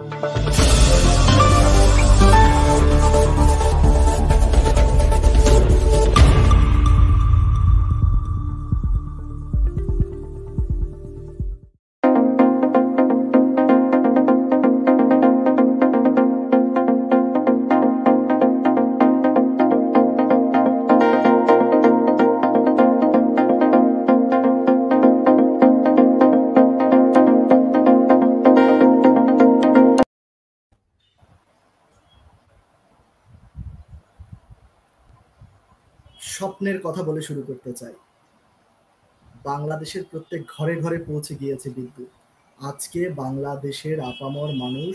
স্বপ্নের কথা বলে শুরু করতে চাই। বাংলাদেশের প্রত্যেক ঘরে ঘরে পৌঁছে গিয়েছে বিদ্যুৎ। আজকে বাংলাদেশের আপামর মানুষ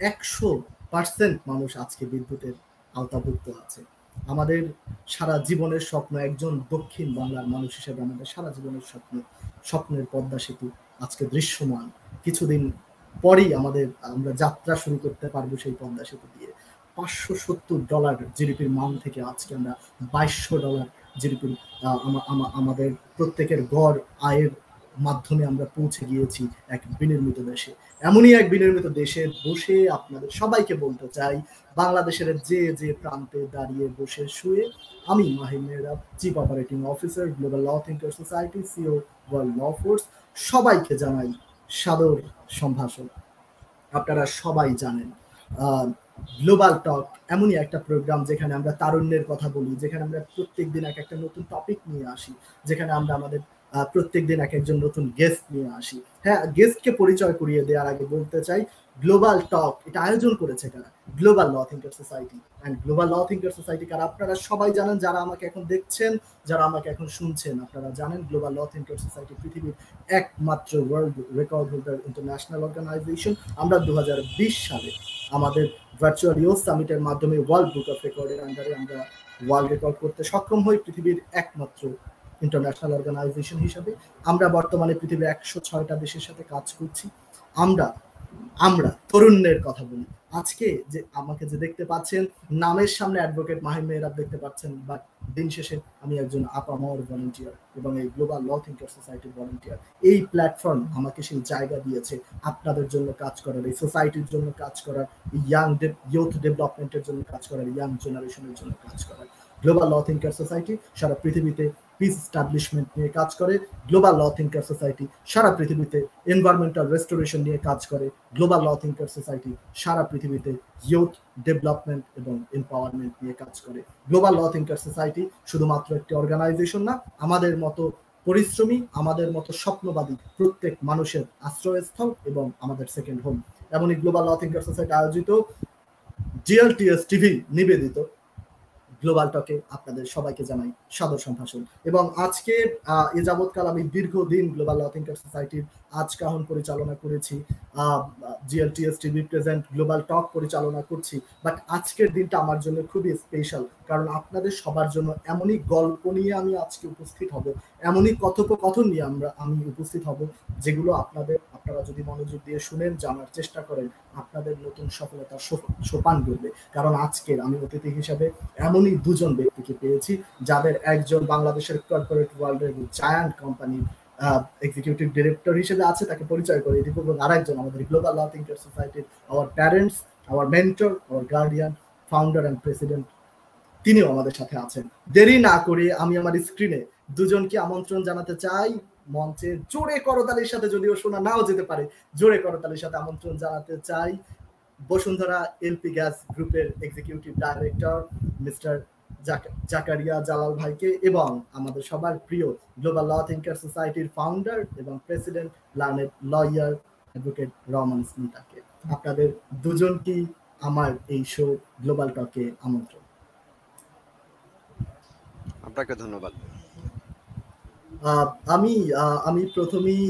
একশো পার্সেন্ট মানুষ আজকে বিদ্যুতের আওতাভুক্ত আছে। আমাদের সারা জীবনের স্বপ্ন, একজন দক্ষিণ বাংলার মানুষ হিসেবে আমাদের সারা জীবনের স্বপ্ন, স্বপ্নের পদ্মা সেতু আজকে দৃশ্যমান। কিছুদিন পরেই আমাদের, আমরা যাত্রা শুরু করতে পারব সেই পদ্মা সেতু দিয়ে। পাঁচশো সত্তর ডলার জিডিপির মান থেকে আজকে আমরা বাইশশো ডলার জিডিপির আমাদের প্রত্যেকের গড় আয়ের মাধ্যমে আমরা পৌঁছে গিয়েছি এক বিনির্মিত দেশে। এমনই এক বিনির্মিত দেশে বসে আপনাদের সবাইকে বলতে চাই, বাংলাদেশের যে যে প্রান্তে দাঁড়িয়ে বসে শুয়ে আমি Mahim Mehrab chief operating officer global law thinker society CEO world law force সবাইকে জানাই সাদর সম্ভাষণ। আপনারা সবাই জানেন গ্লোবাল টক এমনই একটা প্রোগ্রাম যেখানে আমরা তারুণ্যের কথা বলি, যেখানে আমরা প্রত্যেক দিন এক একটা নতুন টপিক নিয়ে আসি, যেখানে আমরা আমাদের প্রত্যেক দিন এক একজন নতুন গেস্ট নিয়ে আসি। হ্যাঁ গেস্টকে পরিচয় করিয়ে দেওয়ার আগে বলতে চাই গ্লোবাল টক এটা আয়োজন করেছে কারা global law thinker society and global law thinker society কারা আপনারা সবাই জানেন যারা আমাকে এখন দেখছেন, যারা আমাকে এখন শুনছেন, আপনারা জানেন গ্লোবাল ল থিঙ্কার সোসাইটি পৃথিবীর একমাত্র world record holder international organisation আমরা দু হাজার বিশ সালে আমাদের ভার্চুয়াল ইউথ সামিটের মাধ্যমে ওয়ার্ল্ড বুক অফ রেকর্ডের আন্ডারে আমরা ওয়ার্ল্ড রেকর্ড করতে সক্ষম হই পৃথিবীর একমাত্র ইন্টারন্যাশনাল অর্গানাইজেশন হিসাবে। আমরা বর্তমানে পৃথিবীর একশো ছয়টা দেশের সাথে কাজ করছি। আমরা আমরা তরুণের কথা বলি। আজকে যে আমাকে যে দেখতে পাচ্ছেন, নামের সামনে অ্যাডভোকেট মাহিম মেহরাব দেখতে পাচ্ছেন বাট দিন শেষে আমি একজন আপামর ভলেন্টিয়ার এবং এই গ্লোবাল ল থিঙ্কার সোসাইটির ভলেন্টিয়ার এই প্ল্যাটফর্ম আমাকে সেই জায়গা দিয়েছে আপনাদের জন্য কাজ করার, এই সোসাইটির জন্য কাজ করার ইয়াং ইউথ ডেভেলপমেন্টের জন্য কাজ করার ইয়াং জেনারেশনের জন্য কাজ করার। গ্লোবাল ল থিঙ্কার সোসাইটি সারা পৃথিবীতে পিস স্টাবলিশমেন্ট নিয়ে কাজ করে গ্লোবাল ল থিঙ্কার সোসাইটি সারা পৃথিবীতে এনভায়রনমেন্টাল রেস্টোরেশন নিয়ে কাজ করে গ্লোবাল ল থিঙ্কার সোসাইটি সারা পৃথিবীতে ইউথ ডেভেলপমেন্ট এবং এম্পাওয়ারমেন্ট নিয়ে কাজ করে। গ্লোবাল ল থিঙ্কার সোসাইটি শুধুমাত্র একটি অর্গানাইজেশন না, আমাদের মতো পরিশ্রমী, আমাদের মতো স্বপ্নবাদী প্রত্যেক মানুষের আশ্রয়স্থল এবং আমাদের সেকেন্ড হোম এমনই গ্লোবাল ল থিঙ্কার সোসাইটি আয়োজিত জিএলটিএস টিভি নিবেদিত গ্লোবাল টকে আপনাদের সবাইকে জানাই সাদর সম্ভাষণ। এবং আজকে এ যাবৎকাল আমি দীর্ঘদিন গ্লোবাল ল থিঙ্কার সোসাইটির আজ কাহন পরিচালনা করেছি GLTS TV present global talk পরিচালনা করছি। বাট আজকের দিনটা আমার জন্য খুবই স্পেশাল কারণ আপনাদের সবার জন্য এমনই গল্প নিয়ে আমি আজকে উপস্থিত হব, এমনই কথোপকথন নিয়ে আমরা, আমি উপস্থিত হব, যেগুলো আপনাদের, আপনারা যদি মনোযোগ দিয়ে শুনেন, জানার চেষ্টা করেন আপনাদের নতুন সফলতার সোপান করবে। কারণ আজকের আমি অতিথি হিসাবে এমনই দুজন ব্যক্তিকে পেয়েছি, যাদের একজন বাংলাদেশের কর্পোরেট ওয়ার্ল্ডের জায়ান্ট কোম্পানির এক্সিকিউটিভ ডিরেক্টর হিসেবে আছে, তাকে পরিচয় করে দিব, এবং আরেকজন আমাদের গ্লোবাল ল থিঙ্কার সোসাইটির our parents our mentor our guardian founder and president তিনিও আমাদের সাথে আছেন। দেরি না করে আমি আমার স্ক্রিনে দুজনকে আমন্ত্রণ জানাতে চাই। মঞ্চে জোরে করতালির সাথে যদিও শোনা নাও যেতে পারে, জোরে করতালির সাথে আমন্ত্রণ জানাতে চাই বসুন্ধরা এলপি গ্যাস গ্রুপের executive director mister Zakaria Jalal ভাইকে এবং আমাদের সবার প্রিয় গ্লোবাল ল থিঙ্কার সোসাইটির ফাউন্ডার এবং president learned lawyer advocate Rahman স্মিতাকে। আপনাদের দুজনকেই আমার এই শো গ্লোবাল টকে আমন্ত্রণ? আপনাকে ধন্যবাদ। আমি আমি প্রথমেই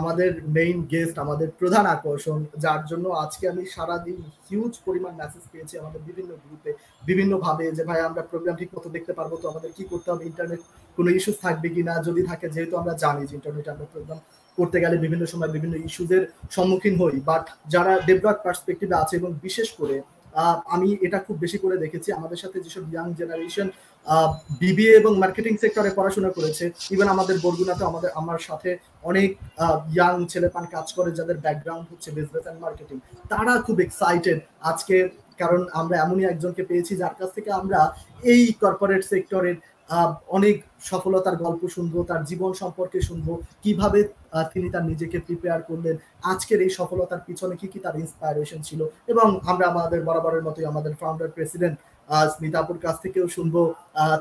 আমাদের মেইন গেস্ট আমাদের প্রধান আকর্ষণ, যার জন্য আজকে আমি সারাদিন হিউজ পরিমাণ মেসেজ পেয়েছি আমাদের বিভিন্ন গ্রুপে বিভিন্ন ভাবে যে, ভাই, আমরা প্রোগ্রাম ঠিক মতো দেখতে পারব তো আমাদের কি করতে হবে? ইন্টারনেট কোনো ইস্যুস থাকবে কি না যদি থাকে, যেহেতু আমরা জানি যে ইন্টারনেটে আমরা প্রোগ্রাম করতে গেলে বিভিন্ন সময় বিভিন্ন ইস্যুদের সম্মুখীন হই। বাট যারা ডেভেলপ পার্সপেক্টিভে আছে এবং বিশেষ করে আমি এটা খুব বেশি করে দেখেছি। আমাদের সাথে যেসব ইয়াং জেনারেশন বিবিএ এবং মার্কেটিং সেক্টরে পড়াশোনা করেছে। ইভেন আমাদের বরগুনাতে আমাদের আমার সাথে অনেক ইয়াং ছেলেপান কাজ করে যাদের ব্যাকগ্রাউন্ড হচ্ছে বিজনেস অ্যান্ড মার্কেটিং তারা খুব এক্সাইটেড আজকে, কারণ আমরা এমনই একজনকে পেয়েছি যার কাছ থেকে আমরা এই কর্পোরেট সেক্টরের অনেক সফলতার গল্প শুনব, তার জীবন সম্পর্কে শুনব, কীভাবে তিনি তার নিজেকে প্রিপেয়ার করলেন, আজকের এই সফলতার পিছনে কি কি তার ইন্সপায়ারেশন ছিল, এবং আমরা আমাদের বরাবরের মতোই আমাদের ফাউন্ডার প্রেসিডেন্ট স্মিতাপুর কাছ থেকেও শুনব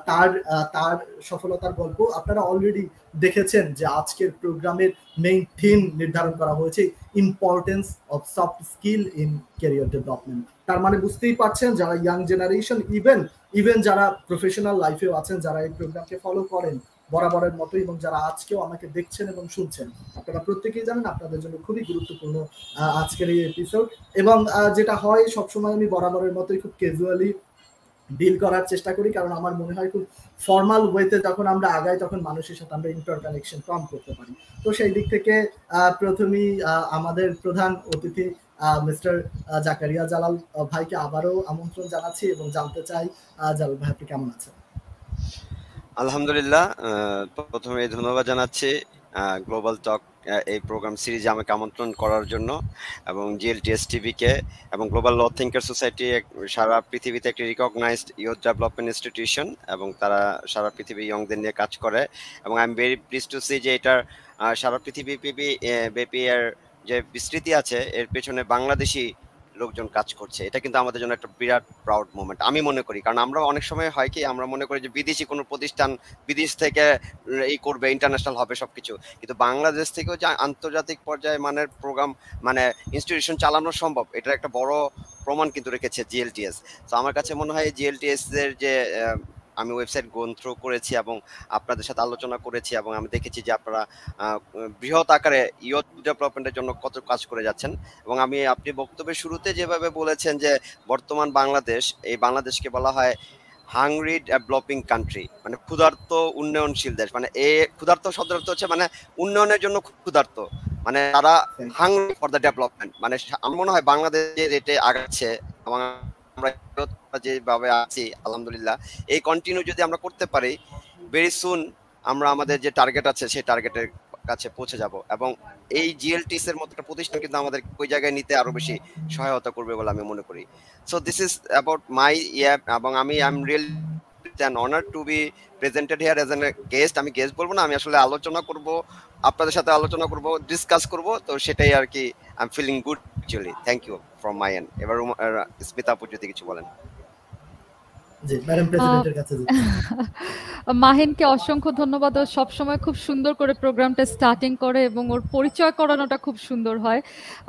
তার তার সফলতার গল্প। আপনারা অলরেডি দেখেছেন যে আজকের প্রোগ্রামের মেইন থিম নির্ধারণ করা হয়েছে importance of soft skill in career development তার মানে বুঝতেই পারছেন, যারা ইয়াং জেনারেশন ইভেন ইভেন যারা প্রফেশনাল লাইফেও আছেন, যারা এই প্রোগ্রামকে ফলো করেন, বরাবরের মতো এবং যারা আজকেও আমাকে দেখছেন এবং শুনছেন, আপনারা প্রত্যেকেই জানেন আপনাদের জন্য খুবই গুরুত্বপূর্ণ আজকের এই এপিসোড এবং যেটা হয় সবসময় আমি বরাবরের মতোই খুব ক্যাজুয়ালি ডিল করার চেষ্টা করি, কারণ আমার মনে হয় খুব ফর্মাল ওয়েতে যখন আমরা আগাই, তখন মানুষের সাথে আমরা ইন্টার কানেকশন কম করতে পারি। তো সেই দিক থেকে প্রথমেই আমাদের প্রধান অতিথি মিস্টার জাকারিয়া জালাল ভাইকে আবারও আমন্ত্রণ জানাচ্ছি এবং জানতে চাই জালাল ভাই আপনি কেমন আছেন? আলহামদুলিল্লাহ প্রথমে ধন্যবাদ জানাচ্ছি গ্লোবাল টক এই প্রোগ্রাম সিরিজে আমাকে আমন্ত্রণ করার জন্য এবং জিএলটিএস টিভিকে এবং গ্লোবাল ল থিঙ্কার সোসাইটি সারা পৃথিবীতে একটি রিকগনাইজড ইয়ুথ ডেভেলপমেন্ট ইনস্টিটিউশন এবং তারা সারা পৃথিবী ইয়ংদের নিয়ে কাজ করে এবং I am very please to see যে এটার সারা পৃথিবী ব্যাপী এর যে বিস্তৃতি আছে, এর পেছনে বাংলাদেশি লোকজন কাজ করছে, এটা কিন্তু আমাদের জন্য একটা বিরাট প্রাউড মোমেন্ট আমি মনে করি, কারণ আমরা অনেক সময় হয় কি, আমরা মনে করি যে বিদেশি কোনো প্রতিষ্ঠান বিদেশ থেকে এই করবে ইন্টারন্যাশনাল হবে সব কিছু কিন্তু বাংলাদেশ থেকেও যে আন্তর্জাতিক পর্যায়ে মানের প্রোগ্রাম মানে ইনস্টিটিউশন চালানো সম্ভব, এটার একটা বড় প্রমাণ কিন্তু রেখেছে জিএলটিএস তো আমার কাছে মনে হয় জিএলটিএস এর যে আমি ওয়েবসাইট গোন থ্রু করেছি এবং আপনাদের সাথে আলোচনা করেছি এবং আমি দেখেছি যে আপনারা বৃহৎ আকারে ইয়থ ডেভেলপমেন্টের জন্য কত কাজ করে যাচ্ছেন। এবং আমি আপনি বক্তব্যের শুরুতে যেভাবে বলেছেন যে বর্তমান বাংলাদেশ এই বাংলাদেশকে বলা হয় হাংরি ডেভেলপিং কান্ট্রি মানে ক্ষুধার্ত উন্নয়নশীল দেশ। মানে এ ক্ষুধার্ত শব্দ হচ্ছে মানে উন্নয়নের জন্য খুব ক্ষুধার্ত। মানে তারা হাংরি ফর দ্য ডেভেলপমেন্ট মানে আমার মনে হয় বাংলাদেশ যে রেটে আগাচ্ছে এবং আমরা যেভাবে আছি, আলহামদুলিল্লাহ। এই কন্টিনিউ যদি আমরা করতে পারি ভেরি সুন আমরা আমাদের যে টার্গেট আছে, সেই টার্গেটের কাছে পৌঁছে যাব। এবং এই জিএলটিস এর মতো একটা প্রতিষ্ঠান কিন্তু আমাদের ওই জায়গায় নিতে আরও বেশি সহায়তা করবে বলে আমি মনে করি। So this is about my ইয়ে এবং আমি I am real an honour to be presented here as an guest আমি গেস্ট বলব না, আমি আসলে আলোচনা করব, আপনাদের সাথে আলোচনা করব ডিসকাস করব, তো সেটাই আর কি I am feeling good actually thank you from my end এবার স্মিতা আপু যদি কিছু বলেন। মাহিনকে অসংখ্য ধন্যবাদ। ও সবসময় খুব সুন্দর করে প্রোগ্রামটা স্টার্টিং করে এবং ওর পরিচয় করানোটা খুব সুন্দর হয়।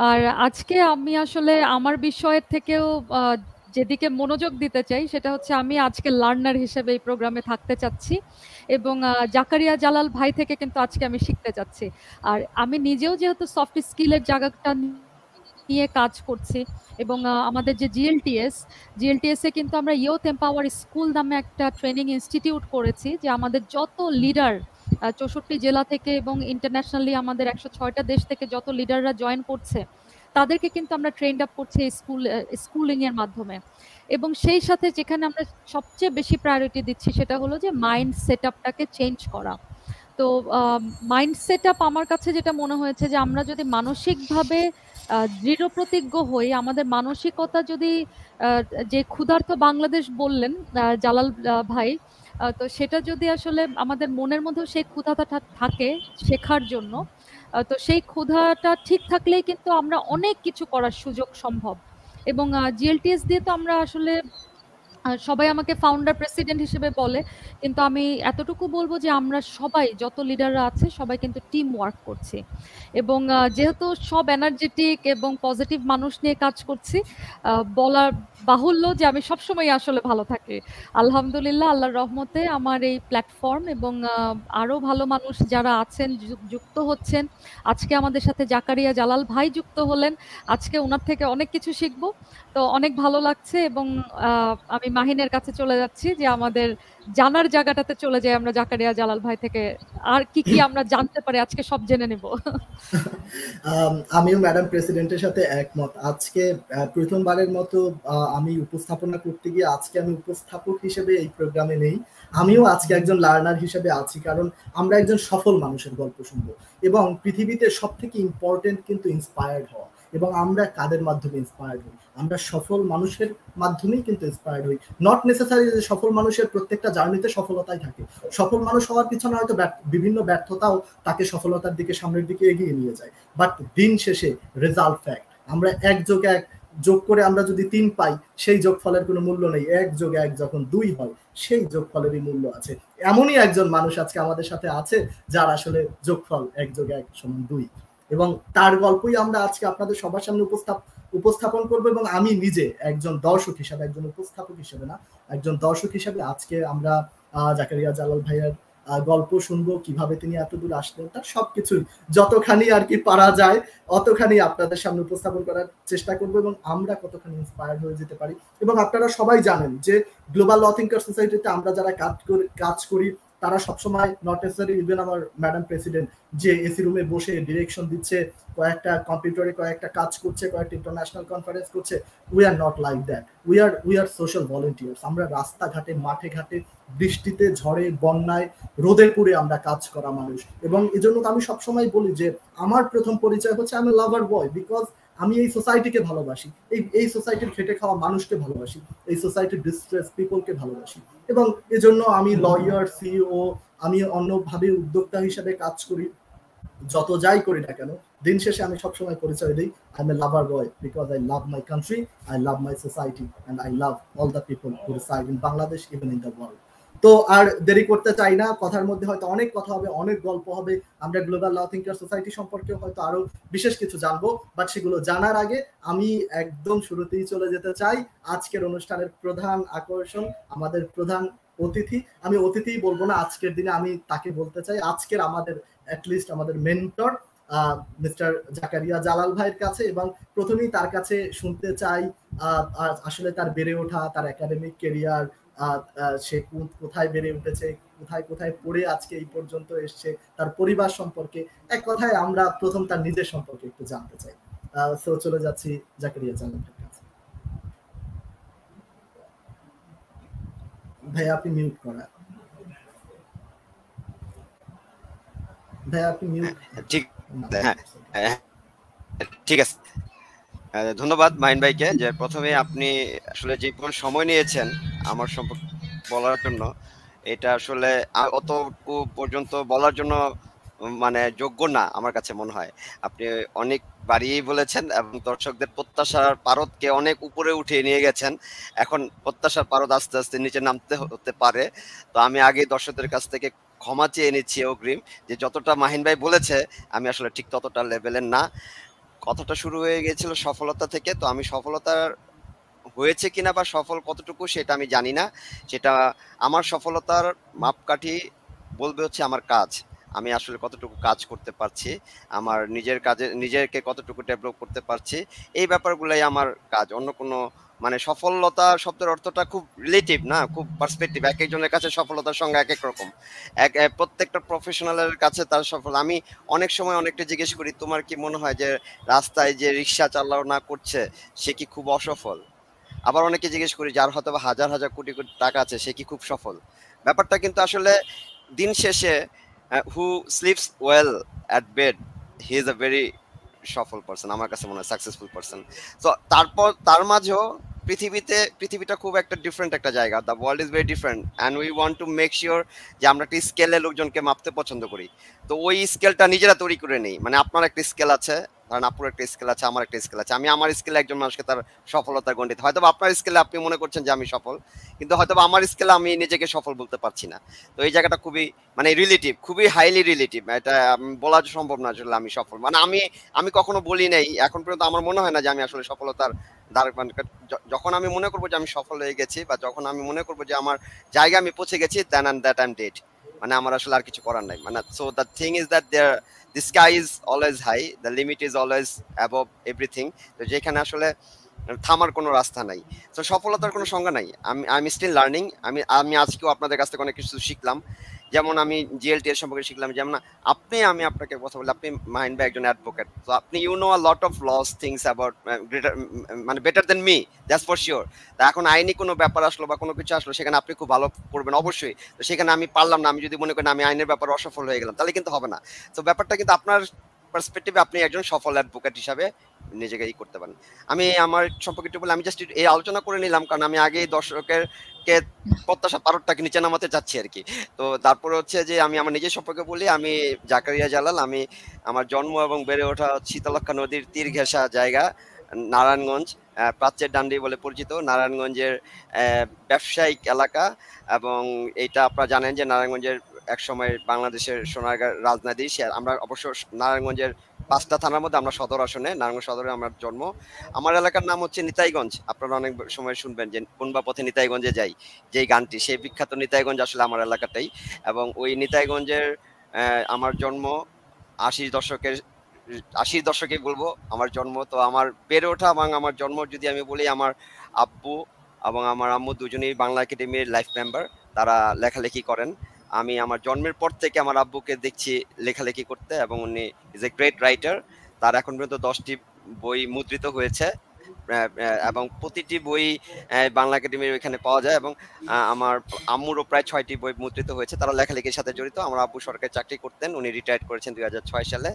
আর আজকে আমি আসলে আমার বিষয়ের থেকেও যেদিকে মনোযোগ দিতে চাই সেটা হচ্ছে আমি আজকে লার্নার হিসেবে এই প্রোগ্রামে থাকতে চাচ্ছি এবং জাকারিয়া জালাল ভাই থেকে কিন্তু আজকে আমি শিখতে চাচ্ছি আর আমি নিজেও যেহেতু সফট স্কিলের জায়গাটা নিয়ে কাজ করছি এবং আমাদের যে জিএলটিএস জিএলটিএস কিন্তু আমরা ইয়থ এম্পাওয়ার স্কুল নামে একটা ট্রেনিং ইনস্টিটিউট করেছি যে আমাদের যত লিডার চৌষট্টি জেলা থেকে এবং ইন্টারন্যাশনালি আমাদের একশো ছয়টা দেশ থেকে যত লিডাররা জয়েন করছে, তাদেরকে কিন্তু আমরা ট্রেন্ড আপ করছি স্কুল স্কুলিংয়ের মাধ্যমে। এবং সেই সাথে যেখানে আমরা সবচেয়ে বেশি প্রায়োরিটি দিচ্ছি সেটা হলো যে মাইন্ড সেট আপটাকে চেঞ্জ করা। তো মাইন্ড সেট আপ আমার কাছে যেটা মনে হয়েছে যে আমরা যদি মানসিকভাবে দৃঢ় প্রতিজ্ঞ হই আমাদের মানসিকতা যদি যে ক্ষুধার্ত বাংলাদেশ বললেন জালাল ভাই তো সেটা যদি আসলে আমাদের মনের মধ্যেও সেই ক্ষুধাটা থাকে শেখার জন্য তো সেই ক্ষুধাটা ঠিক থাকলেই কিন্তু আমরা অনেক কিছু করার সুযোগ সম্ভব। এবং জিএলটিএস দিয়ে তো আমরা আসলে সবাই আমাকে ফাউন্ডার প্রেসিডেন্ট হিসেবে বলে। কিন্তু আমি এতটুকু বলব যে আমরা সবাই, যত লিডাররা আছে, সবাই কিন্তু টিম ওয়ার্ক করছি। এবং যেহেতু সব এনার্জেটিক এবং পজিটিভ মানুষ নিয়ে কাজ করছি বলার বাহুল্য যে আমি সবসময় আসলে ভালো থাকি। আলহামদুলিল্লাহ, আল্লাহর রহমতে আমার এই প্ল্যাটফর্ম এবং আরও ভালো মানুষ যারা আছেন যুক্ত হচ্ছেন, আজকে আমাদের সাথে জাকারিয়া জালাল ভাই যুক্ত হলেন। আজকে ওনার থেকে অনেক কিছু শিখব। তো অনেক ভালো লাগছে এবং আমি মাহিনের কাছে চলে যাচ্ছি যে আমাদের জানার জায়গাটাতে চলে যাই আমরা জাকারিয়া জালাল ভাই থেকে। আর কি কি আমরা জানতে পারি আজকে সব জেনে নেব। আমিও ম্যাডাম প্রেসিডেন্টের সাথে একমত। আজকে প্রথমবারের মতো আমি উপস্থাপনা করতে গিয়ে আজকে আমি উপস্থাপক হিসেবে এই প্রোগ্রামে নেই। আমিও আজকে একজন লার্নার হিসেবে আছি, কারণ আমরা একজন সফল মানুষের গল্প শুনব। এবং পৃথিবীতে সব থেকে ইম্পর্টেন্ট কিন্তু ইন্সপায়ার্ড হওয়া। এবং আমরা কাদের মাধ্যমে ইন্সপায়ার্ড হই? আমরা সফল মানুষের মাধ্যমেই কিন্তু ইন্সপায়ার্ড হই। নট নেসেসারি যে সফল মানুষের প্রত্যেকটা জার্নিতে সফলতাই থাকে। সফল মানুষ হওয়ার পিছনে হয়তো বিভিন্ন ব্যর্থতাও তাকে সফলতার দিকে, সামনের দিকে এগিয়ে নিয়ে যায়। বাট দিন শেষে রেজাল্ট ফ্যাক্ট আমরা এক যোগ এক যোগ করে আমরা যদি তিন পাই, সেই যোগফলের কোনো মূল্য নেই। এক যোগ এক যখন দুই হয়, সেই যোগফলেরই মূল্য আছে। এমনই একজন মানুষ আজকে আমাদের সাথে আছে, যার আসলে যোগফল এক যোগ এক সমান দুই। এবং তার গল্পই আমরা আজকে আপনাদের সবার সামনে উপস্থাপ উপস্থাপন করব এবং আমি নিজে একজন দর্শক হিসাবে, একজন উপস্থাপক হিসাবে না, একজন দর্শক হিসাবে আজকে আমরা জাকারিয়া জালাল ভাইয়ের গল্প শুনব, কীভাবে তিনি এত দূর আসলেন, তার সবকিছুই। যতখানি আর কি পারা যায়, অতখানি আপনাদের সামনে উপস্থাপন করার চেষ্টা করব এবং আমরা কতখানি ইন্সপায়ার্ড হয়ে যেতে পারি। এবং আপনারা সবাই জানেন যে গ্লোবাল ল থিঙ্কার সোসাইটিতে আমরা যারা কাজ করি কাজ করি তারা সবসময় নট নেসেসারি ইভেন আমার ম্যাডাম প্রেসিডেন্ট যে এসি রুমে বসে ডিরেকশন দিচ্ছে, কয়েকটা কম্পিউটারে কয়েকটা কাজ করছে, কয়েকটা ইন্টারন্যাশনাল কনফারেন্স করছে we are not like that we are we are social volunteers আমরা রাস্তাঘাটে মাঠে ঘাটে বৃষ্টিতে, ঝড়ে, বন্যায় রোদে পুড়ে আমরা কাজ করা মানুষ। এবং এজন্য আমি সবসময় বলি যে, আমার প্রথম পরিচয় হচ্ছে আমি লাভার বয় বিকজ আমি এই সোসাইটিকে ভালোবাসি, এই এই সোসাইটির খেটে খাওয়া মানুষকে ভালোবাসি, এই সোসাইটির ডিস্ট্রেস পিপলকে ভালোবাসি। এবং এজন্য আমি লয়ার সিও আমি অন্যভাবে উদ্যোক্তা হিসেবে কাজ করি, যত যাই করি না কেন, দিন শেষে আমি সবসময় পরিচয় দিই I am a lover boy because I love my country I love my society and I love all the people who reside in Bangladesh even in the world তো আর দেরি করতে চাই না। কথার মধ্যে হয়তো অনেক কথা হবে, অনেক গল্প হবে। আমরা গ্লোবাল ল থিঙ্কার সোসাইটি সম্পর্কে হয়তো আরও বিশেষ কিছু জানব। বাট সেগুলো জানার আগে আমি একদম শুরুতেই চলে যেতে চাই। আজকের অনুষ্ঠানের প্রধান আকর্ষণ আমাদের প্রধান অতিথি। আমি অতিথি বলব না, আজকের দিনে আমি তাকে বলতে চাই। আজকের আমাদের অ্যাটলিস্ট আমাদের মেন্টর মিস্টার জাকারিয়া জালাল ভাইয়ের কাছে এবং প্রথমেই তার কাছে শুনতে চাই আসলে তার বেড়ে ওঠা, তার একাডেমিক কেরিয়ার সে কোথায় বেড়ে উঠেছে কোথায় কোথায় পড়ে আজকে এই পর্যন্ত এসছে তার পরিবার সম্পর্কে। এক কথায় আমরা প্রথম তার নিজের সম্পর্কে একটু জানতে চাই। সো চলে যাচ্ছি জাকারিয়া কাছে। ভাই আপনি মিউট করা। ভাই আপনি মিউট ঠিক হ্যাঁ ঠিক আছে। ধন্যবাদ মাইন ভাইকে যে প্রথমে আপনি আসলে যে সময় নিয়েছেন আমার সম্পর্কে বলার জন্য, এটা আসলে অতটুকু পর্যন্ত বলার জন্য মানে যোগ্য না আমার কাছে মনে হয়। আপনি অনেক বাড়িয়েই বলেছেন এবং দর্শকদের প্রত্যাশার পারদকে অনেক উপরে উঠিয়ে নিয়ে গেছেন। এখন প্রত্যাশার পারদ আস্তে আস্তে নিচে নামতে হতে পারে। তো আমি আগে দর্শকদের কাছ থেকে ক্ষমা চেয়ে নিচ্ছি অগ্রিম যে যতটা মাহিন ভাই বলেছে, আমি আসলে ঠিক ততটা লেভেলের না। কথাটা শুরু হয়ে গেছিল সফলতা থেকে, তো আমি সফলতার হয়েছে কিনা বা সফল কতটুকু সেটা আমি জানি না। সেটা আমার সফলতার মাপকাঠি বলবে হচ্ছে আমার কাজ। আমি আসলে কতটুকু কাজ করতে পারছি, আমার নিজের কাজে, নিজেকে কতটুকু ডেভেলপ করতে পারছি, এই ব্যাপারগুলাই আমার কাজ। অন্য কোনো মানে সফলতা শব্দের অর্থটা খুব রিলেটিভ না? খুব পার্সপেক্টিভ এক একজনের কাছে সফলতার সঙ্গে এক এক রকম। এক প্রত্যেকটা প্রফেশনালের কাছে তার সফল। আমি অনেক সময় অনেকটা জিজ্ঞেস করি, তোমার কি মনে হয় যে রাস্তায় যে রিক্সা চালানো করছে, সে কি খুব অসফল? আবার অনেকে জিজ্ঞেস করি, যার হয়তো হাজার হাজার কোটি কোটি টাকা আছে, সে কি খুব সফল? ব্যাপারটা কিন্তু আসলে দিন শেষে who sleeps well at bed he is a very সফল পার্সন আমার কাছে মনে হয় সাকসেসফুল পার্সন তো তারপর তার মাঝেও পৃথিবীতে, পৃথিবীটা খুব একটা ডিফারেন্ট একটা জায়গা। The world is very different and we want to make sure যে আমরা একটা স্কেলে লোকজনকে মাপতে পছন্দ করি। তো ওই স্কেলটা নিজেরা তৈরি করে নেই। মানে আপনার একটা স্কেল আছে, ধরেন আপুর একটা স্কেল আছে, আমার একটা স্কেল আছে। আমি আমার স্কেলে একজন মানুষকে তার সফলতা গণ্ডিত। হয়তো আপনার স্কেলে আপনি মনে করছেন যে আমি সফল, কিন্তু হয়তো আমার স্কেলে আমি নিজেকে সফল বলতে পারছি না। তো এই জায়গাটা খুবই মানে রিলেটিভ খুবই হাইলি রিলেটিভ এটা বলা সম্ভব না আসলে আমি সফল। মানে আমি আমি কখনো বলি নাই, এখন পর্যন্ত আমার মনে হয় না যে আমি আসলে সফলতার যখন আমি মনে করব যে আমি সফল হয়ে গেছি বা যখন আমি মনে করব যে আমার জায়গা আমি পৌঁছে গেছি then and that I'm date মানে আমার আসলে আর কিছু করার নাই। মানে so the thing is that there the sky is always high, the limit is always above everything তো যেখানে আসলে থামার কোনো রাস্তা নাই। তো সফলতার কোনো সংজ্ঞা নাই। আমি আমি স্টিল লার্নিং আমি আমি আজকেও আপনাদের কাছ থেকে অনেক কিছু শিখলাম। যেমন আমি জিএলটি এর সম্পর্কে শিখলাম, যেমন আপনি, আমি আপনাকে কথা বলি, আপনি মাইন্ড বাই একজন অ্যাডভোকেট তো আপনি you know a lot of loss things about greater মানে better than me that's for sure তা এখন আইনি কোনো ব্যাপার আসলো বা কোনো কিছু আসলো, সেখানে আপনি খুব ভালো করবেন অবশ্যই। তো সেখানে আমি পারলাম না, আমি যদি মনে করেন আমি আইনের ব্যাপারে অসফল হয়ে গেলাম, তাহলে কিন্তু হবে না। তো ব্যাপারটা কিন্তু আপনার পার্সপেক্টিভে আপনি একজন সফল অ্যাডভোকেট হিসাবে নিজেকে ই করতে পারেন। আমি আমার সম্পর্কে একটু বলে, আমি জাস্ট এই আলোচনা করে নিলাম, কারণ আমি আগে দর্শকের কে প্রত্যাশা পারটটাকে নিচে নামাতে চাচ্ছি আর কি। তো তারপরে হচ্ছে যে আমি আমার নিজের সম্পর্কে বলি, আমি জাকারিয়া জালাল, আমি আমার জন্ম এবং বেড়ে ওঠা শীতলক্ষা নদীর তীর ঘেঁষা জায়গা, নারায়ণগঞ্জ প্রাচ্যের ডান্ডি বলে পরিচিত, নারায়ণগঞ্জের ব্যবসায়িক এলাকা এবং এটা আপনারা জানেন যে নারায়ণগঞ্জের এক সময় বাংলাদেশের সোনারগাঁ রাজনীতি আমরা অবশ্য নারায়ণগঞ্জের পাঁচটা থানার মধ্যে আমরা সদর আসনে, নারায়ণগঞ্জ সদরে আমার জন্ম। আমার এলাকার নাম হচ্ছে নিতাইগঞ্জ। আপনারা অনেক সময় শুনবেন যে কোন বা পথে নিতাইগঞ্জে যাই, যেই গানটি, সেই বিখ্যাত নিতাইগঞ্জ আসলে আমার এলাকাটাই এবং ওই নিতাইগঞ্জের আমার জন্ম আশির দশকের, আশির দশকে বলব আমার জন্ম। তো আমার বেড়ে ওঠা এবং আমার জন্ম যদি আমি বলি, আমার আব্বু এবং আমার আম্মু দুজনেই বাংলা একাডেমির লাইফ মেম্বার তারা লেখালেখি করেন। আমি আমার জন্মের পর থেকে আমার আব্বুকে দেখছি লেখালেখি করতে এবং উনি ইজ এ গ্রেট রাইটার তার এখন পর্যন্ত দশটি বই মুদ্রিত হয়েছে। এবং প্রতিটি বই বাংলা একাডেমির ওইখানে পাওয়া যায় এবং আমার আম্মুরও প্রায় ছয়টি বই মুদ্রিত হয়েছে। তারা লেখালেখির সাথে জড়িত। আমার আব্বু সরকারি চাকরি করতেন, উনি রিটায়ার করেছেন দুই হাজার ছয় সালে।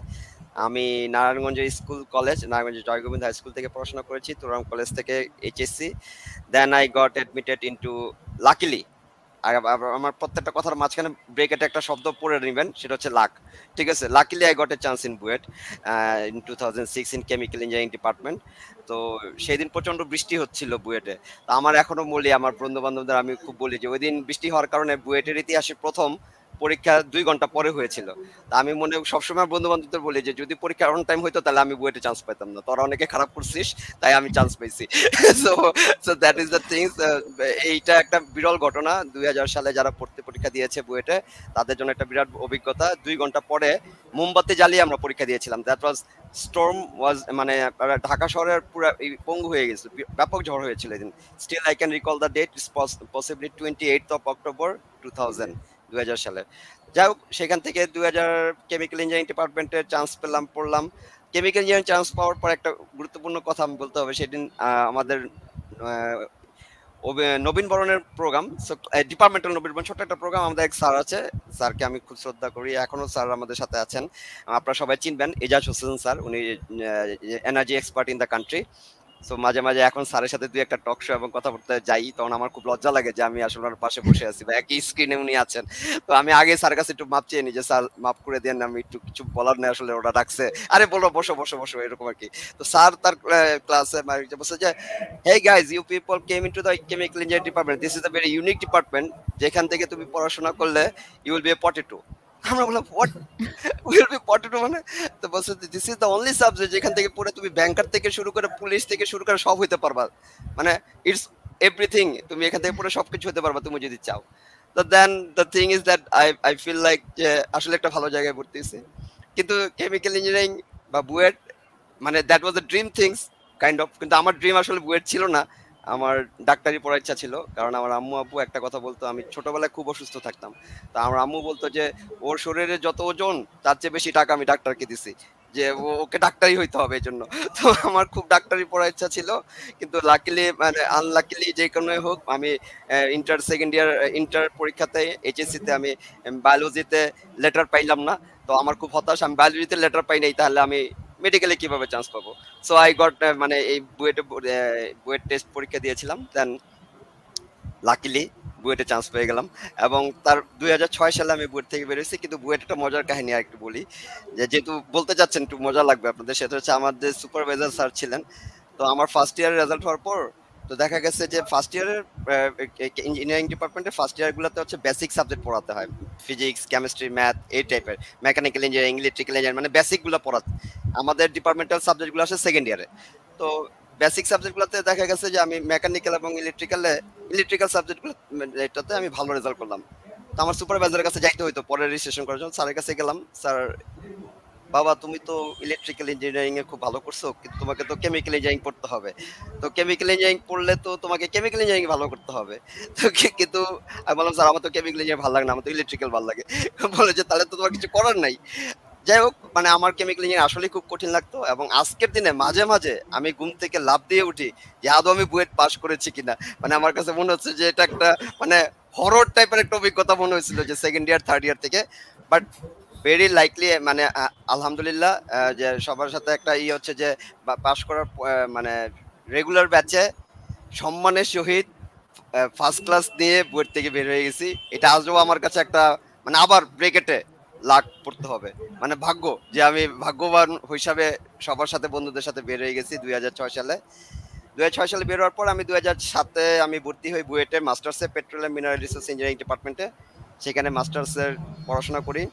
আমি নারায়ণগঞ্জের স্কুল কলেজ নারায়ণগঞ্জের জয়গোবিন্দ হাই স্কুল থেকে পড়াশোনা করেছি, তোরাম কলেজ থেকে HSC then I got admitted into luckily আমার প্রত্যেকটা কথার মাঝখানে ব্রেকেটে একটা শব্দ পড়ে নেবেন, সেটা হচ্ছে লাক ঠিক আছে? Luckily I got a chance in BUET in two thousand six in chemical engineering department তো সেই দিন প্রচণ্ড বৃষ্টি হচ্ছিল বুয়েটে। তো আমার এখনও বলি আমার বন্ধু বান্ধবদের আমি খুব বলি যে ওই দিন বৃষ্টি হওয়ার কারণে বুয়েটের ইতিহাসে প্রথম পরীক্ষা দুই ঘণ্টা পরে হয়েছিল। তা আমি মনে, সবসময় বন্ধু বান্ধবদের বলি যে, যদি পরীক্ষা অন টাইম হইতো, তাহলে আমি বুয়েটে চান্স পাইতাম না। তোরা অনেকে খারাপ করছিস, তাই আমি চান্স পাইছি। So so that is the things এইটা একটা বিরল ঘটনা। দুই হাজার সালে যারা পড়তে পরীক্ষা দিয়েছে বুয়েটে, তাদের জন্য একটা বিরাট অভিজ্ঞতা। দুই ঘণ্টা পরে মোমবাতি জ্বালিয়ে আমরা পরীক্ষা দিয়েছিলাম। দ্যাট ওয়াজ স্টর্ম ওয়াজ মানে ঢাকা শহরের পুরো পঙ্গু হয়ে গেছিল ব্যাপক ঝড় হয়েছিল এদিন। Still I can recall the date possibly twenty eight of October two thousand দু হাজার সালে। যাই হোক, সেখান থেকে দু হাজার কেমিক্যাল ইঞ্জিনিয়ারিং ডিপার্টমেন্টে চান্স পেলাম, পড়লাম। কেমিক্যাল ইঞ্জিনিয়ারিং চান্স পাওয়ার পর একটা গুরুত্বপূর্ণ কথা আমি বলতে হবে, সেদিন আমাদের নবীন বরণের প্রোগ্রাম ডিপার্টমেন্টাল নবীন বরণ, ছোট্ট একটা প্রোগ্রাম আমাদের এক স্যার আছে, স্যারকে আমি খুব শ্রদ্ধা করি, এখনও স্যার আমাদের সাথে আছেন। আপনারা সবাই চিনবেন, এজাজ হোসেন স্যার, উনি energy expert in the country so মাঝে মাঝে এখন স্যারের সাথে দুই একটা টক শো এবং কথা বলতে যাই, তখন আমার খুব লজ্জা লাগে যে আমি আসলে ওনার পাশে বসে আছি বা একই স্ক্রিনে উনি আছেন। তো আমি আগে স্যারের কাছে একটু মাপ চেয়ে নিই যে, স্যার, মাপ করে দেন, আমি একটু কিছু বলার নেই আসলে ওরা ডাকছে। আরে, বলো, বসো বসো বসো, এরকম আর কি। তো স্যার তার ক্লাসে বলছে যে hey guys you people came into the chemical engineering department this is a very unique department যেখান থেকে তুমি পড়াশোনা করলে you will be a potato আমরা বললাম হোয়াট উইল বি পটেটো মানে তো বলছে this is the only subject যেখান থেকে পড়ে তুমি ব্যাংকার থেকে শুরু করে পুলিশ থেকে শুরু করে সব হইতে পারবা। মানে ইটস এভরিথিং তুমি এখান থেকে পড়ে সবকিছু হতে পারবা, তুমি যদি চাও। তো then the thing is that I I feel like যে আসলে একটা ভালো জায়গায় ভর্তি হয়েছে কিন্তু কেমিক্যাল ইঞ্জিনিয়ারিং বা বুয়েট মানে that was the dream things kind of কিন্তু আমার ড্রিম আসলে বুয়েট ছিল না। আমার ডাক্তারি পড়ার ইচ্ছা ছিল, কারণ আমার আম্মু আব্বু একটা কথা বলতো, আমি ছোটবেলায় খুব অসুস্থ থাকতাম। তা আমার আম্মু বলতো যে, ওর শরীরে যত ওজন, তার চেয়ে বেশি টাকা আমি ডাক্তারকে দিছি। যে ওকে ডাক্তারই হইতে হবে এই জন্য তো আমার খুব ডাক্তারি পড়ার ইচ্ছা ছিল, কিন্তু লাকিলি মানে আনলাকিলি যে কোনো হোক, আমি ইন্টার সেকেন্ড ইয়ার ইন্টার পরীক্ষাতে এইচএসসিতে আমি বায়োলজিতে লেটার পাইলাম না। তো আমার খুব হতাশ, আমি বায়োলজিতে লেটার পাই নাই, তাহলে আমি মেডিকেলে কীভাবে চান্স পাবো? সো আই গট মানে এই বুয়েটে বুয়েট টেস্ট পরীক্ষা দিয়েছিলাম দেন লাকিলি বুয়েটে চান্স পেয়ে গেলাম। এবং তার দুই হাজার ছয় সালে আমি বুয়েট থেকে বেরিয়েছি, কিন্তু বুয়েট একটা মজার কাহিনী আর একটু বলি যেহেতু বলতে চাচ্ছেন একটু মজা লাগবে আপনাদের, সেটা হচ্ছে আমাদের সুপারভাইজার স্যার ছিলেন, তো আমার ফার্স্ট ইয়ারের রেজাল্ট হওয়ার পর তো দেখা গেছে যে ফার্স্ট ইয়ারের ইঞ্জিনিয়ারিং ডিপার্টমেন্টের ফার্স্ট ইয়ারগুলোতে হচ্ছে বেসিক সাবজেক্ট পড়াতে হয়। ফিজিক্স কেমিস্ট্রি ম্যাথ এই টাইপের মেকানিক্যাল ইঞ্জিনিয়ারিং ইলেকট্রিক্যাল ইঞ্জিনিয়ারিং মানে বেসিকগুলো পড়াতে। আমাদের ডিপার্টমেন্টাল সাবজেক্টগুলো আসে সেকেন্ড ইয়ারে তো বেসিক সাবজেক্টগুলোতে দেখা গেছে যে আমি মেকানিক্যাল এবং ইলেকট্রিক্যালে ইলেকট্রিক্যাল সাবজেক্টগুলো এটাতে আমি ভালো রেজাল্ট করলাম। তো আমার সুপারভাইজারের কাছে যাইতে হইতো, পরে রেজিস্ট্রেশন করার জন্য। স্যারের কাছে গেলাম, স্যার বাবা, তুমি তো ইলেকট্রিক্যাল ইঞ্জিনিয়ারিং এ খুব ভালো করছ, কিন্তু তোমাকে তো কেমিক্যাল ইঞ্জিনিয়ারিং পড়তে হবে। তো কেমিক্যাল ইঞ্জিনিয়ারিং পড়লে তো তোমাকে কেমিক্যাল ইঞ্জিনিয়ারিং ভালো করতে হবে। তো কিন্তু আমি বললাম, স্যার, আমার তো কেমিক্যাল ইঞ্জিনিয়ারিং ভালো লাগে না, আমার তো ইলেকট্রিক্যাল ভালো লাগে। বলে যে, তাহলে তো তোমার কিছু করার নাই। যাই হোক মানে আমার কেমিক্যাল ইঞ্জিনিয়ারিং আসলে খুব কঠিন লাগতো এবং আজকের দিনে মাঝে মাঝে আমি ঘুম থেকে লাভ দিয়ে উঠি যে আদৌ আমি বুয়েট পাস করেছি কিনা? মানে আমার কাছে মনে হচ্ছে যে, এটা একটা মানে হরর টাইপের একটা অভিজ্ঞতা মনে হয়েছিল যে সেকেন্ড ইয়ার থার্ড ইয়ার থেকে। বাট ভেরি লাইকলি মানে আলহামদুলিল্লাহ যে সবার সাথে একটা ই হচ্ছে যে পাস করার মানে রেগুলার ব্যাচে সম্মানের সহিত ফার্স্ট ক্লাস নিয়ে বুয়েট থেকে বের হয়ে গেছি। এটা আজও আমার কাছে একটা মানে আবার ব্রেকেটে লাখ পড়তে হবে। মানে ভাগ্য, যে আমি ভাগ্যবান হিসাবে সবার সাথে বন্ধুদের সাথে বের হয়ে গেছি দুই হাজার ছয় সালে। দু হাজার ছয় সালে বের হওয়ার পর আমি দুই সাতে আমি ভর্তি হই বুয়েটে, মাস্টার্সে, পেট্রোলিয়াম মিনারেল রিসোর্স ইঞ্জিনিয়ারিং ডিপার্টমেন্টে সেখানে মাস্টার্সের পড়াশোনা করি।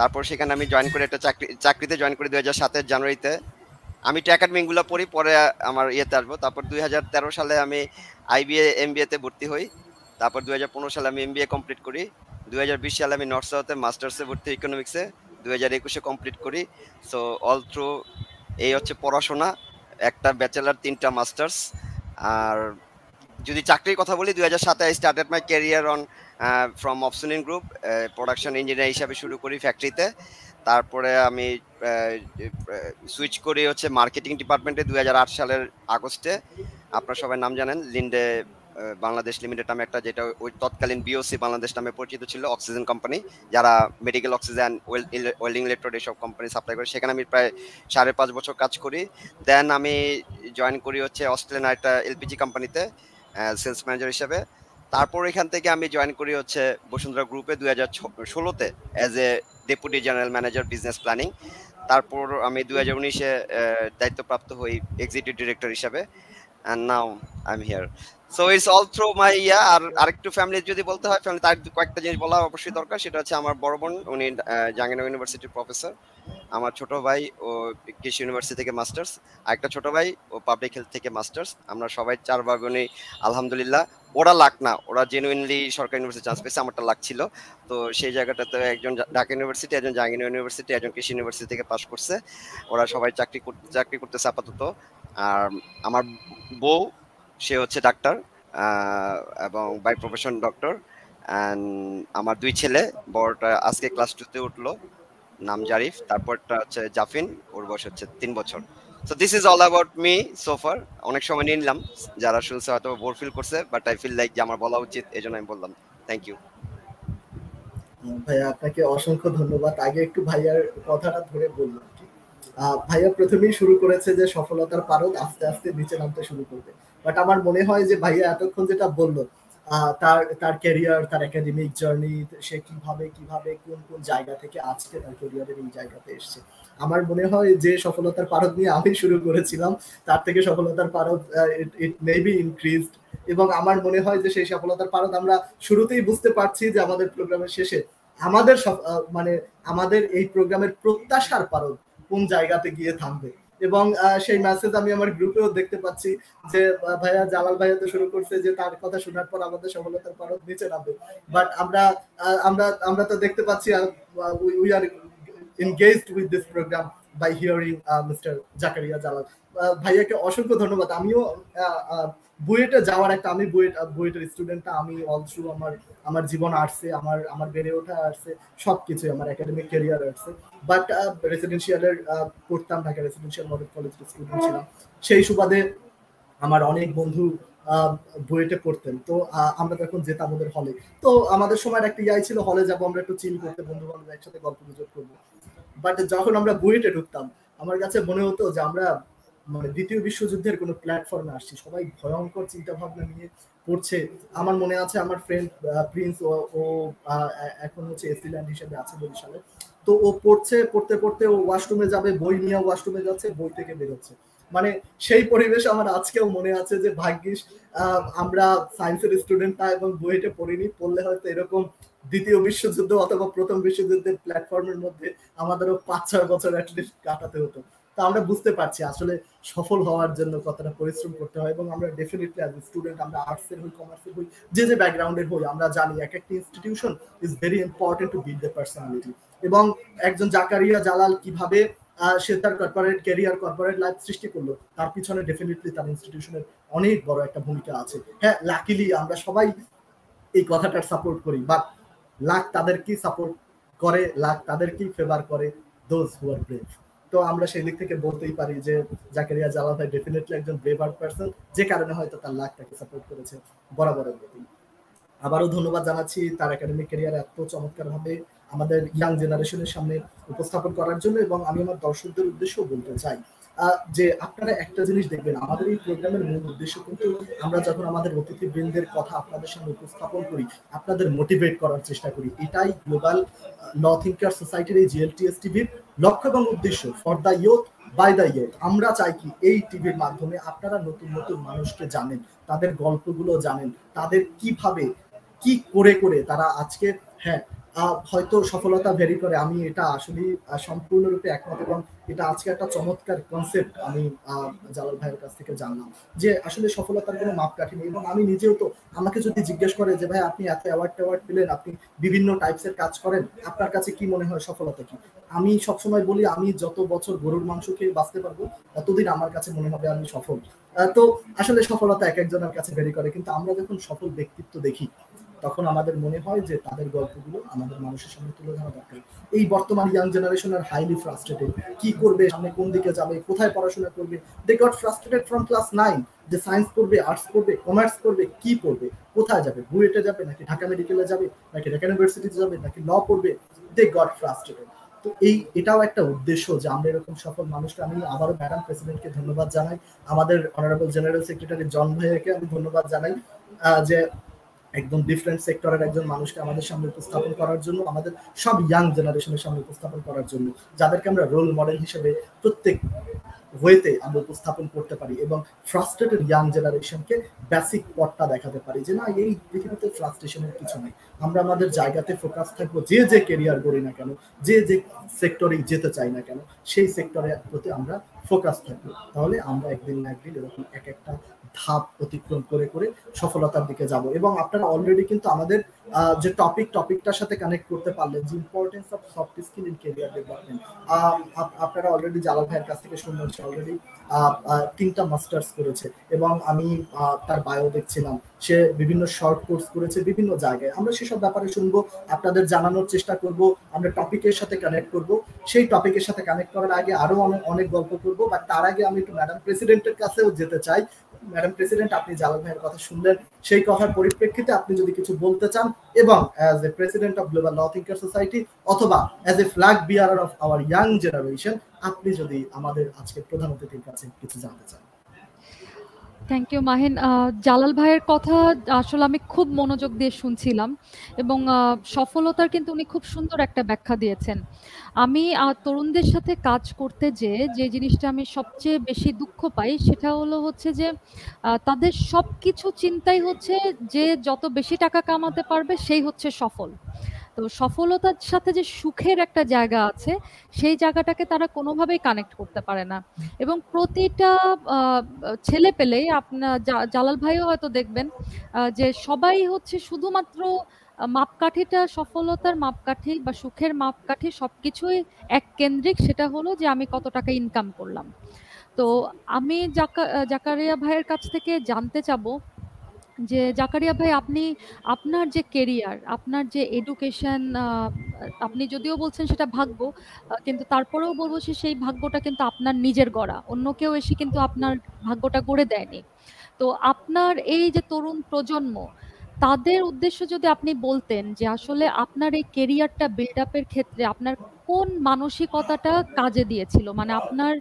তারপর সেখানে আমি জয়েন করি একটা চাকরি, চাকরিতে জয়েন করি দুই হাজার সাতের জানুয়ারিতে। আমি তো একাডেমিকগুলো পড়ি, পরে আমার ইয়েতে আসব। তারপর দুই হাজার তেরো সালে আমি আইবিএ এম তে ভর্তি হই। তারপর দুই হাজার পনেরো সালে আমি এম কমপ্লিট করি। দুই হাজার বিশ সালে আমি নর্থ সাউথে মাস্টার্সে ভর্তি ইকোনমিক্সে দুই হাজার একুশে কমপ্লিট করি। সো অল থ্রু এই হচ্ছে পড়াশোনা। একটা ব্যাচেলার তিনটা মাস্টার্স আর যদি চাকরির কথা বলি, দুই হাজার সাতে I started my career on from Opsonin group production engineer হিসাবে শুরু করি ফ্যাক্টরিতে তারপরে আমি সুইচ করি হচ্ছে মার্কেটিং ডিপার্টমেন্টে দু হাজার আট সালের আগস্টে। আপনারা সবাই নাম জানেন লিন্ডে বাংলাদেশ লিমিটেড নামে একটা যেটা ওই তৎকালীন বিওসি বাংলাদেশ নামে পরিচিত ছিল অক্সিজেন কোম্পানি যারা মেডিকেল অক্সিজেন ওয়েল্ডিং ইলেকট্রোড এসব কোম্পানি সাপ্লাই করে, সেখানে আমি প্রায় সাড়ে পাঁচ বছর কাজ করি। দেন আমি জয়েন করি হচ্ছে অস্ট্রেলিয়ান একটা এলপিজি কোম্পানিতে সেলস ম্যানেজার হিসেবে। তারপর এখান থেকে আমি জয়েন করি হচ্ছে বসুন্ধরা গ্রুপে দুই হাজার ষোলোতে as a deputy general manager business planning তারপর আমি দুই হাজার উনিশে দায়িত্বপ্রাপ্ত হই এক্সিকিউটিভ ডিরেক্টর হিসাবে। And now I am here so it's all through my ইয়া আর আরেকটু ফ্যামিলি যদি বলতে হয় ফ্যামিলি তার কয়েকটা জিনিস বলা অবশ্যই দরকার, সেটা হচ্ছে আমার বড় বোন, উনি জাহাঙ্গীরনগর ইউনিভার্সিটির প্রফেসর আমার ছোট ভাই ও কৃষি ইউনিভার্সিটি থেকে মাস্টার্স আর একটা ছোট ভাই ও পাবলিক হেলথ থেকে মাস্টার্স আমরা সবাই চার বোনই আলহামদুলিল্লাহ, ওরা লাখ না, ওরা জেনুইনলি সরকারি ইউনিভার্সিটি চান্স পেয়েছে, আমারটা লাখ ছিল। তো সেই জায়গাটাতে একজন ঢাকা ইউনিভার্সিটি একজন জাহাঙ্গীর ইউনিভার্সিটি একজন কৃষি ইউনিভার্সিটি থেকে পাশ করছে। ওরা সবাই চাকরি চাকরি করতেছে আপাতত। আর আমার বউ সে হচ্ছে ডাক্তার এবং বাই প্রফেশন ডক্টর অ্যান্ড আমার দুই ছেলে বড়টা আজকে ক্লাস টুতে উঠল, নাম জারিফ, তারপরটা হচ্ছে জাফিন, ওর বয়স হচ্ছে তিন বছর। So this is all about me so far অনেক সময় নিয়ে নিলাম, যারা শুনছে হয়তো বোর ফিল করছে বাট আই ফিল লাইক যে আমার বলা উচিত এই জন্য আমি বললাম। থ্যাংক ইউ ভাইয়া, আপনাকে অসংখ্য ধন্যবাদ। আগে একটু ভাইয়ার কথাটা ধরে বললাম ভাইয়া প্রথমেই শুরু করেছে যে সফলতার পারদ আস্তে আস্তে নিচে নামতে শুরু করবে। বাট আমার মনে হয় যে ভাইয়া এতক্ষণ যেটা বলল তার তার ক্যারিয়ার তার একাডেমিক জার্নি সে কীভাবে কীভাবে, কোন কোন জায়গা থেকে আজকে তার ক্যারিয়ারের এই জায়গাতে এসছে। আমার মনে হয় যে সফলতার পারদ নিয়ে আমি শুরু করেছিলাম, তার থেকে সফলতার পারদ ইট মে বি ইনক্রিজড এবং আমার মনে হয় যে সেই সফলতার পারদ আমরা শুরুতেই বুঝতে পারছি যে আমাদের প্রোগ্রামের শেষে আমাদের মানে আমাদের এই প্রোগ্রামের প্রত্যাশার পারদ কোন জায়গাতে গিয়ে থামবে। এবং সেই মেসেজ আমি আমার গ্রুপেও দেখতে পাচ্ছি যে ভাইয়া জালাল ভাইয়া তো শুরু করছে যে তার কথা শোনার পর আমাদের সফলতার পর নিচে নামবে। বাট আমরা আমরা আমরা তো দেখতে পাচ্ছি we are this program by hearing uh, Mr. Zakaria Jalal. ভাইয়াকে অসংখ্য ধন্যবাদ। আমিও বুয়েটে যাওয়ার একটা আমি বুয়েট বুয়েটের স্টুডেন্টটা আমি অল আমার আমার জীবন আর্টসে আমার আমার বেড়ে ওঠা আর্টসে সব কিছু আমার একাডেমিক ক্যারিয়ার আর্টসে বাট রেসিডেন্সিয়ালের পড়তাম ঢাকা রেসিডেন্সিয়াল মডেল কলেজের স্টুডেন্ট ছিলাম। সেই সুবাদে আমার অনেক বন্ধু বুয়েটে পড়তেন। তো আমরা তখন যেতাম আমাদের হলে তো আমাদের সময় একটা ইয়াই ছিল হলে যাব, আমরা একটু চিল করতে বন্ধু বান্ধব একসাথে গল্প গুজব করব। বাট যখন আমরা বুয়েটে ঢুকতাম, আমার কাছে মনে হতো যে আমরা মানে দ্বিতীয় বিশ্বযুদ্ধের কোনো প্ল্যাটফর্মে আসছি। সবাই ভয়ঙ্কর চিন্তা ভাবনা নিয়ে পড়ছে। আমার মনে আছে, আমার ফ্রেন্ড প্রিন্স ও এখন হচ্ছে এসিল্যান্ড হিসেবে আছে বরিশালে। তো ও পড়ছে, পড়তে পড়তে ও ওয়াশরুমে যাবে, বই নিয়ে ওয়াশরুমে যাচ্ছে, বই থেকে বেরোচ্ছে। মানে সেই পরিবেশ আমার আজকেও মনে আছে যে ভাগ্যিস আমরা সায়েন্সের স্টুডেন্টটা এবং বইটা পড়িনি, পড়লে হয়তো এরকম দ্বিতীয় বিশ্বযুদ্ধ অথবা প্রথম বিশ্বযুদ্ধের প্ল্যাটফর্মের মধ্যে আমাদেরও পাঁচ ছয় বছর অ্যাটলিস্ট কাটাতে হতো। তা আমরা বুঝতে পারছি আসলে সফল হওয়ার জন্য কতটা পরিশ্রম করতে হয় এবং আমরা ডেফিনেটলি অ্যাজ স্টুডেন্ট আমরা আর্টসের হই কমার্সের হই, যে যে ব্যাকগ্রাউন্ডের হই, আমরা জানি এক একটা institution is very important to build the personality এবং একজন জাকারিয়া জালাল কীভাবে সে তার কর্পোরেট ক্যারিয়ার কর্পোরেট লাইফ সৃষ্টি করল, তার পিছনে ডেফিনেটলি তার ইনস্টিটিউশনের অনেক বড় একটা ভূমিকা আছে। হ্যাঁ লাকিলি আমরা সবাই এই কথাটার সাপোর্ট করি বাট লাক তাদেরকেই সাপোর্ট করে লাক তাদেরকেই ফেভার করে দোজ হু আর ব্রেভ তো আমরা সেই দিক থেকে বলতেই পারি যে জাকারিয়া জালাল ভাই ডেফিনেটলি একজন ব্রেভার পার্সন যে কারণে হয়তো তার তাকে সাপোর্ট করেছে বরাবরের আবারও ধন্যবাদ জানাচ্ছি তার একাডেমিক ক্যারিয়ার এত চমৎকার ভাবে আমাদের ইয়াং জেনারেশনের সামনে উপস্থাপন করার জন্য এবং আমি আমার দর্শকদের উদ্দেশ্যও বলতে চাই যে আপনারা একটা জিনিস দেখবেন, আমাদের এই প্রোগ্রামের মূল উদ্দেশ্য কিন্তু আমরা যখন আমাদের অতিথিবৃন্দের কথা আপনাদের সামনে উপস্থাপন করি, আপনাদের মোটিভেট করার চেষ্টা করি। এটাই গ্লোবাল ল থিঙ্কার সোসাইটির এই জিএলটিএস টিভির লক্ষ্য এবং উদ্দেশ্য for the youth by the youth আমরা চাই কি এই টিভির মাধ্যমে আপনারা নতুন নতুন মানুষকে জানেন, তাদের গল্পগুলো জানেন, তাদের কীভাবে, কি করে করে তারা আজকে হ্যাঁ হয়তো সফলতা ভেরি করে। আমি এটা আসলে সম্পূর্ণরূপে একমত এবং এটা আজকে একটা চমৎকার কনসেপ্ট আমি জালাল ভাইয়ের কাছ থেকে জানলাম যে আসলে সফলতার কোনো মাপকাঠি নেই এবং আমি নিজেও তো, আমাকে যদি জিজ্ঞেস করে যে ভাই আপনি এত অ্যাওয়ার্ড ট্যাওয়ার্ড পেলেন, আপনি বিভিন্ন টাইপসের কাজ করেন, আপনার কাছে কি মনে হয় সফলতা কি? আমি সবসময় বলি, আমি যত বছর গরুর মাংস খেয়ে বাঁচতে পারব, ততদিন আমার কাছে মনে হবে আমি সফল। তো আসলে সফলতা এক একজনের কাছে ভেরি করে, কিন্তু আমরা যখন সফল ব্যক্তিত্ব দেখি, তখন আমাদের মনে হয় যে তাদের গল্পগুলো আমাদের মানুষের সামনে তুলে ধরা দরকার। এই বর্তমান young generation are highly frustrated কি করবে, সামনে কোন দিকে যাবে, কোথায় পড়াশোনা করবে? They got frustrated from class nine যে সায়েন্স করবে আর্টস করবে কমার্স করবে কি করবে কোথায় যাবে? বুয়েটে যাবে নাকি ঢাকা মেডিকেলে যাবে, নাকি ঢাকা ইউনিভার্সিটিতে যাবে, নাকি ল পড়বে? দে গট ফ্রাস্ট্রেটেড তো এই, এটাও একটা উদ্দেশ্য যে আমরা এরকম সফল মানুষকে আমি আবারও ম্যাডাম প্রেসিডেন্টকে ধন্যবাদ জানাই, আমাদের অনারেবল জেনারেল সেক্রেটারি জন ভাইয়াকে আমি ধন্যবাদ জানাই যে একদম ডিফারেন্ট সেক্টরের একজন মানুষকে আমাদের সামনে উপস্থাপন করার জন্য, আমাদের সব ইয়াং জেনারেশনের সামনে উপস্থাপন করার জন্য, যাদেরকে আমরা রোল মডেল হিসেবে প্রত্যেক ওয়েতে আমরা উপস্থাপন করতে পারি এবং ফ্রাস্ট্রেটেড ইয়াং জেনারেশনকে বেসিক পথটা দেখাতে পারি যে না, এই পৃথিবীতে ফ্রাস্ট্রেশনের কিছু নেই। আমরা আমাদের জায়গাতে ফোকাস থাকব, যে যে কেরিয়ার করি না কেন, যে যে সেক্টরে যেতে চাই না কেন, সেই সেক্টরের প্রতি আমরা ফোকাস থাকব। তাহলে আমরা একদিন না একদিন এরকম এক একটা ধাপ অতিক্রম করে করে সফলতার দিকে যাব। এবং আপনারা অলরেডি কিন্তু আমাদের যে টপিক টপিকটার সাথে কানেক্ট করতে পারলেন, যে importance of soft skill in career development আপনারা অলরেডি জালাল ভাইয়ের কাছ থেকে শুনলেন অলরেডি তিনটা মাস্টার্স করেছে এবং আমি তার বায়ো দেখছিলাম। সে বিভিন্ন শর্ট কোর্স করেছে বিভিন্ন জায়গায়। আমরা সেসব ব্যাপারে শুনব, আপনাদের জানানোর চেষ্টা করব, আমরা টপিকের সাথে কানেক্ট করব। সেই টপিকের সাথে কানেক্ট করার আগে আরও অনেক অনেক গল্প করব বা তার আগে আমি একটু ম্যাডাম প্রেসিডেন্টের কাছেও যেতে চাই। ম্যাডাম প্রেসিডেন্ট আপনি জালাল ভাইয়ের কথা শুনলেন। সেই কথার পরিপ্রেক্ষিতে আপনি যদি কিছু বলতে চান এবং as a president of global law thinker society অথবা as a flag bearer of our young generation আপনি যদি আমাদের আজকে প্রধান অতিথির কাছে কিছু জানতে চান। থ্যাংক ইউ মাহিন জালাল ভাইয়ের কথা আসলে আমি খুব মনোযোগ দিয়ে শুনছিলাম এবং সফলতার কিন্তু উনি খুব সুন্দর একটা ব্যাখ্যা দিয়েছেন। আমি তরুণদের সাথে কাজ করতে যে যে জিনিসটা আমি সবচেয়ে বেশি দুঃখ পাই সেটা হলো হচ্ছে যে তাদের সব কিছু চিন্তাই হচ্ছে যে যত বেশি টাকা কামাতে পারবে সেই হচ্ছে সফল। তো সফলতার সাথে যে সুখের একটা জায়গা আছে, সেই জায়গাটাকে তারা কোনোভাবেই কানেক্ট করতে পারে না। এবং প্রতিটা ছেলে পেলেই আপনার জালাল ভাইও হয়তো দেখবেন যে সবাই হচ্ছে শুধুমাত্র মাপকাঠিটা, সফলতার মাপকাঠি বা সুখের মাপকাঠি সবকিছুই এক কেন্দ্রিক সেটা হলো যে আমি কত টাকা ইনকাম করলাম। তো আমি জাকারিয়া ভাইয়ের কাছ থেকে জানতে চাবো যে জাকারিয়া ভাই, আপনি আপনার যে কেরিয়ার আপনার যে এডুকেশন আপনি যদিও বলছেন সেটা ভাগ্য কিন্তু তারপরেও বলব সে সেই ভাগ্যটা কিন্তু আপনার নিজের গড়া। অন্য কেউ এসে কিন্তু আপনার ভাগ্যটা গড়ে দেয়নি। তো আপনার এই যে তরুণ প্রজন্ম, তাদের উদ্দেশ্য যদি আপনি বলতেন যে আসলে আপনার এই কেরিয়ারটা বিল্ড আপের ক্ষেত্রে আপনার কোন মানসিকতাটা কাজে দিয়েছিল? মানে আপনার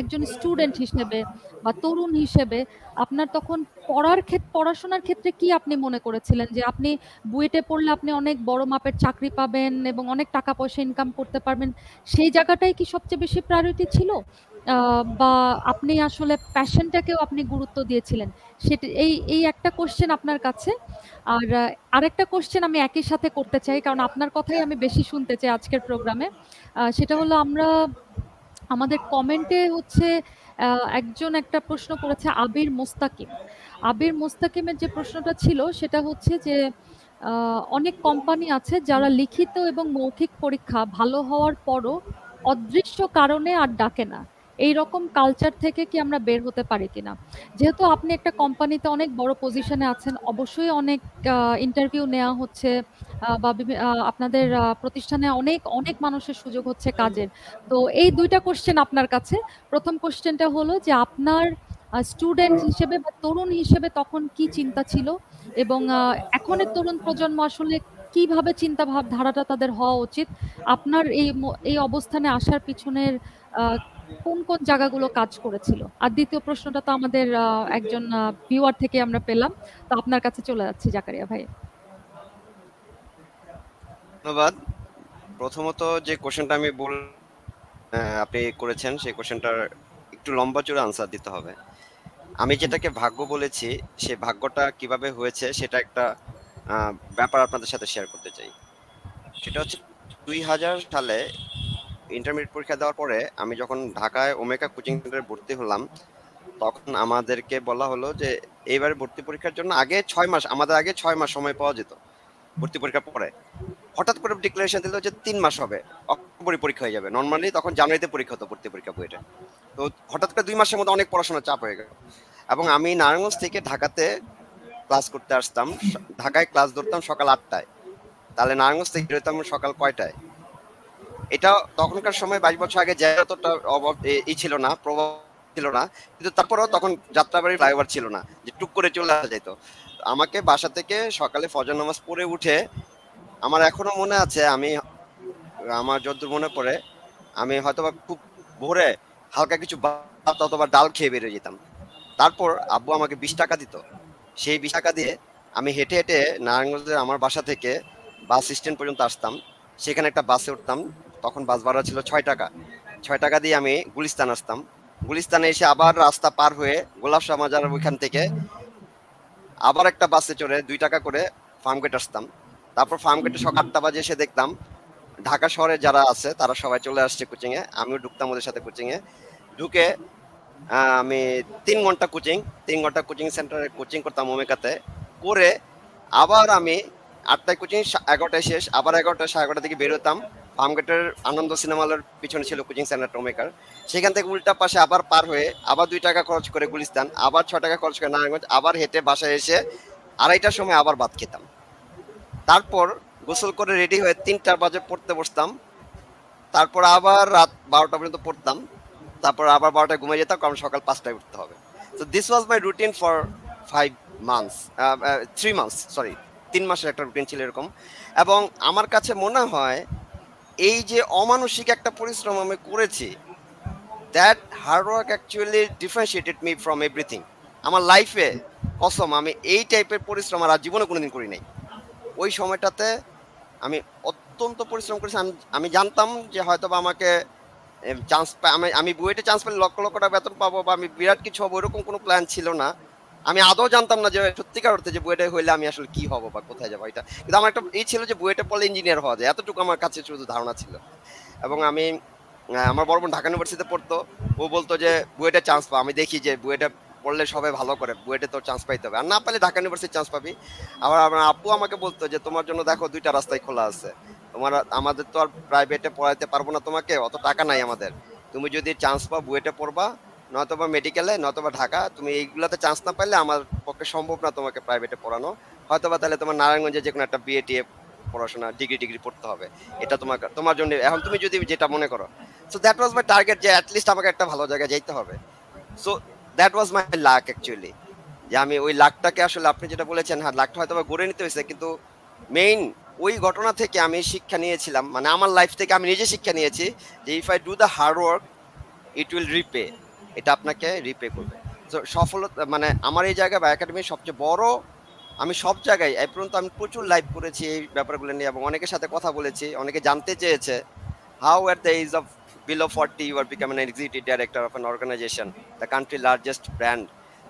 একজন স্টুডেন্ট হিসেবে বা তরুণ হিসেবে আপনার তখন পড়ার ক্ষেত্রে পড়াশোনার ক্ষেত্রে কি আপনি মনে করেছিলেন যে আপনি বুয়েটে পড়লে আপনি অনেক বড় মাপের চাকরি পাবেন এবং অনেক টাকা পয়সা ইনকাম করতে পারবেন? সেই জায়গাটাই কি সবচেয়ে বেশি প্রায়োরিটি ছিল? বা আপনি আসলে প্যাশনটাকেও আপনি গুরুত্ব দিয়েছিলেন। সেটা, এই এই একটা কোশ্চেন আপনার কাছে। আর আরেকটা কোশ্চেন আমি একই সাথে করতে চাই, কারণ আপনার কথাই আমি বেশি শুনতে চাই আজকের প্রোগ্রামে সেটা হলো আমরা, আমাদের কমেন্টে হচ্ছে একজন একটা প্রশ্ন করেছে আবির মোস্তাকিম। আবির মোস্তাকিমের যে প্রশ্নটা ছিল, সেটা হচ্ছে যে অনেক কোম্পানি আছে যারা লিখিত এবং মৌখিক পরীক্ষা ভালো হওয়ার পরও অদৃশ্য কারণে আর ডাকে না। এই রকম কালচার থেকে কি আমরা বের হতে পারি কিনা? যেহেতু আপনি একটা কোম্পানিতে অনেক বড় পজিশনে আছেন, অবশ্যই অনেক ইন্টারভিউ নেওয়া হচ্ছে বা আপনাদের প্রতিষ্ঠানে অনেক অনেক মানুষের সুযোগ হচ্ছে কাজের। তো এই দুইটা কোশ্চেন আপনার কাছে। প্রথম কোশ্চেনটা হলো যে আপনার স্টুডেন্ট হিসেবে বা তরুণ হিসেবে তখন কি চিন্তা ছিল? এবং এখনের তরুণ প্রজন্ম আসলে কীভাবে চিন্তা ভাব ধারাটা তাদের হওয়া উচিত? আপনার এই এই অবস্থানে আসার পিছনের কোন কোন জায়গাগুলো কাজ করেছিল? আর দ্বিতীয় প্রশ্নটা তো আমাদের একজন ভিউয়ার থেকে আমরা পেলাম। তো আপনার কাছে চলে যাচ্ছি, জাকারিয়া ভাই। ধন্যবাদ। প্রথমত যে কোশ্চেনটা আমি বল আপনি করেছেন, সেই কোশ্চেনটার একটু লম্বা চূড়া আনসার দিতে হবে। আমি যেটাকে ভাগ্য বলেছি, সে ভাগ্যটা কীভাবে হয়েছে, সেটা একটা ব্যাপার আপনাদের সাথে শেয়ার করতে চাই। সেটা হচ্ছে দুই হাজার সালে ইন্টারমিডিয়েট পরীক্ষা দেওয়ার পরে আমি যখন ঢাকায় ওমেকা কোচিং সেন্টারে ভর্তি হলাম, তখন আমাদেরকে বলা হলো যে এইবারে ভর্তি পরীক্ষার জন্য আগে ছয় মাস, আমাদের আগে ছয় মাস সময় পাওয়া যেত ভর্তি পরীক্ষার পরে। হঠাৎ করে ডিক্লারেশন দিল যে তিন মাস হবে অক্টোবরে পরীক্ষা হয়ে যাবে। নর্মালি তখন জানুয়ারিতে পরীক্ষা হতো ভর্তি পরীক্ষা বইটা তো হঠাৎ করে দুই মাসের মধ্যে অনেক পড়াশোনার চাপ হয়ে গেল। এবং আমি নারায়ণগঞ্জ থেকে ঢাকাতে ক্লাস করতে আসতাম, ঢাকায় ক্লাস ধরতাম সকাল আটটায়। তাহলে নারায়ণগঞ্জ থেকে বেরোতাম সকাল কয়টায়? এটা তখনকার সময় বাইশ বছর আগে অভাব ই ছিল না, প্রভাব ছিল না। কিন্তু তারপরেও তখন যাত্রাবাড়ি ফ্লাইওভার ছিল না, যে টুক করে চলে আসা যেত আমাকে বাসা থেকে সকালে ফজর নামাজ পড়ে উঠে আমার এখনও মনে আছে আমি, আমার যদ্দূর মনে পড়ে, আমি হয়তো খুব ভোরে হালকা কিছু ভাত অথবা ডাল খেয়ে বেরিয়ে যেতাম। তারপর আব্বু আমাকে বিশ টাকা দিত। সেই বিশ টাকা দিয়ে আমি হেঁটে হেঁটে নারায়ণগঞ্জের আমার বাসা থেকে বাস স্ট্যান্ড পর্যন্ত আসতাম। সেখানে একটা বাসে উঠতাম। তখন বাস ভাড়া ছিল ছয় টাকা। ছয় টাকা দিয়ে আমি গুলিস্তান আসতাম। গুলিস্তানে এসে আবার রাস্তা পার হয়ে গোলাপ শাহ মাজার ওইখান থেকে আবার একটা বাসে চড়ে দুই টাকা করে ফার্মগেট আসতাম। তারপর ফার্মগেটে সকাল আটটা বাজে এসে দেখতাম, ঢাকা শহরে যারা আছে তারা সবাই চলে আসছে কোচিংয়ে আমিও ঢুকতাম ওদের সাথে কোচিংয়ে ঢুকে আমি তিন ঘণ্টা কোচিং তিন ঘণ্টা কোচিং সেন্টারে কোচিং করতাম ওমেকাতে। করে আবার আমি আটটায় কোচিং এগারোটায় শেষ, আবার এগারোটা, সাড়ে এগারোটা থেকে বেরোতাম ফার্মগেটের আনন্দ সিনেমালের পিছনে ছিল কোচিং সেন্টার টোমেকার। সেখান থেকে উল্টা পাশে আবার পার হয়ে আবার দুই টাকা খরচ করে গুলিস্তান, আবার ছ টাকা খরচ করে নারায়ণগঞ্জ, আবার হেঁটে বাসায় এসে আড়াইটার সময় আবার ভাত খেতাম। তারপর গোসল করে রেডি হয়ে তিনটার বাজে পড়তে বসতাম। তারপর আবার রাত বারোটা পর্যন্ত পড়তাম। তারপর আবার বারোটায় ঘুমিয়ে যেতাম, কারণ সকাল পাঁচটায় উঠতে হবে। তো this was my routine for five months three months sorry তিন মাসের একটা রুটিন ছিল এরকম। এবং আমার কাছে মনে হয় এই যে অমানসিক একটা পরিশ্রম আমি করেছি that hard work actually differentiated me from everything আমার লাইফে কসম, আমি এই টাইপের পরিশ্রম আর জীবনে কোনোদিন করি নাই। ওই সময়টাতে আমি অত্যন্ত পরিশ্রম করেছি। আমি আমি জানতাম যে হয়তো বা আমাকে চান্স আমি আমি বুয়েটে চান্স পেলে লক্ষ লক্ষ টাকা বেতন পাবো বা আমি বিরাট কিছু হব, এরকম কোনো প্ল্যান ছিল না। আমি আদৌ জানতাম না যে সত্যিকার অর্থে যে বুয়েটে হইলে আমি আসলে কি হব বা কোথায় যাব এটা। কিন্তু আমার একটা এই ছিল যে বুয়েটে পড়লে ইঞ্জিনিয়ার হওয়া যায়। এতটুকু আমার কাছে শুধু ধারণা ছিল। এবং আমি আমার বড় বোন ঢাকা ইউনিভার্সিটিতে পড়তো। ও বলতো যে, বুয়েটে চান্স পা। আমি দেখি যে বুয়েটে পড়লে সবাই ভালো করে। বুয়েটে তো চান্স পাইতে হবে। আর না পাইলে ঢাকা ইউনিভার্সিটি চান্স পাবি। আবার আমার আপু আমাকে বলতো যে, তোমার জন্য দেখো দুইটা রাস্তায় খোলা আছে। তোমার, আমাদের তো আর প্রাইভেটে পড়াইতে পারব না তোমাকে। অত টাকা নাই আমাদের। তুমি যদি চান্স পাও বুয়েটে পড়বা। নয়তোবা মেডিকেলে নয়তোবা ঢাকা। তুমি এইগুলোতে চান্স না পাইলে আমার পক্ষে সম্ভব না তোমাকে প্রাইভেটে পড়ানো। হয়তোবা তাহলে তোমার নারায়ণগঞ্জে যে কোনো একটা বিএ টিএ পড়াশোনা ডিগ্রি ডিগ্রি পড়তে হবে। এটা তোমার তোমার জন্য এখন তুমি যদি যেটা মনে করো। So that was my target যে অ্যাটলিস্ট আমাকে একটা ভালো জায়গায় যেতে হবে। So that was my luck actually যে আমি ওই লাকটাকে আসলে আপনি যেটা বলেছেন হ্যাঁ লাকটা হয়তো গড়ে নিতে হয়েছে, কিন্তু মেইন ওই ঘটনা থেকে আমি শিক্ষা নিয়েছিলাম। মানে আমার লাইফ থেকে আমি নিজে শিক্ষা নিয়েছি যে if I do the hard work it will repay এটা আপনাকে রিপে করবে। সফলতা মানে আমার এই জায়গায় বা একাডেমির সবচেয়ে বড়, আমি সব জায়গায়, এই পর্যন্ত আমি প্রচুর লাইভ করেছি এই ব্যাপারগুলো নিয়ে এবং অনেকের সাথে কথা বলেছি, অনেকে জানতে চেয়েছে how at the age of below 40 you are become an executive director of an organization, the country largest brand.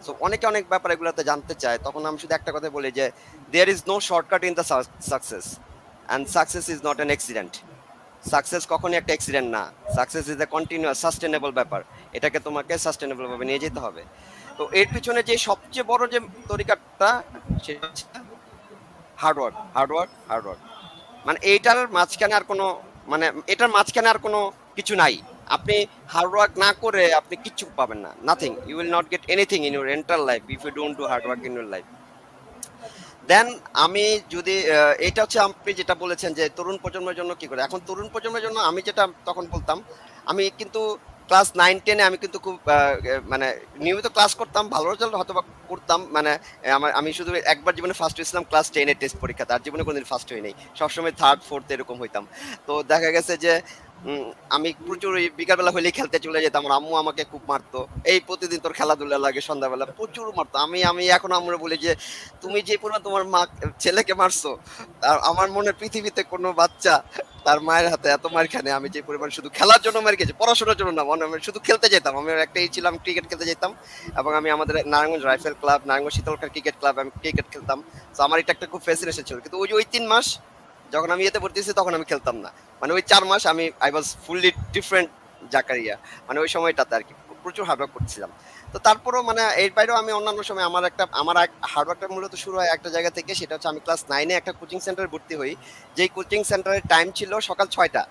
So অনেকে অনেক ব্যাপার এগুলোতে জানতে চায়, তখন আমি শুধু একটা কথা বলি যে there is no shortcut in the success and success is not an accident success কখনই একটা অ্যাক্সিডেন্ট না success is a continuous sustainable ব্যাপার। এটাকে তোমাকে সাস্টেনেবল ভাবে নিয়ে যেতে হবে। তো এর পিছনে যে সবচেয়ে বড় যে তরিকাটা, সেটা হার্ডওয়ার্ক হার্ডওয়ার্ক হার্ডওয়ার্ক মানে এইটার মাঝখানে আর কোনো মানে এটার মাঝখানে আর কোনো কিছু নাই। আপনি হার্ডওয়ার্ক না করে আপনি কিচ্ছু পাবেন না nothing you will not get anything in your entire life if you don't do hard work in your life then আমি যদি এটা হচ্ছে আপনি যেটা বলেছেন যে তরুণ প্রজন্মের জন্য কি করে? এখন তরুণ প্রজন্মের জন্য আমি যেটা তখন বলতাম, আমি কিন্তু ক্লাস নাইন, টেনে আমি কিন্তু খুব মানে নিয়মিত ক্লাস করতাম, ভালো রেজাল্ট হয়তো করতাম মানে আমার, আমি শুধু একবার জীবনে ফার্স্ট হয়েছিলাম ক্লাস টেনের টেস্ট পরীক্ষা, তার জীবনে কোনোদিন ফার্স্ট হই নাই সবসময় থার্ড ফোর্থ এরকম হইতাম। তো দেখা গেছে যে আমি প্রচুর বিকালবেলা হলে খেলতে চলে যেতাম আমার আম্মু আমাকে খুব মারতো। এই প্রতিদিন তোর খেলাধুলা লাগে সন্ধ্যাবেলা, প্রচুর মারতো। আমি আমি এখন আমরা বলি যে, তুমি যে পরিমাণ তোমার মা, ছেলেকে মারছো, আর আমার মনে পৃথিবীতে কোনো বাচ্চা তার মায়ের হাতে এত মার খানে আমি যে পরিমাণ শুধু খেলার জন্য মার খেয়েছি, পড়াশোনার জন্য না মানে আমি শুধু খেলতে যেতাম। আমি একটাই ছিলাম ক্রিকেট খেলতে যেতাম, এবং আমি আমাদের নারায়ণগঞ্জ রাইফেল ক্লাব, নারায়ণগঞ্জ শীতলকার ক্রিকেট ক্লাব আমি ক্রিকেট খেলতাম। তো আমার এটা একটা খুব ফ্যাসিনেশন ছিল। কিন্তু ওই যে ওই তিন মাস যখন আমি ইয়েতে ভর্তি তখন আমি খেলতাম না। মানে ওই চার মাস আমি I was fully different Zakaria. মানে ওই সময়টাতে আর কি, প্রচুর হার্ডওয়ার্ক করছিলাম। তো তারপরও মানে এর বাইরেও আমি অন্যান্য সময় আমার একটা, আমার এক হার্ডওয়ার্কটা মূলত শুরু হয় একটা জায়গা থেকে, সেটা হচ্ছে আমি ক্লাস নাইনে একটা কোচিং সেন্টারে ভর্তি হই। যেই কোচিং সেন্টারের টাইম ছিল সকাল ছয়টা।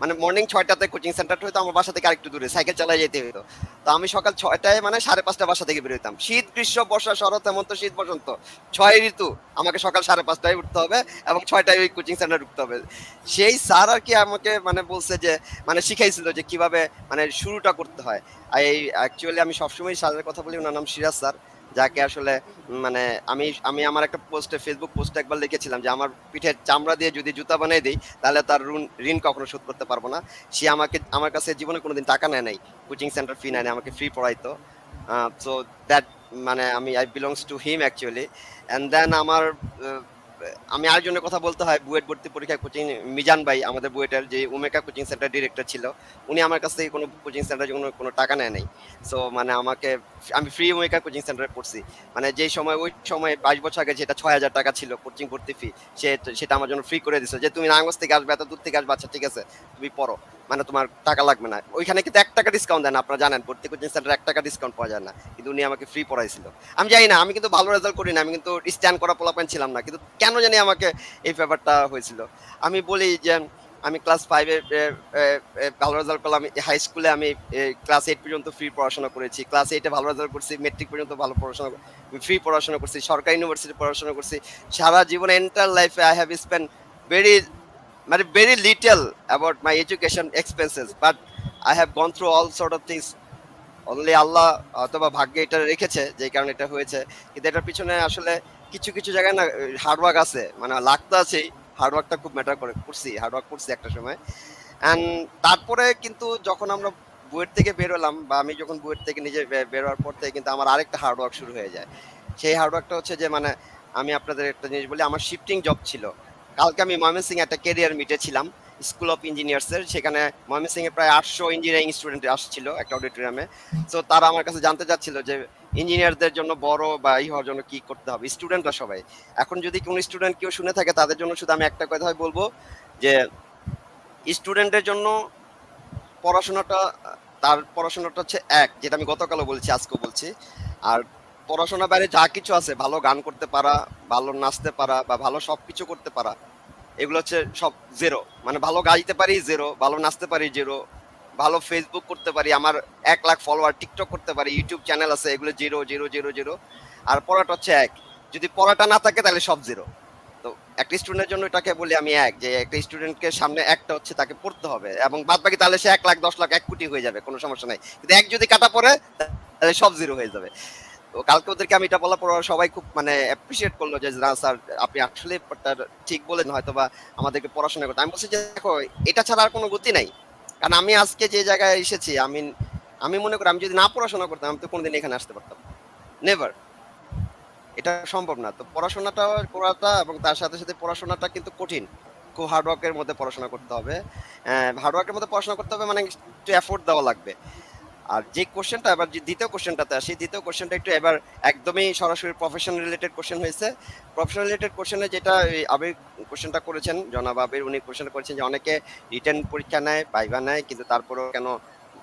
মানে মর্নিং ছয়টাতে কোচিং সেন্টারটা হয়তো আমার বাসা থেকে আরেকটু দূরে সাইকেল চালাই যেতে হতো তো আমি সকাল ছয়টায় মানে সাড়ে পাঁচটা বাসা থেকে বেরোতাম শীত, গ্রীষ্ম, বর্ষা, শরৎ, হেমন্ত, শীত বসন্ত ছয় ঋতু, আমাকে সকাল সাড়ে পাঁচটায় উঠতে হবে এবং ছয়টায় ওই কোচিং সেন্টার ঢুকতে হবে। সেই স্যার আর কি আমাকে মানে বলছে যে মানে শিখাইছিল যে কীভাবে মানে শুরুটা করতে হয়। এই অ্যাকচুয়ালি আমি সবসময় স্যারের কথা বলি, ওনার নাম সিরাজ স্যার। যাকে আসলে মানে আমি আমি আমার একটা পোস্টে ফেসবুক পোস্টে একবার লিখেছিলাম যে আমার পিঠের চামড়া দিয়ে যদি জুতা বানিয়ে দিই, তাহলে তার ঋণ ঋণ কখনো শোধ করতে পারব না। সে আমাকে, আমার কাছে জীবনে কোনোদিন টাকা নেয় নাই। কোচিং সেন্টার ফি নেয় আমাকে ফ্রি পড়াইতো সো দ্যাট মানে আমি I belongs to him actually and then আমার আমি আরেকজনের কথা বলতে হয়, বুয়েট ভর্তি পরীক্ষা কোচিং মিজান ভাই আমাদের বুয়েটের যে উমেকা কোচিং সেন্টার ডিরেক্টর ছিল, উনি আমার কাছ থেকে কোনো কোচিং সেন্টার কোনো কোনো টাকা নেয় নাই। সো মানে আমাকে, আমি ফ্রি উমেকা কোচিং সেন্টারে পড়ছি। মানে যেই সময়, ওই সময় বাইশ বছর আগে যেটা ছয় হাজার টাকা ছিল কোচিং ভর্তি ফি সে, সেটা আমার জন্য ফ্রি করে দিছে। যে তুমি নাঙ্গস থেকে আসবে, এত দূর থেকে আসবে আচ্ছা ঠিক আছে, তুমি পড়ো। মানে তোমার টাকা লাগবে না। ওইখানে কিন্তু এক টাকা ডিসকাউন্ট দেন আপনারা জানেন। ভর্তি কোচিং সেন্টার এক টাকা ডিসকাউন্ট পাওয়া যায় না। কিন্তু উনি আমাকে ফ্রি পড়াইছিল। আমি জানি না, আমি কিন্তু ভালো রেজাল্ট করি না, আমি কিন্তু স্ট্যান্ড করা পোলাপেন ছিলাম না। কিন্তু কেন জানি আমাকে এই ব্যাপারটা হয়েছিল। আমি বলি যে, আমি ক্লাস ফাইভে ভালো রেজাল্ট করলাম হাই স্কুলে আমি ক্লাস এইট পর্যন্ত ফ্রি পড়াশোনা করেছি। ক্লাস এইটে ভালো রেজাল্ট করছি মেট্রিক পর্যন্ত ভালো পড়াশোনা ফ্রি পড়াশোনা করছি, সরকারি ইউনিভার্সিটি পড়াশোনা করছি। সারা জীবনে এন্টার লাইফে আই হ্যাভ স্পেন্ড ভেরি মানে very little about my education expenses but I have gone through all sort of things only আল্লাহ অথবা ভাগ্যে এটা রেখেছে, যে কারণে এটা হয়েছে। কিন্তু এটার পিছনে আসলে কিছু কিছু জায়গায় না হার্ডওয়ার্ক আছে। মানে লাখ আছেই। হার্ডওয়ার্কটা খুব ম্যাটার করে। করছি হার্ডওয়ার্ক করছি একটা সময়। অ্যান্ড তারপরে কিন্তু যখন আমরা বুয়েট থেকে বেরোলাম বা আমি যখন বুয়েট থেকে নিজে বেরোয়ার পর থেকে কিন্তু আমার আরেকটা হার্ডওয়ার্ক শুরু হয়ে যায়। সেই হার্ডওয়ার্কটা হচ্ছে যে মানে আমি আপনাদের একটা জিনিস বলি, আমার শিফটিং জব ছিল। কালকে আমি ময়মনসিং একটা কেরিয়ার মিটে ছিলাম স্কুল অফ ইঞ্জিনিয়ার্সের সেখানে ময়মনসিংয়ে প্রায় আটশো ইঞ্জিনিয়ারিং স্টুডেন্ট আসছিল একটা অডিটোরিয়ামে তো তারা আমার কাছে জানতে চাচ্ছিল যে ইঞ্জিনিয়ারদের জন্য বড় বা ই হওয়ার জন্য কি করতে হবে? স্টুডেন্টরা সবাই। এখন যদি কোনো স্টুডেন্ট কেউ শুনে থাকে, তাদের জন্য শুধু আমি একটা কথাই বলব যে স্টুডেন্টের জন্য পড়াশোনাটা, তার পড়াশোনাটা হচ্ছে এক, যেটা আমি গতকালও বলছি, আজকেও বলছি। আর পড়াশোনা বাইরে যা কিছু আছে, ভালো গান করতে পারা, ভালো নাচতে পারা বা ভালো সব কিছু করতে পারা, এগুলো হচ্ছে সব জেরো মানে ভালো গাইতে পারি জেরো ভালো নাচতে পারি জিরো ভালো ফেসবুক করতে পারি, আমার এক লাখ ফলোয়ার টিকটক করতে পারি ইউটিউব চ্যানেল আছে, এগুলো জিরো জিরো জিরো জিরো আর পড়াটা হচ্ছে এক। যদি পড়াটা না থাকে, তাহলে সব জিরো তো একটা স্টুডেন্টের জন্য এটাকে বলি আমি এক, যে একটা স্টুডেন্টকে সামনে একটা হচ্ছে তাকে পড়তে হবে, এবং বাদ বাকি তাহলে সে এক লাখ, দশ লাখ, এক কোটি হয়ে যাবে, কোনো সমস্যা নাই। কিন্তু এক যদি কাটা পড়ে, তাহলে সব জিরো হয়ে যাবে। তো কালকে ওদেরকে আমি এটা বলার পর সবাই খুব মানে অ্যাপ্রিসিয়েট করল যে, না, স্যার, আপনি আসলে তার ঠিক বলেন হয়তো বা আমাদেরকে পড়াশোনা করতে। আমি বলছি যে, দেখো, এটা ছাড়া আর কোনো গতি নাই। কারণ আমি আজকে যে জায়গায় এসেছি আমি আমি মনে করি আমি যদি না পড়াশোনা করতাম, আমি তো কোনোদিন এখানে আসতে পারতাম নেভার এটা সম্ভব না। তো পড়াশোনাটা করাটা এবং তার সাথে সাথে পড়াশোনাটা কিন্তু কঠিন। খুব হার্ডওয়ার্কের মধ্যে পড়াশোনা করতে হবে। হার্ডওয়ার্কের মধ্যে পড়াশোনা করতে হবে মানে একটু এফোর্ট দেওয়া লাগবে। আর যে কোশ্চেনটা এবার যে দ্বিতীয় কোশ্চেনটাতে আসি, দ্বিতীয় কোশ্চেনটা একটু এবার একদমই সরাসরি প্রফেশন রিলেটেড কোশ্চেন হয়েছে। প্রফেশন রিলেটেড কোশ্চেনে যেটা আবির কোশ্চেনটা করেছেন, জনাব আবির, উনি কোশ্চেনটা করেছেন যে অনেকে রিটার্ন পরীক্ষা নেয় বাইবা নেয়, কিন্তু তারপরেও কেন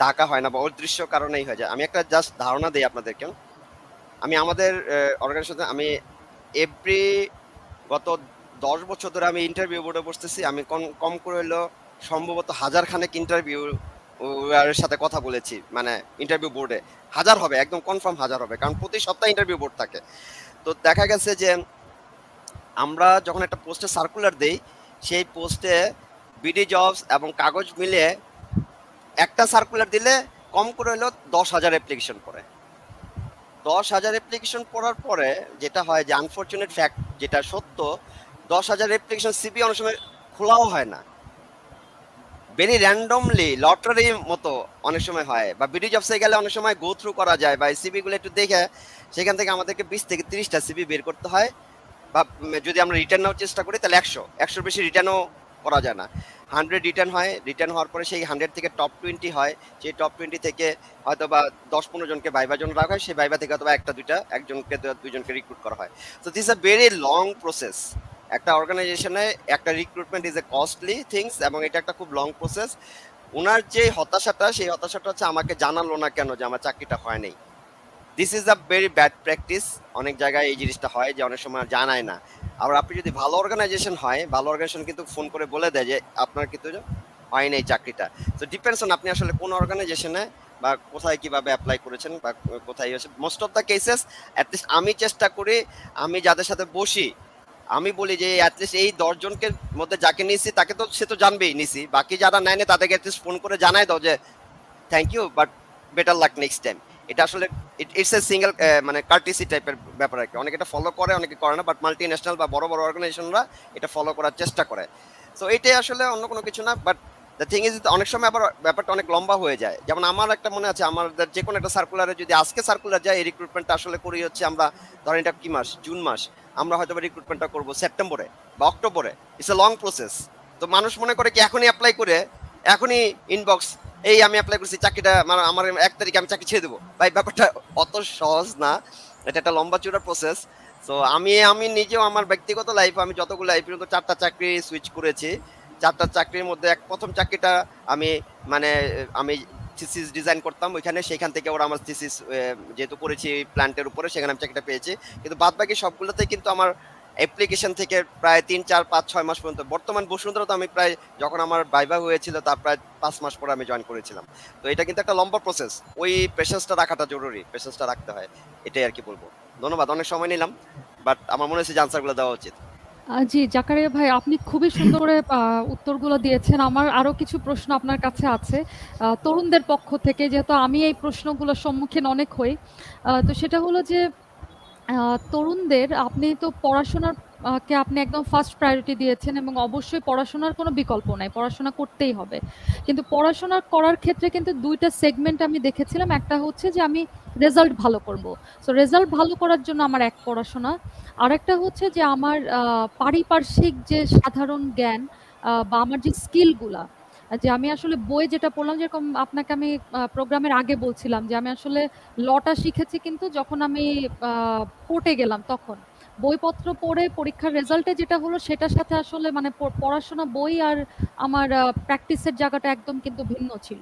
ডাকা হয় না বা অদৃশ্য কারণেই হয়ে যায়। আমি একটা জাস্ট ধারণা দিই আপনাদেরকে। আমি আমাদের অর্গানাইজেশন আমি এভরি গত দশ বছর ধরে আমি ইন্টারভিউ বোর্ডে বসতেছি। আমি কম করে হলো সম্ভবত হাজার খানেক ইন্টারভিউ এর সাথে কথা বলেছি মানে ইন্টারভিউ বোর্ডে হাজার হবে, একদম কনফার্ম হাজার হবে, কারণ প্রতি সপ্তাহে ইন্টারভিউ বোর্ড থাকে। তো দেখা গেছে যে আমরা যখন একটা পোস্টে সার্কুলার দেই, সেই পোস্টে বিডি জবস এবং কাগজ মিলে একটা সার্কুলার দিলে কম করে হলেও দশ হাজার অ্যাপ্লিকেশন পড়ে দশ হাজার অ্যাপ্লিকেশন পড়ার পরে যেটা হয় যে আনফর্চুনেট ফ্যাক্ট যেটা সত্য, দশ হাজার অ্যাপ্লিকেশন সিবি অনেক সময় খোলাও হয় না। ভেরি র্যান্ডমলি লটারি মতো অনেক সময় হয় বা বিডি জবসে গেলে অনেক সময় গো থ্রু করা যায় বা সিবিগুলো একটু দেখে সেখান থেকে আমাদেরকে বিশ থেকে তিরিশটা সিবি বের করতে হয় বা যদি আমরা রিটার্ন নেওয়ার চেষ্টা করি তাহলে একশো, একশোর বেশি রিটার্নও করা যায় না। হান্ড্রেড রিটার্ন হয় রিটার্ন হওয়ার পরে সেই হান্ড্রেড থেকে টপ টোয়েন্টি হয়, সেই টপ টোয়েন্টি থেকে হয়তো বা দশ পনেরো জনকে বাইবা জন রাখা হয়, সেই বাইবা থেকে হয়তো একটা, দুইটা, একজনকে, দুইজনকে রিক্রুট করা হয়। তো this a very long process একটা অর্গানাইজেশনে একটা recruitment is a costly things এবং এটা একটা খুব লং প্রসেস ওনার যে হতাশাটা, সেই হতাশাটা হচ্ছে আমাকে জানালো না কেন যে আমার চাকরিটা হয় নাই this is a very bad practice অনেক জায়গায় এই জিনিসটা হয় যে অনেক সময় জানায় না। আবার আপনি যদি ভালো অর্গানাইজেশন হয়, ভালো অর্গানাইজেশন কিন্তু ফোন করে বলে দেয় যে, আপনার কিন্তু হয় নাই চাকরিটা। তো ডিপেন্ডস অন আপনি আসলে কোন অর্গানাইজেশনে বা কোথায় কীভাবে অ্যাপ্লাই করেছেন বা কোথায় most of the cases at least আমি চেষ্টা করি, আমি যাদের সাথে বসি আমি বলি যে অ্যাটলিস্ট এই দশজনকে মধ্যে যাকে নিয়েছি, তাকে তো সে তো জানবেই নিছি বাকি যারা নেয় না, তাদেরকে অ্যাটলিস্ট ফোন করে জানাই দাও যে thank you but better luck next time এটা আসলে ইটস এ সিঙ্গেল মানে কার্টিসি টাইপের ব্যাপার আর কি। অনেকে এটা ফলো করে, অনেকে করে না বাট মাল্টি ন্যাশনাল বা বড় বড় অর্গানাইজেশনরা এটা ফলো করার চেষ্টা করে। সো এটাই আসলে অন্য কোনো কিছু না বাট দ্য থিং ইজ অনেক সময় আবার ব্যাপারটা অনেক লম্বা হয়ে যায়। যেমন আমার একটা মনে আছে, আমার যে কোনো একটা সার্কুলারে যদি আজকে সার্কুলার যায়, এই রিক্রুটমেন্টটা আসলে করি হচ্ছে আমরা, ধরেন এটা কি মাস? জুন মাস। আমরা হয়তো রিক্রুটমেন্টটা করব সেপ্টেম্বরে বা অক্টোবরে ইটস এ লং প্রসেস তো মানুষ মনে করে কি, এখনই অ্যাপ্লাই করে, এখনই ইনবক্স এই আমি অ্যাপ্লাই করছি, চাকরিটা মানে আমার এক তারিখে আমি চাকরি ছেড়ে দেবো। ভাই, ব্যাপারটা অত সহজ না। এটা একটা লম্বা চূড়া প্রসেস তো আমি আমি নিজেও আমার ব্যক্তিগত লাইফ আমি যতগুলো লাইফ পর্যন্ত চারটা চাকরি সুইচ করেছি, চারটা চাকরির মধ্যে এক প্রথম চাকরিটা আমি মানে আমি থিসিস ডিজাইন করতাম, ওইখানে সেখান থেকে ওরা আমার থিসিস যেহেতু করেছি প্ল্যান্টের উপরে, সেখানে আমি চাকরিটা পেয়েছি। কিন্তু বাদ বাকি সবগুলোতে কিন্তু আমার অ্যাপ্লিকেশন থেকে প্রায় তিন, চার, পাঁচ, ছয় মাস পর্যন্ত, বর্তমান বসুন্ধরা তো আমি প্রায় যখন আমার বাইবা হয়েছিল, তার প্রায় পাঁচ মাস পরে আমি জয়েন করেছিলাম। তো এটা কিন্তু একটা লম্বা প্রসেস ওই পেশেন্সটা রাখাটা জরুরি পেশেন্সটা রাখতে হয়, এটাই আর কি বলব। ধন্যবাদ, অনেক সময় নিলাম বাট আমার মনে হচ্ছে যে আনসারগুলো দেওয়া উচিত। জি, জাকারিয়া ভাই, আপনি খুবই সুন্দর করে উত্তরগুলো দিয়েছেন। আমার আরও কিছু প্রশ্ন আপনার কাছে আছে। তরুণদের পক্ষ থেকে, যেহেতু আমি এই প্রশ্নগুলোর সম্মুখীন অনেক হই তো সেটা হলো যে তরুণদের, আপনি তো পড়াশোনার কে আপনি একদম ফার্স্ট প্রায়োরিটি দিয়েছেন এবং অবশ্যই পড়াশোনার কোনো বিকল্প নাই, পড়াশোনা করতেই হবে। কিন্তু পড়াশোনা করার ক্ষেত্রে কিন্তু দুইটা সেগমেন্ট আমি দেখেছিলাম, একটা হচ্ছে যে আমি রেজাল্ট ভালো করব। সো রেজাল্ট ভালো করার জন্য আমার এক পড়াশোনা, আরেকটা হচ্ছে যে আমার পারিপার্শ্বিক যে সাধারণ জ্ঞান বা আমার যে স্কিলগুলা যে আমি আসলে বই যেটা পড়লাম, যেরকম আপনাকে আমি প্রোগ্রামের আগে বলছিলাম যে আমি আসলে লটা শিখেছি কিন্তু যখন আমি কোর্টে গেলাম তখন। বইপত্র পড়ে পরীক্ষার রেজাল্টে যেটা হলো সেটার সাথে আসলে মানে পড়াশোনা বই আর আমার প্র্যাকটিসের জায়গাটা একদম কিন্তু ভিন্ন ছিল।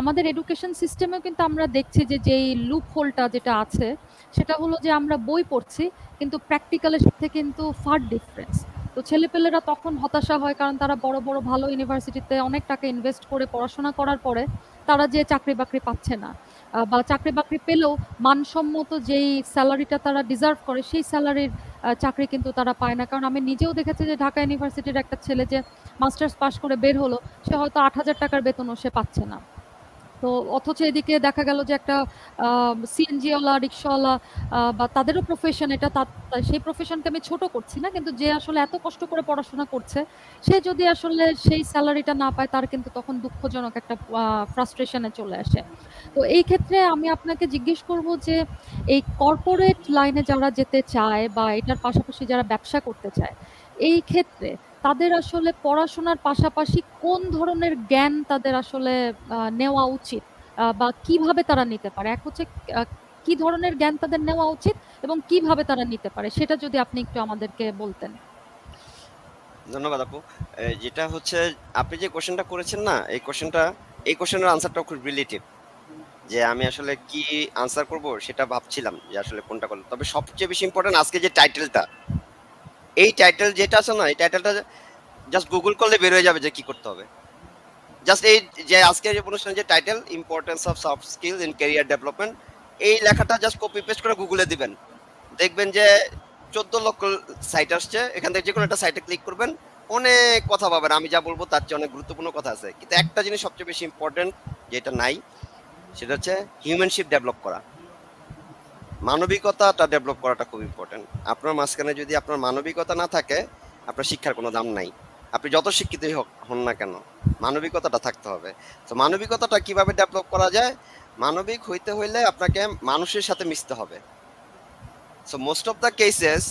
আমাদের এডুকেশন সিস্টেমেও কিন্তু আমরা দেখছি যে যেই লুপ হোলটা যেটা আছে, সেটা হলো যে আমরা বই পড়ছি, কিন্তু প্র্যাকটিক্যালের সাথে কিন্তু ফার ডিফারেন্স তো ছেলেপেলেরা তখন হতাশা হয়, কারণ তারা বড় বড়, ভালো ইউনিভার্সিটিতে অনেক টাকা ইনভেস্ট করে পড়াশোনা করার পরে তারা যে চাকরি বাকরি পাচ্ছে না। বা চাকরি বাকরি পেলেও মানসম্মত যেই স্যালারিটা তারা ডিজার্ভ করে, সেই স্যালারির চাকরি কিন্তু তারা পায় না। কারণ আমি নিজেও দেখেছি যে ঢাকা ইউনিভার্সিটির একটা ছেলে যে মাস্টার্স পাশ করে বের হলো, সে হয়তো আট হাজার টাকার বেতনও সে পাচ্ছে না। তো অথচ এদিকে দেখা গেল যে একটা সিএনজিওয়ালা, রিক্সাওয়ালা বা তাদেরও প্রফেশন এটা সেই প্রফেশনকে আমি ছোট করছি না, কিন্তু যে আসলে এত কষ্ট করে পড়াশোনা করছে, সে যদি আসলে সেই স্যালারিটা না পায়, তার কিন্তু তখন দুঃখজনক একটা ফ্রাস্ট্রেশনে চলে আসে। তো এই ক্ষেত্রে আমি আপনাকে জিজ্ঞেস করব যে, এই কর্পোরেট লাইনে যারা যেতে চায় বা এটার পাশাপাশি যারা ব্যবসা করতে চায়, এই ক্ষেত্রে তাদের আসলে পড়াশোনার পাশাপাশি কোন ধরনের জ্ঞান তাদের আসলে নেওয়া উচিত? বা কীভাবে তারা নিতে পারে? এক হচ্ছে কি ধরনের জ্ঞান তাদের নেওয়া উচিত এবং কীভাবে তারা নিতে পারে? সেটা যদি আপনি একটু আমাদেরকে বলতেন। ধন্যবাদ আপু। যেটা হচ্ছে, আপনি যে কোশ্চেনটা করেছেন না, এই কোশ্চেনটা এই কোশ্চেনের আনসারটা খুব রিলেটিভ যে আমি আসলে কি আনসার করব সেটা ভাবছিলাম যে আসলে কোনটা করলে। তবে সবচেয়ে বেশি ইম্পর্টেন্ট আজকে যে টাইটেলটা এই টাইটেল যেটা আছে না, এই টাইটেলটা জাস্ট গুগল করলে বের হয়ে যাবে যে কি করতে হবে। জাস্ট এই যে আজকে যে অনুষ্ঠানের যে title importance of soft skill in career development এই লেখাটা জাস্ট কপি পেস্ট করে গুগলে দিবেন। দেখবেন যে চোদ্দ লক্ষ সাইট আসছে, এখান থেকে যে কোনো একটা সাইটে ক্লিক করবেন, অনেক কথা পাবেন। আমি যা বলব তার চেয়ে অনেক গুরুত্বপূর্ণ কথা আছে। কিন্তু একটা জিনিস সবচেয়ে বেশি ইম্পর্টেন্ট যেটা নাই, সেটা হচ্ছে হিউম্যানশিপ ডেভেলপ করা। মানবিকতাটা ডেভেলপ করাটা খুব ইম্পর্টেন্ট আপনার মাঝখানে যদি আপনার মানবিকতা না থাকে, আপনার শিক্ষার কোনো দাম নাই। আপনি যত শিক্ষিতই হন না কেন, মানবিকতাটা থাকতে হবে। তো মানবিকতাটা কীভাবে ডেভেলপ করা যায়? মানবিক হইতে হইলে আপনাকে মানুষের সাথে মিশতে হবে। So most of the cases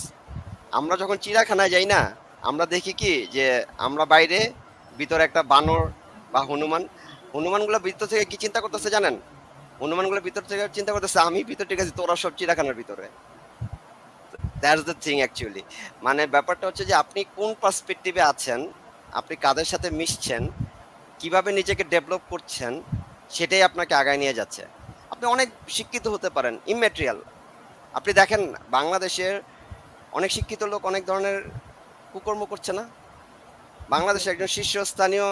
আমরা যখন চিড়াখানায় যাই না, আমরা দেখি কি যে আমরা বাইরে ভিতরে একটা বানর বা হনুমান, হনুমানগুলো ভিতর থেকে কি চিন্তা করতেছে জানেন? হনুমানগুলো ভিতর থেকে চিন্তা করতেছে, আমি ভিতর ঠিক আছে, তোরা সব চিড়াখানার ভিতরে। দ্যাটস দ্য থিং অ্যাকচুয়ালি মানে ব্যাপারটা হচ্ছে যে আপনি কোন পার্সপেক্টিভে আছেন, আপনি কাদের সাথে মিশছেন, কীভাবে নিজেকে ডেভেলপ করছেন, সেটাই আপনাকে আগায় নিয়ে যাচ্ছে। আপনি অনেক শিক্ষিত হতে পারেন ইমেটেরিয়াল আপনি দেখেন, বাংলাদেশের অনেক শিক্ষিত লোক অনেক ধরনের কুকর্ম করছে না? বাংলাদেশের একজন শীর্ষস্থানীয়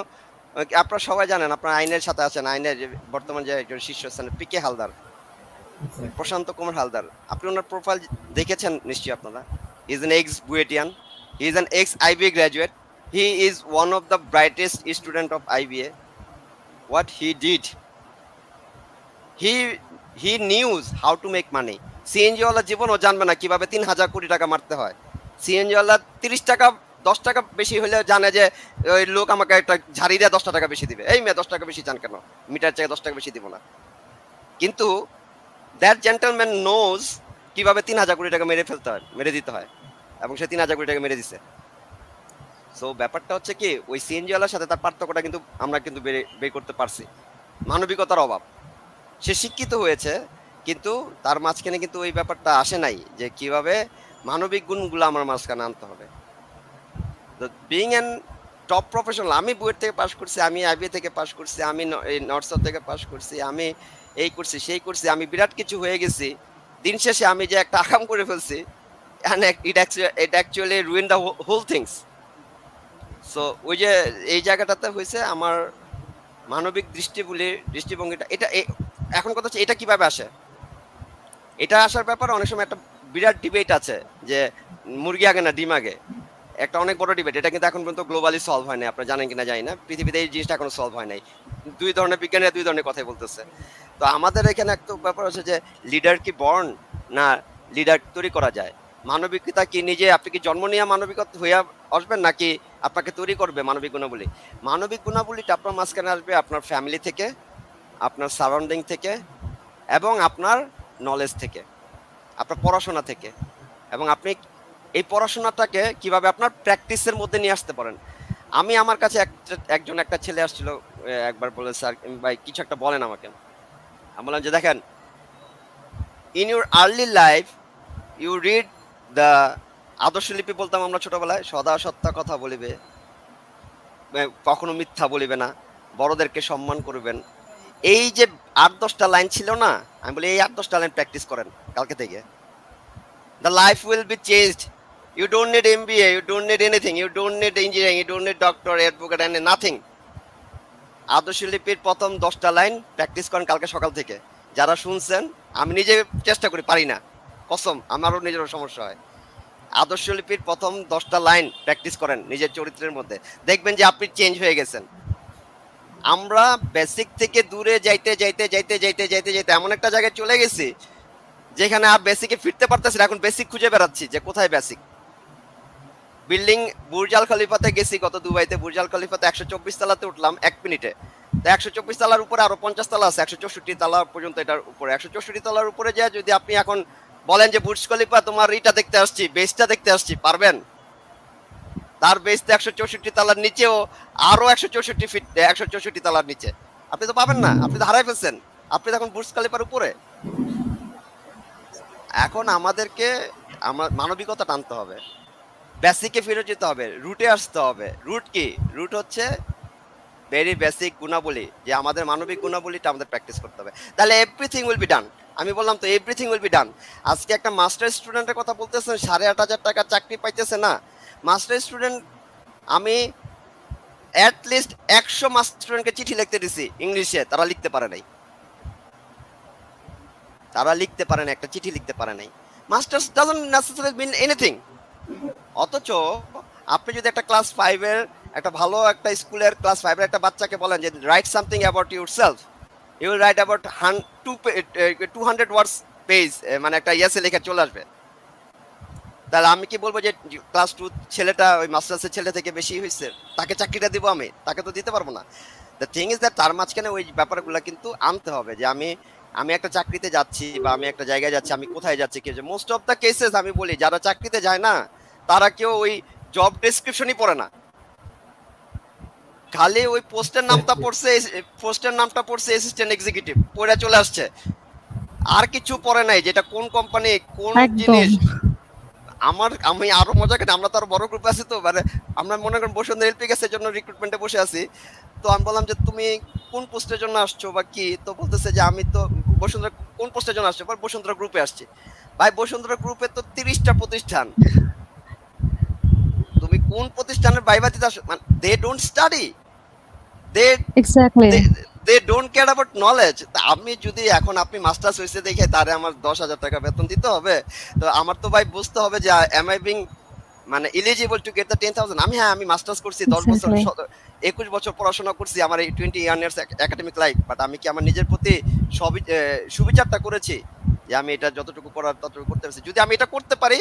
আপনারা সবাই জানেন আপনার আইনের সাথে আছেন আইনের বর্তমান যে একজন শীর্ষস্থানীয় পিকে হালদার প্রশান্ত কুমার হালদার আপনি ওনার প্রোফাইল দেখেছেন নিশ্চয়ই আপনারা? Is an ex বুয়েটিয়ান he is an ex IBA graduate he is one of the brightest student of IBA what he did he he knows how to make money সিএনজিওয়ালা জীবনও জানবে না কীভাবে তিন হাজার কোটি টাকা মারতে হয়। সিএনজিওয়ালা তিরিশ টাকা দশ টাকা বেশি হলে জানে যে ওই লোক আমাকে একটা ঝাড়ি দিয়ে দশটা টাকা বেশি দিবে। এই মেয়ে দশ টাকা বেশি চান কেন? মিটার চেয়ে দশ টাকা বেশি দিব না। কিন্তু দ্যাট জেন্টেলম্যান নোজ কীভাবে তিন হাজার কোটি টাকা মেরে ফেলতে হয়, মেরে দিতে হয়। এবং সে তিন হাজার কোটি টাকা মেরে দিছে। সো ব্যাপারটা হচ্ছে কি, ওই সিএনজিওয়ালার সাথে তার পার্থক্যটা কিন্তু আমরা কিন্তু বের করতে পারছি। মানবিকতার অভাব। সে শিক্ষিত হয়েছে, কিন্তু তার মাঝখানে কিন্তু ওই ব্যাপারটা আসে নাই যে কীভাবে মানবিক গুণগুলো আমার মাঝখানে আনতে হবে। বিং অ্যান টপ প্রফেশনাল আমি বুয়েট থেকে পাশ করছি, আমি আইবিএ থেকে পাশ করছি, আমি নর্থ সাউথ থেকে পাশ করছি, আমি এই করছি, সেই করছি, আমি বিরাট কিছু হয়ে গেছি। দিন শেষে আমি যে একটা আকাম করে ফেলছি it actually ruin the whole things so ওই যে, এই জায়গাটাতে হয়েছে আমার মানবিক দৃষ্টিগুলি দৃষ্টিভঙ্গিটা, এটা এখন কথা হচ্ছে এটা কীভাবে আসে? এটা আসার ব্যাপারে অনেক সময় একটা বিরাট ডিবেট আছে, যে মুরগি আগে না ডিম আগে? একটা অনেক বড় ডিবেট এটা কিন্তু এখন পর্যন্ত গ্লোবালি সলভ হয় নাই, আপনারা জানেন কিনা জানি না, পৃথিবীতে এই জিনিসটা এখনও সলভ হয় নাই। দুই ধরনের বিজ্ঞানীরা দুই ধরনের কথাই বলতেছে। তো আমাদের এখানে একটা ব্যাপার হচ্ছে যে লিডার কি বর্ন না লিডার তৈরি করা যায়? মানবিকতা কি নিজে, আপনি কি জন্ম নিয়ে মানবিকতা হইয়া আসবেন নাকি আপনাকে তৈরি করবে মানবিক গুণাবলী? মানবিক গুণাবলীটা আপনার মাঝখানে আসবে আপনার ফ্যামিলি থেকে, আপনার সারাউন্ডিং থেকে এবং আপনার নলেজ থেকে, আপনার পড়াশোনা থেকে এবং আপনি এই পড়াশোনাটাকে কীভাবে আপনার প্র্যাকটিসের মধ্যে নিয়ে আসতে পারেন? আমি আমার কাছে একজন একটা ছেলে আসছিল একবার বলে স্যার ভাই, কিছু একটা বলেন আমাকে। আমি বললাম যে, দেখেন in your early life you read the Adarsha Lipi বলতাম আমরা ছোটবেলায়, সদা সত্য কথা বলিবে কখনো মিথ্যা বলিবে না, বড়দেরকে সম্মান করবেন। এই যে আট, দশটা লাইন ছিল না, আমি বলি, এই আট, দশটা লাইন প্র্যাকটিস করেন কালকে থেকে। The life will be changed need M B A you don't need anything you don't need engineering you don't need doctor advocate and nothing আদর্শ লিপির প্রথম দশটা লাইন প্র্যাকটিস করেন কালকে সকাল থেকে। যারা শুনছেন, আমি নিজে চেষ্টা করি, পারি না। কসম, আমারও নিজেরও সমস্যা হয়। আদর্শ লিপির প্রথম দশটা লাইন প্র্যাকটিস করেন নিজের চরিত্রের মধ্যে। দেখবেন যে আপনি চেঞ্জ হয়ে গেছেন। আমরা বেসিক থেকে দূরে যাইতে যাইতে যাইতে যাইতে যাইতে যাইতে এমন একটা জায়গায় চলে গেছি, যেখানে আর বেসিকে ফিরতে পারতেছি এখন বেসিক খুঁজে বেড়াচ্ছি যে কোথায় বেসিক। বিল্ডিং বুর্জাল খলিফাতে গেছি গত দুবাইতে। বুর্জাল খলিফাতে একশো চব্বিশ তালাতে উঠলাম এক মিনিটে। তো একশো চব্বিশ তালার উপরে আরও পঞ্চাশ তালা আছে, একশো চৌষট্টি তালা পর্যন্ত এটার উপরে। একশো চৌষট্টি তালার উপরে যায় যদি আপনি এখন বলেন যে বুর্জ খলিফা, তোমার ইটা দেখতে আসছি, বেসটা দেখতে আসছি, পারবেন? তার বেস তো একশো চৌষট্টি তালার নিচেও আরও একশো চৌষট্টি ফিট একশো চৌষট্টি তালার নিচে। আপনি তো পাবেন না, আপনি তো হারাই ফেলছেন। আপনি তো এখন বুর্জ খলিফার উপরে। এখন আমাদেরকে, আমার মানবিকতা টানতে হবে। বেসিকে ফিরে যেতে হবে রুটে আসতে হবে। রুট কি? রুট হচ্ছে ভেরি বেসিক গুণাবলী, যে আমাদের মানবিক গুণাবলীটা আমাদের প্র্যাকটিস করতে হবে। তাহলে এভরিথিং উইল বি ডান আমি বললাম তো এভরিথিং উইল বি ডান আজকে একটা মাস্টার স্টুডেন্টের কথা বলতেছেন, সাড়ে আট হাজার টাকার চাকরি পাইতেছে না। মাস্টার স্টুডেন্ট আমি অ্যাট লিস্ট একশো মাস্টার স্টুডেন্টকে চিঠি লিখতে দিছি ইংলিশে তারা লিখতে পারে নাই। তারা লিখতে পারে না একটা চিঠি লিখতে পারে নাই। Masters doesn't necessary mean anything অথচ আপনি যদি একটা ক্লাস ফাইভের একটা ভালো একটা স্কুলের ক্লাস ফাইভের একটা বাচ্চাকে বলেন যে write something about your self you will write about one two two hundred words page মানে একটা ইয়াসে লেখা চলে আসবে। তাহলে আমি কি বলব যে ক্লাস টু ছেলেটা, ওই মাস্টার্সের ছেলে থেকে বেশি হয়েছে তাকে চাকরিটা দিব আমি, তাকে তো দিতে পারব না। দ্য থিং ইজ দ্যাট তার মাঝখানে ওই ব্যাপারগুলো কিন্তু আনতে হবে যে আমি আমি একটা চাকরিতে যাচ্ছি বা আমি একটা জায়গায় যাচ্ছি আমি কোথায় যাচ্ছি কি মোস্ট অফ দ্য কেসেস আমি বলি যারা চাকরিতে যায় না তারা কেউ ওই জব ডেসক্রিপশনই পড়ে না। খালি ওই পোস্টের নামটা পড়ছে পোস্টের নামটা পড়ছে অ্যাসিস্ট্যান্ট এক্সিকিউটিভ পড়ে চলে আসছে। আর কিছু পড়ে নাই যেটা কোন কোম্পানি কোন জিনিস আমার আমি আরও মজা কেটে আমরা তো আরও বড় গ্রুপে আছি তো মানে আমরা মনে করেন বসুন্ধরা এলপি গেছে জন্য রিক্রুটমেন্টে বসে আছি। তো আমি বললাম যে তুমি কোন পোস্টের জন্য আসছো বা কি? তো বলতেছে যে আমি তো বসুন্ধরা কোন পোস্টের জন্য আসছো? বসুন্ধরা গ্রুপে আসছি। ভাই বসুন্ধরা গ্রুপে তো তিরিশটা প্রতিষ্ঠান। তুমি কোন প্রতিষ্ঠানের বাইবা দিতে আসো? মানে they don't study they exactly they don't care about knowledge আমি যদি এখন আপনি মাস্টার্স হয়েছে দেখে তারে আমার দশ হাজার টাকা বেতন দিতে হবে তো আমার তো ভাই বুঝতে হবে যে এম আই বিং মানে eligible to get the ten thousand আমি হ্যাঁ আমি মাস্টার্স করছি দশ বছর একুশ বছর পড়াশোনা করছি আমার এই twenty years academic life but আমি কি আমার নিজের প্রতি সবই সুবিচারটা করেছি? যে আমি এটা যতটুকু করার ততটুকু করতে পারছি। যদি আমি এটা করতে পারি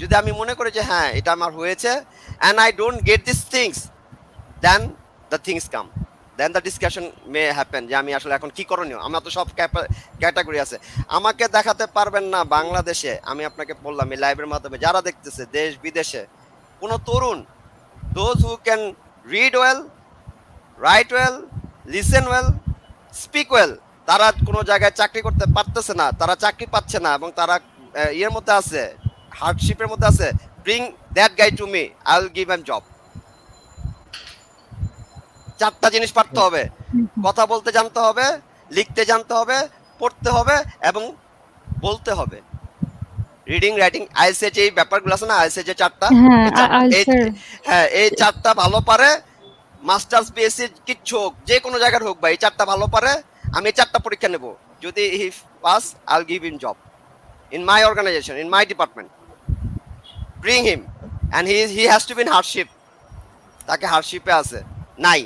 যদি আমি মনে করি যে হ্যাঁ এটা আমার হয়েছে and I don't get this things then the things come then the discussion may happen যে আমি আসলে এখন কি করণীয়? আমার তো সব ক্যাটাগরি আছে। আমাকে দেখাতে পারবেন না বাংলাদেশে, আমি আপনাকে বললাম এই লাইভের মাধ্যমে, যারা দেখতেছে দেশ বিদেশে, কোনো তরুণ those who can read well write well listen well speak well তারা কোনো জায়গায় চাকরি করতে পারতেছে না, তারা চাকরি পাচ্ছে না এবং তারা ইয়ের মধ্যে আছে হার্ডশিপের মধ্যে আছে bring that guy to me I will give em job চারটা জিনিস পারতে হবে। কথা বলতে জানতে হবে লিখতে জানতে হবে পড়তে হবে এবং বলতে হবে। রিডিং রাইটিং আইসে যে ব্যাপারগুলো আছে না আইসে যে চারটা হ্যাঁ এই চারটা ভালো পারে মাস্টার্স বিএসসি কিচ্ছু হোক যে কোনো জায়গার হোক বা এই চারটা ভালো পারে আমি এই চারটা পরীক্ষা নেব। যদি he pass I'll give him job in my organization in my department bring him and he he has to been hardship তাকে হার্ডশিপে আছে। নাই।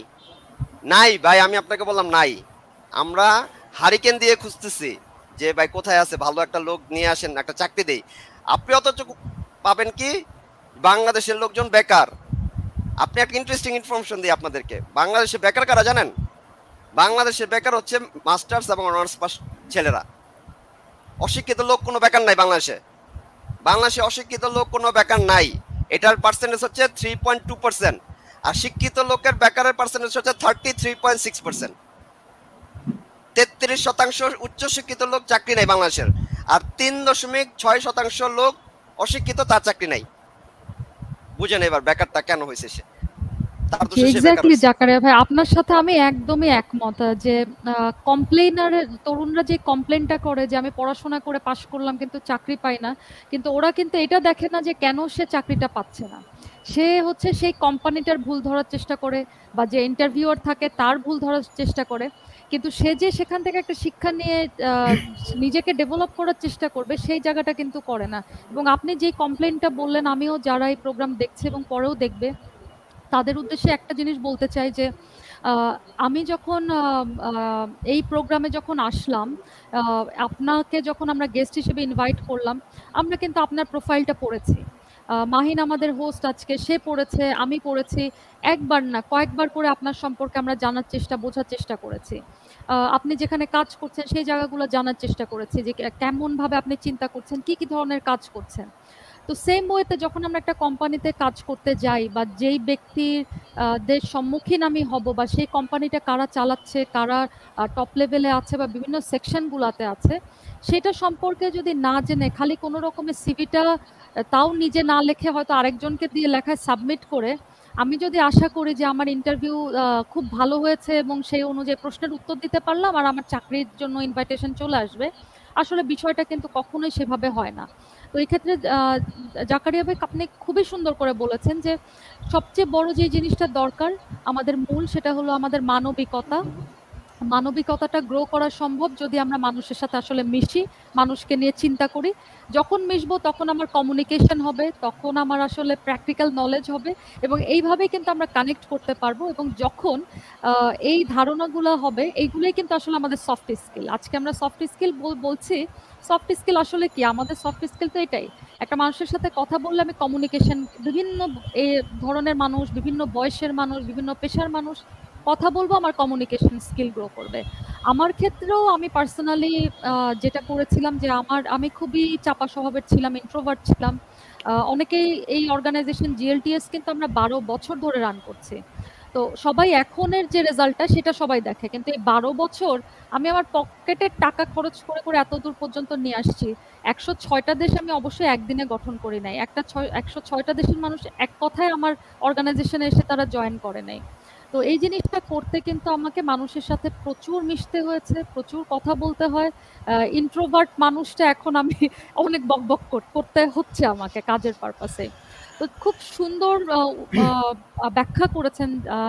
নাই, ভাই, আমি আপনাকে বললাম নাই। আমরা হারিকেন দিয়ে খুঁজতেছি যে, ভাই, কোথায় আছে? ভালো একটা লোক নিয়ে আসেন, একটা চাকরি দেই। আপনি অথচ পাবেন কি? বাংলাদেশের লোকজন বেকার। আপনি একটা ইন্টারেস্টিং ইনফরমেশন দিই আপনাদেরকে। বাংলাদেশে বেকার কারা জানেন? বাংলাদেশে বেকার হচ্ছে মাস্টার্স এবং অনার্স পাস ছেলেরা। অশিক্ষিত লোক কোনো বেকার নাই বাংলাদেশে। বাংলাদেশে অশিক্ষিত লোক কোনো বেকার নাই। এটার পার্সেন্টেজ হচ্ছে থ্রি পয়েন্ট টু পার্সেন্ট আর শিক্ষিত লোকের বেকারের পার্সেন্টেজ হচ্ছে thirty three point six percent তেত্রিশ শতাংশ উচ্চশিক্ষিত লোক চাকরি নেই বাংলাদেশের আর তিন দশমিক ছয় শতাংশ লোক অশিক্ষিত তার চাকরি নাই। বুঝেন এবার বেকারটা কেন হয়েছে সে? এক্স্যাক্টলি জাকারিয়া ভাই আপনার সাথে আমি একদমই একমত যে কমপ্লেইনারের তরুণরা যে কমপ্লেনটা করে যে আমি পড়াশোনা করে পাশ করলাম কিন্তু চাকরি পাই না কিন্তু ওরা কিন্তু এটা দেখে না যে কেন সে চাকরিটা পাচ্ছে না। সে হচ্ছে সেই কোম্পানিটার ভুল ধরার চেষ্টা করে বা যে ইন্টারভিউয়ার থাকে তার ভুল ধরার চেষ্টা করে। কিন্তু সে যে সেখান থেকে একটা শিক্ষা নিয়ে নিজেকে ডেভেলপ করার চেষ্টা করবে সেই জায়গাটা কিন্তু করে না। এবং আপনি যে কমপ্লেনটা বললেন, আমিও যারা এই প্রোগ্রাম দেখছে এবং পরেও দেখবে, তাদের উদ্দেশ্যে একটা জিনিস বলতে চাই যে আমি যখন এই প্রোগ্রামে যখন আসলাম আপনাকে যখন আমরা গেস্ট হিসেবে ইনভাইট করলাম, আমরা কিন্তু আপনার প্রোফাইলটা পড়েছি। মাহিন আমাদের হোস্ট আজকে। সে পড়েছে, আমি পড়েছি। একবার না, কয়েকবার করে আপনার সম্পর্কে আমরা জানার চেষ্টা, বোঝার চেষ্টা করেছি। আপনি যেখানে কাজ করছেন, সেই জায়গাগুলো জানার চেষ্টা করেছি যে কেমনভাবে আপনি চিন্তা করছেন, কি কি ধরনের কাজ করছেন। তো সেম ওয়েতে যখন আমরা একটা কোম্পানিতে কাজ করতে যাই বা যেই ব্যক্তির দের সম্মুখীন আমি হব বা সেই কোম্পানিটা কারা চালাচ্ছে, কারা টপ লেভেলে আছে বা বিভিন্ন সেকশনগুলোতে আছে সেটা সম্পর্কে যদি না জেনে, খালি কোনো রকমের সিভিটা তাও নিজে না লেখে হয়তো আরেকজনকে দিয়ে লেখায় সাবমিট করে, আমি যদি আশা করি যে আমার ইন্টারভিউ খুব ভালো হয়েছে এবং সেই অনুযায়ী প্রশ্নের উত্তর দিতে পারলাম আর আমার চাকরির জন্য ইনভাইটেশন চলে আসবে, আসলে বিষয়টা কিন্তু কখনোই সেভাবে হয় না। তো এই ক্ষেত্রে জাকারিয়া ভাই, আপনি খুবই সুন্দর করে বলেছেন যে সবচেয়ে বড় যে জিনিসটা দরকার আমাদের মূল, সেটা হলো আমাদের মানবিকতা। মানবিকতাটা গ্রো করা সম্ভব যদি আমরা মানুষের সাথে আসলে মিশি, মানুষকে নিয়ে চিন্তা করি। যখন মিশবো তখন আমার কমিউনিকেশন হবে, তখন আমার আসলে প্র্যাকটিক্যাল নলেজ হবে এবং এইভাবেই কিন্তু আমরা কানেক্ট করতে পারব এবং যখন এই ধারণাগুলো হবে, এইগুলোই কিন্তু আসলে আমাদের সফট স্কিল আজকে আমরা সফট স্কিল বলছি সফট স্কিল আসলে কি? আমাদের সফট স্কিল তো এটাই। একটা মানুষের সাথে কথা বললে আমি কমিউনিকেশন বিভিন্ন এই ধরনের মানুষ, বিভিন্ন বয়সের মানুষ, বিভিন্ন পেশার মানুষ কথা বলব, আমার কমিউনিকেশন স্কিল গ্রো করবে। আমার ক্ষেত্রেও আমি পার্সোনালি যেটা করেছিলাম যে আমার, আমি খুবই চাপা স্বভাবের ছিলাম ইন্ট্রোভার্ট ছিলাম। অনেকেই এই অর্গানাইজেশন জিএলটিএস কিন্তু আমরা বারো বছর ধরে রান করছি। তো সবাই এখনের যে রেজাল্টটা সেটা সবাই দেখে। কিন্তু এই বারো বছর আমি আমার পকেটের টাকা খরচ করে করে এত দূর পর্যন্ত নিয়ে আসছি। একশো ছয়টা দেশ আমি অবশ্যই একদিনে গঠন করি নাই। একটা ছয়, একশো ছয়টা দেশের মানুষ এক কথায় আমার অর্গানাইজেশনে এসে তারা জয়েন করে নাই। তো এই জিনিসটা করতে কিন্তু আমাকে মানুষের সাথে প্রচুর মিশতে হয়েছে, প্রচুর কথা বলতে হয়। ইন্ট্রোভার্ট মানুষটা এখন আমি অনেক বক বক করতে হচ্ছে আমাকে কাজের পারপাসে তো খুব সুন্দর ব্যাখ্যা করেছেন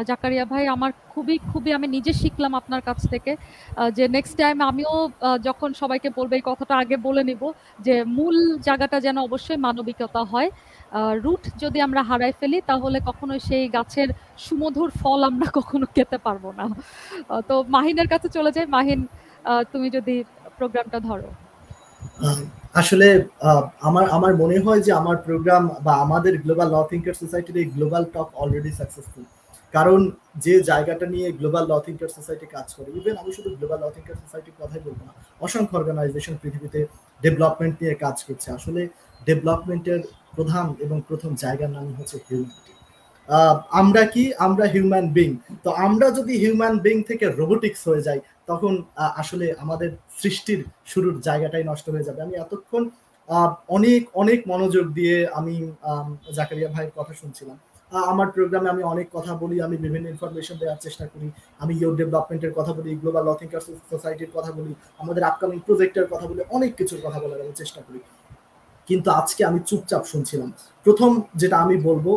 জাকারিয়া ভাই। আমার খুবই খুবই আমি নিজে শিখলাম আপনার কাছ থেকে যে নেক্সট টাইম আমিও যখন সবাইকে বলব এই কথাটা আগে বলে নিব, যে মূল জায়গাটা যেন অবশ্যই মানবিকতা হয়। রুট যদি আমরা হারাই ফেলি, তাহলে কখনো সেই গাছের সুমধুর ফল আমরা কখনো খেতে পারব না। তো মাহিনের কাছে চলে যাই। মাহিন তুমি যদি প্রোগ্রামটা ধরো। আসলে আমার আমার মনে হয় যে আমার প্রোগ্রাম বা আমাদের গ্লোবাল ল থিঙ্কার সোসাইটির এই গ্লোবাল টক অলরেডি সাকসেসফুল কারণ যে জায়গাটা নিয়ে গ্লোবাল ল থিঙ্কার সোসাইটি কাজ করে ইভেন আমি শুধু গ্লোবাল ল থিঙ্কার সোসাইটির কথাই বলব না, অসংখ্য অর্গানাইজেশন পৃথিবীতে ডেভেলপমেন্ট নিয়ে কাজ করছে। আসলে ডেভেলপমেন্টের প্রধান এবং প্রথম জায়গার নাম হচ্ছে হিউম্যানিটি আমরা কি? আমরা হিউম্যান বিং তো আমরা যদি হিউম্যান বিং থেকে রোবোটিক্স হয়ে যাই, তখন আসলে আমাদের সৃষ্টির শুরুর জায়গাটাই নষ্ট হয়ে যাবে। আমি এতক্ষণ অনেক অনেক মনোযোগ দিয়ে আমি জাকারিয়া ভাইয়ের কথা শুনছিলাম। আমার প্রোগ্রামে আমি অনেক কথা বলি, আমি বিভিন্ন ইনফরমেশন দেওয়ার চেষ্টা করি, আমি ইউর ডেভেলপমেন্টের কথা বলি গ্লোবাল লথিঙ্কার সোসাইটির কথা বলি, আমাদের আপকামিং প্রজেক্টের কথা বলি, অনেক কিছুর কথা বলার আমি চেষ্টা করি। কিন্তু আজকে আমি চুপচাপ শুনছিলাম। প্রথম যেটা আমি বলব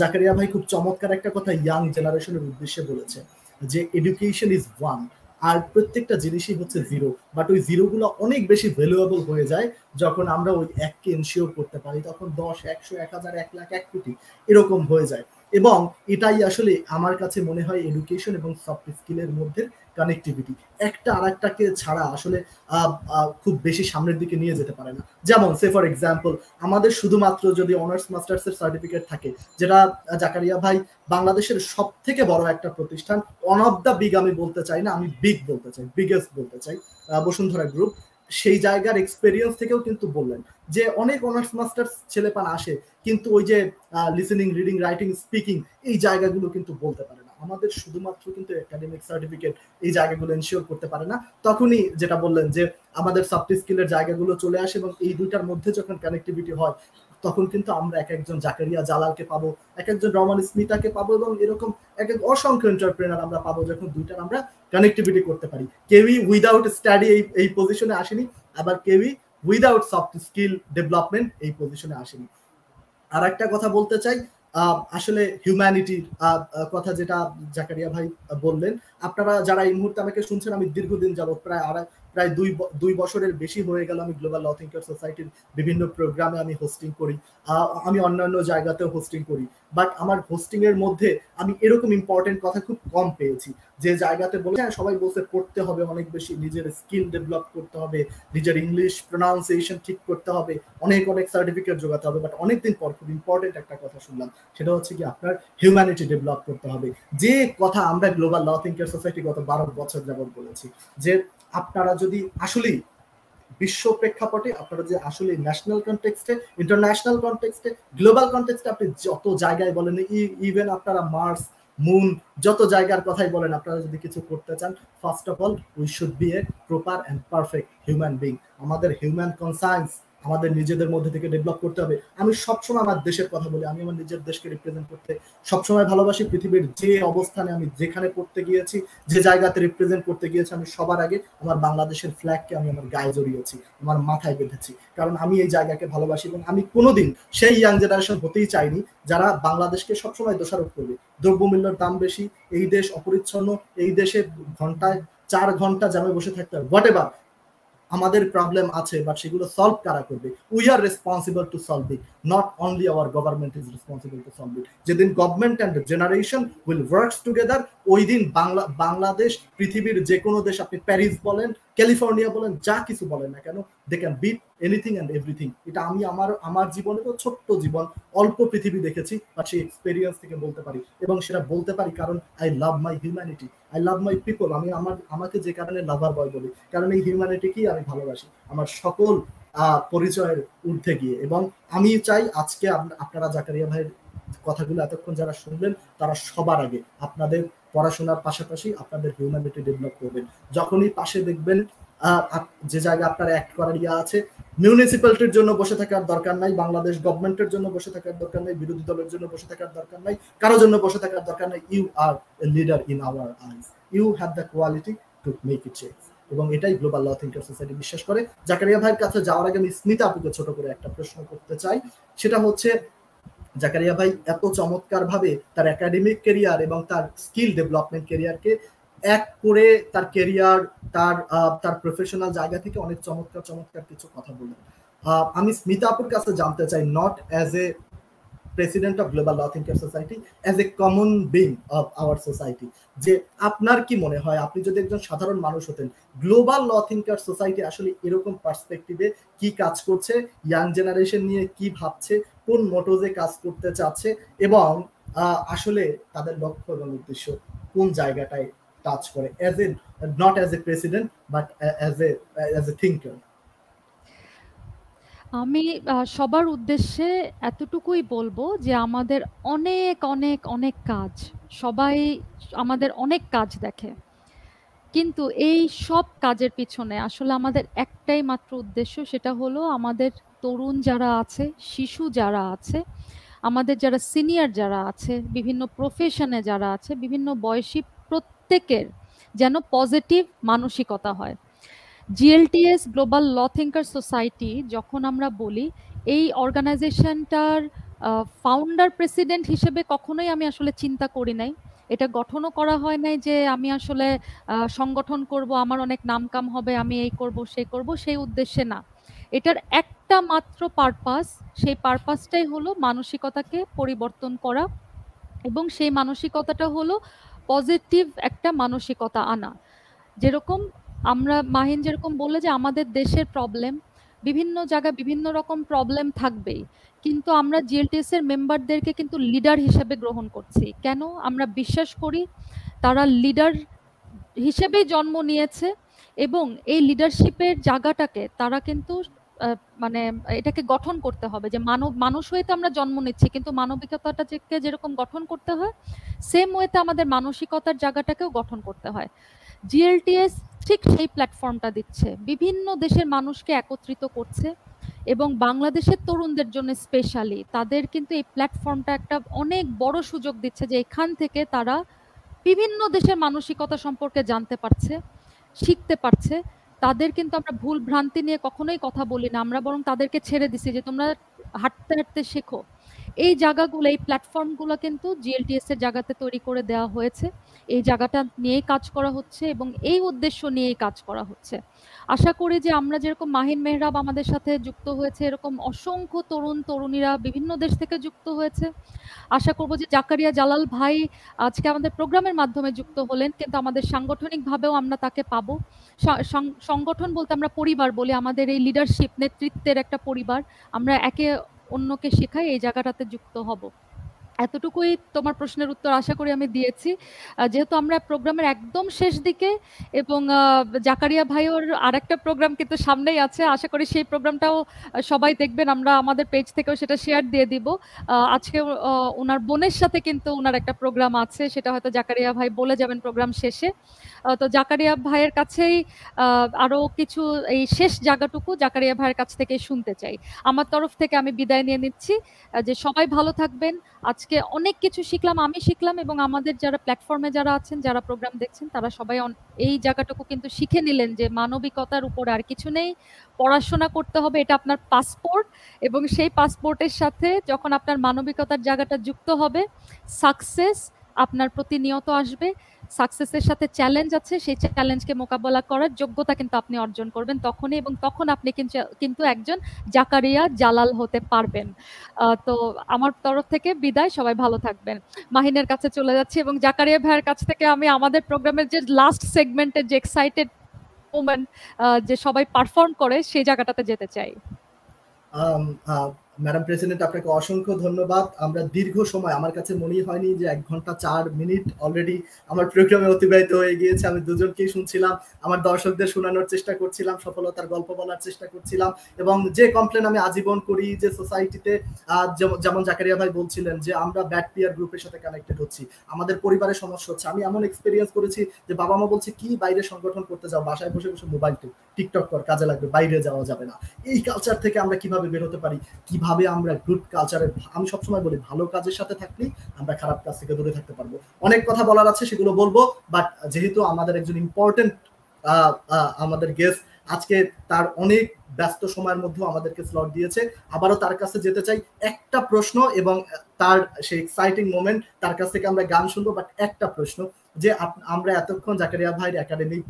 জাকারিয়া ভাই খুব চমৎকার একটা কথা ইয়াং জেনারেশনের উদ্দেশ্যে বলেছে যে এডুকেশন ইজ ওয়ান আর প্রত্যেকটা জিনিসই হচ্ছে জিরো বাট ওই জিরোগুলো অনেক বেশি ভ্যালুয়েবল হয়ে যায় যখন আমরা ওই এককে এনশিওর করতে পারি, তখন দশ, একশো, এক হাজার, এক লাখ, এক কোটি এরকম হয়ে যায়। এবং এটাই আসলে আমার কাছে মনে হয় এডুকেশন এবং সফট স্কিলের মধ্যে কানেক্টিভিটি একটা আর একটাকে ছাড়া আসলে খুব বেশি সামনের দিকে নিয়ে যেতে পারে না। যেমন সে ফর এক্সাম্পল আমাদের শুধুমাত্র যদি অনার্স মাস্টার্স এর সার্টিফিকেট থাকে, যেটা জাকারিয়া ভাই, বাংলাদেশের সব থেকে বড় একটা প্রতিষ্ঠান ওয়ান অফ দ্য বিগ আমি বলতে চাই না, আমি বিগ বলতে চাই বিগেস্ট বলতে চাই বসুন্ধরা গ্রুপ সেই জায়গার এক্সপেরিয়েন্স থেকেও কিন্তু বললেন যে অনেক অনার্স মাস্টার্স ছেলেপান আসে, কিন্তু ওই যে লিসেনিং রিডিং রাইটিং স্পিকিং এই জায়গাগুলো কিন্তু বলতে পারে না। আমাদের শুধুমাত্র কিন্তু একাডেমিক সার্টিফিকেট এই জায়গাগুলো এনশিওর করতে পারে না। তখনই যেটা বললেন যে আমাদের সফট স্কিলের জায়গাগুলো চলে আসে এবং এই দুইটার মধ্যে যখন কানেক্টিভিটি হয়, তখন কিন্তু আমরা এক একজন জাকারিয়া জালালকে পাবো, এক একজন রমান স্মিতাকে পাবো এবং এরকম এক এক অসংখ্য এন্টারপ্রেনার আমরা পাবো যখন দুইটার আমরা কানেক্টিভিটি করতে পারি। কেউই উইদাউট স্টাডি এই এই পজিশনে আসেনি, আবার কেউই উইদাউট সফট স্কিল ডেভেলপমেন্ট এই পজিশনে আসেনি। আর একটা কথা বলতে চাই আসলে হিউম্যানিটির কথা যেটা জাকারিয়া ভাই বললেন, আপনারা যারা এই মুহূর্তে আমাকে শুনছেন, আমি দীর্ঘদিন যাবত প্রায় আড়াই প্রায় দুই দুই বছরের বেশি হয়ে গেল আমি গ্লোবাল ল থিঙ্কার সোসাইটির বিভিন্ন প্রোগ্রামে আমি হোস্টিং করি। আমি অন্যান্য জায়গাতেও হোস্টিং করি। বাট আমার হোস্টিং এর মধ্যে আমি এরকম ইম্পর্টেন্ট কথা খুব কম পেয়েছি। যে জায়গাতে বলে হ্যাঁ সবাই বলছে পড়তে হবে অনেক বেশি, নিজের স্কিল ডেভেলপ করতে হবে, নিজের ইংলিশ প্রোনাউন্সিয়েশন ঠিক করতে হবে, অনেক অনেক সার্টিফিকেট যোগাতে হবে। বাট অনেকদিন পর খুব ইম্পর্টেন্ট একটা কথা শুনলাম। সেটা হচ্ছে কি, আপনার হিউম্যানিটি ডেভেলপ করতে হবে। যে কথা আমরা গ্লোবাল ল থিঙ্কার সোসাইটি গত বারো বছর যাবত বলেছি, যে আপনারা যদি আসলেই বিশ্ব প্রেক্ষাপটে, আপনারা যে আসলে ন্যাশনাল কনটেক্সটে ইন্টারন্যাশনাল কনটেক্সটে গ্লোবাল কনটেক্সটে আপনি যত জায়গায় বলেন ইভেন আপনারা মার্স মুন যত জায়গার কথাই বলেন, আপনারা যদি কিছু করতে চান first of all we should be a proper and perfect human being আমাদের হিউম্যান কনসায়েন্স আমাদের নিজেদের মধ্যে থেকে ডেভেলপ করতে হবে। আমি সবসময় আমার দেশের কথা বলি, আমি আমার নিজের দেশকে রিপ্রেজেন্ট করতে সবসময় ভালোবাসি। পৃথিবীর যে অবস্থানে আমি যেখানে পড়তে গিয়েছি, যে জায়গাতে রিপ্রেজেন্ট করতে গিয়েছি, আমি সবার আগে আমার বাংলাদেশের ফ্ল্যাগকে আমি আমার গায়ে জড়িয়েছি, আমার মাথায় বেঁধেছি। কারণ আমি এই জায়গাকে ভালোবাসি এবং আমি কোনোদিন সেই ইয়াং জেনারেশন হতেই চাইনি যারা বাংলাদেশকে সবসময় দোষারোপ করবে। দ্রব্যমূল্যের দাম বেশি, এই দেশ অপরিচ্ছন্ন, এই দেশে ঘন্টায় চার ঘণ্টা জামে বসে থাকতে হবে হোয়াট এভার আমাদের প্রবলেম আছে বাট সেগুলো সলভ কারা করবে? We are responsible to solve it not only our government is responsible to solve it যেদিন government and generation will works together ওই দিন বাংলা বাংলাদেশ, পৃথিবীর যে কোনো দেশ, আপনি প্যারিস বলেন, ক্যালিফোর্নিয়া বলেন, যা কিছু বলেন না কেন they can beat anything and everything এটা আমি আমার আমার জীবনে তো ছোট্ট জীবন, অল্প পৃথিবী দেখেছি বা সেই এক্সপেরিয়েন্স থেকে বলতে পারি। এবং সেটা বলতে পারি কারণ I love my humanity I love my people আমি আমার, আমাকে যে কারণে লাভার বয় বলি, কারণ এই হিউম্যানিটিকেই আমি ভালোবাসি, আমার সকল পরিচয়ের ঊর্ধ্বে গিয়ে। এবং আমি চাই আজকে আপনারা জাকারিয়া ভাইয়ের কথাগুলো এতক্ষণ যারা শুনলেন, তারা সবার আগে আপনাদের পড়াশোনার পাশাপাশি আপনাদের হিউম্যানিটি ডেভেলপ করবেন। যখনই পাশে দেখবেন যে জায়গায় আপনার অ্যাক্ট করার ইয়া আছে মিউনিসিপ্যালিটির জন্য বসে থাকার দরকার নাই, বাংলাদেশ গভর্নমেন্টের জন্য বসে থাকার দরকার নাই, বিরোধী দলের জন্য বসে থাকার দরকার নাই, কারোর জন্য বসে থাকার দরকার নাই you are a leader in our eyes you have the quality to make it change এবং এটাই গ্লোবাল ল থিঙ্কার সোসাইটি বিশ্বাস করে। জাকারিয়া ভাইয়ের কাছে যাওয়ার আগে আমি স্মিতা আপুকে ছোট করে একটা প্রশ্ন করতে চাই। সেটা হচ্ছে জাকারিয়া ভাই এত চমৎকার ভাবে তার একাডেমিক কেরিয়ার এবং তার স্কিল ডেভেলপমেন্ট কেরিয়ারকে এক করে তার কেরিয়ার তার তার প্রফেশনাল জায়গা থেকে অনেক চমৎকার চমৎকার কিছু কথা বললেন। আমি স্মিতা আপুর কাছে জানতে চাই not as a president of global law thinker society as a common being of our society যে আপনার কি মনে হয়? আপনি যদি একজন সাধারণ মানুষ হতেন গ্লোবাল ল থিঙ্কার সোসাইটি আসলে এরকম পার্সপেক্টিভে কি কাজ করছে? ইয়াং জেনারেশন নিয়ে কি ভাবছে? কোন মোটোজে কাজ করতে চাচ্ছে? এবং আসলে তাদের লক্ষ্য এবং উদ্দেশ্য কোন জায়গাটায় টাচ করে? As a not as a president but as a as a thinker আমি সবার উদ্দেশ্যে এতটুকুই বলব যে আমাদের অনেক অনেক অনেক কাজ, সবাই আমাদের অনেক কাজ দেখে। কিন্তু এই সব কাজের পিছনে আসলে আমাদের একটাই মাত্র উদ্দেশ্য, সেটা হলো আমাদের তরুণ যারা আছে, শিশু যারা আছে, আমাদের যারা সিনিয়র যারা আছে, বিভিন্ন প্রফেশনে যারা আছে, বিভিন্ন বয়সী প্রত্যেকের যেন পজিটিভ মানসিকতা হয়। GLTS global law thinker society যখন আমরা বলি, এই অর্গানাইজেশনটার ফাউন্ডার প্রেসিডেন্ট হিসেবে কখনোই আমি আসলে চিন্তা করি নাই। এটা গঠনও করা হয় নাই যে আমি আসলে সংগঠন করব, আমার অনেক নামকাম হবে, আমি এই করব, সেই করব, সেই উদ্দেশ্যে না। এটার একটা মাত্র পারপাস সেই পারপাসটাই হলো মানসিকতাকে পরিবর্তন করা এবং সেই মানসিকতাটা হলো পজিটিভ একটা মানসিকতা আনা। যেরকম আমরা মাহিন যেরকম বললে যে আমাদের দেশের প্রবলেম বিভিন্ন জায়গায় বিভিন্ন রকম প্রবলেম থাকবেই। কিন্তু আমরা জিএলটিএস এর মেম্বারদেরকে কিন্তু লিডার হিসেবে গ্রহণ করছি। কেন? আমরা বিশ্বাস করি তারা লিডার হিসেবেই জন্ম নিয়েছে এবং এই লিডারশিপের জায়গাটাকে তারা কিন্তু মানে এটাকে গঠন করতে হবে যে মানব, মানুষ হয়ে তো আমরা জন্ম নিচ্ছি, কিন্তু মানবিকতাটাকে যেরকম গঠন করতে হয় সেম ওয়েতে আমাদের মানসিকতার জায়গাটাকেও গঠন করতে হয়। জিএলটিএস ঠিক সেই প্ল্যাটফর্মটা দিচ্ছে। বিভিন্ন দেশের মানুষকে একত্রিত করছে এবং বাংলাদেশের তরুণদের জন্য স্পেশালি তাদের কিন্তু এই প্ল্যাটফর্মটা একটা অনেক বড় সুযোগ দিচ্ছে যে এখান থেকে তারা বিভিন্ন দেশের মানসিকতা সম্পর্কে জানতে পারছে, শিখতে পারছে। তাদের কিন্তু আমরা ভুল ভ্রান্তি নিয়ে কখনোই কথা বলি না। আমরা বরং তাদেরকে ছেড়ে দিছি যে তোমরা হাঁটতে হাঁটতে শেখো। এই জায়গাগুলো, এই প্ল্যাটফর্মগুলো কিন্তু জিএলটিএস এর জায়গাতে তৈরি করে দেওয়া হয়েছে। এই জায়গাটা নিয়েই কাজ করা হচ্ছে এবং এই উদ্দেশ্য নিয়েই কাজ করা হচ্ছে। আশা করি যে আমরা যেরকম মাহিন মেহরাব আমাদের সাথে যুক্ত হয়েছে, এরকম অসংখ্য তরুণ তরুণীরা বিভিন্ন দেশ থেকে যুক্ত হয়েছে। আশা করব যে জাকারিয়া জালাল ভাই আজকে আমাদের প্রোগ্রামের মাধ্যমে যুক্ত হলেন, কিন্তু আমাদের সাংগঠনিকভাবেও আমরা তাকে পাবো। সংগঠন বলতে আমরা পরিবার বলি, আমাদের এই লিডারশিপ নেতৃত্বের একটা পরিবার। আমরা একে অন্যকে শেখাই এই জায়গাটাতে যুক্ত হব। এতটুকুই তোমার প্রশ্নের উত্তর আশা করি আমি দিয়েছি। যেহেতু আমরা প্রোগ্রামের একদম শেষ দিকে এবং জাকারিয়া ভাইয়ের আর একটা প্রোগ্রাম কিন্তু সামনেই আছে, আশা করি সেই প্রোগ্রামটাও সবাই দেখবেন, আমরা আমাদের পেজ থেকেও সেটা শেয়ার দিয়ে দিব। আজকে ওনার বোনের সাথে কিন্তু ওনার একটা প্রোগ্রাম আছে, সেটা হয়তো জাকারিয়া ভাই বলে যাবেন প্রোগ্রাম শেষে। তো জাকারিয়া ভাইয়ের কাছেই আরও কিছু এই শেষ জায়গাটুকু জাকারিয়া ভাইয়ের কাছ থেকে শুনতে চাই। আমার তরফ থেকে আমি বিদায় নিয়ে নিচ্ছি। যে সবাই ভালো থাকবেন। আজকে অনেক কিছু শিখলাম, আমি শিখলাম এবং আমাদের যারা প্ল্যাটফর্মে যারা আছেন, যারা প্রোগ্রাম দেখছেন, তারা সবাই এই জায়গাটুকু কিন্তু শিখে নিলেন যে মানবিকতার উপর আর কিছু নেই। পড়াশোনা করতে হবে, এটা আপনার পাসপোর্ট এবং সেই পাসপোর্টের সাথে যখন আপনার মানবিকতার জায়গাটা যুক্ত হবে সাকসেস আপনার প্রতিনিয়ত আসবে। সাকসেসের সাথে চ্যালেঞ্জ আছে, সেই চ্যালেঞ্জকে মোকাবেলা করার যোগ্যতা কিন্তু আপনি অর্জন করবেন তখনই এবং তখন আপনি কিন্তু একজন জাকারিয়া জালাল হতে পারবেন। তো আমার তরফ থেকে বিদায়, সবাই ভালো থাকবেন। মাহিনের কাছে চলে যাচ্ছি এবং জাকারিয়া ভাইয়ের কাছ থেকে আমি আমাদের প্রোগ্রামের যে লাস্ট সেগমেন্টের যে এক্সাইটেড মোমেন্ট যে সবাই পারফর্ম করে সেই জায়গাটাতে যেতে চাই। ম্যাডাম প্রেসিডেন্ট আপনাকে অসংখ্য ধন্যবাদ। আমরা দীর্ঘ সময়, আমার কাছে মনেই হয়নি যে এক ঘণ্টা চার মিনিট অলরেডি আমার প্রোগ্রামে অতিবাহিত হয়ে গিয়েছে। আমি দুজনকেই শুনছিলাম, আমার দর্শকদের শোনানোর চেষ্টা করছিলাম, সফলতার গল্প বলার চেষ্টা করছিলাম এবং যে কমপ্লেন আমি আজীবন করি যে সোসাইটিতে যেমন জাকারিয়া ভাই বলছিলেন যে আমরা ব্যাট পিয়ার গ্রুপের সাথে কানেক্টেড হচ্ছি। আমাদের পরিবারের সমস্যা হচ্ছে। আমি এমন এক্সপিরিয়েন্স করেছি যে বাবা মা বলছে, কি বাইরে সংগঠন করতে যাও? বাসায় বসে বসে মোবাইল টিকটক কর কাজে লাগবে, বাইরে যাওয়া যাবে না। এই কালচার থেকে আমরা কীভাবে বেরোতে পারি? কীভাবে আমরা গুড কালচারের আমি সবসময় বলি, ভালো কাজের সাথে থাকলে আমরা খারাপ কাজ থেকে দূরে থাকতে পারব। অনেক কথা বলার আছে, সেগুলো বলব বাট যেহেতু আমাদের একজন ইম্পর্টেন্ট আমাদের গেস্ট আজকে তার অনেক ব্যস্ত সময়ের মধ্যেও আমাদেরকে স্লট দিয়েছে। আবারও তার কাছে যেতে চাই, একটা প্রশ্ন এবং তার সেই এক্সাইটিং মোমেন্ট তার কাছ থেকে আমরা গান শুনব বাট একটা প্রশ্ন, যে আমরা এতক্ষণ জাকারিয়া ভাইয়ের একাডেমিক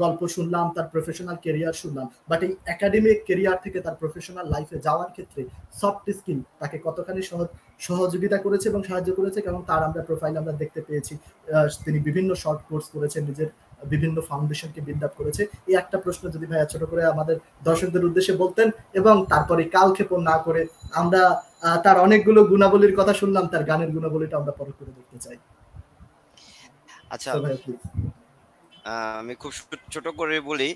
গল্প শুনলাম তার প্রফেশনাল কেরিয়ার শুনলাম বাট এই একাডেমিক কেরিয়ার থেকে তার প্রফেশনাল লাইফে যাওয়ার ক্ষেত্রে সফট স্কিল তাকে কতখানি সহজ সহযোগিতা করেছে এবং সাহায্য করেছে কারণ তার আমরা প্রোফাইল আমরা দেখতে পেয়েছি। তিনি বিভিন্ন শর্ট কোর্স করেছেন নিজের বিভিন্ন ফাউন্ডেশনকে বিল্ড আপ করেছে। এই একটা প্রশ্ন যদি ভাইয়া ছোট করে আমাদের দর্শকদের উদ্দেশ্যে বলতেন এবং তারপরে কালক্ষেপণ না করে আমরা তার অনেকগুলো গুণাবলীর কথা শুনলাম তার গানের গুণাবলীটা আমরা পরে করে দেখতে চাই। আচ্ছা। আমি খুব ছোট করে বলি,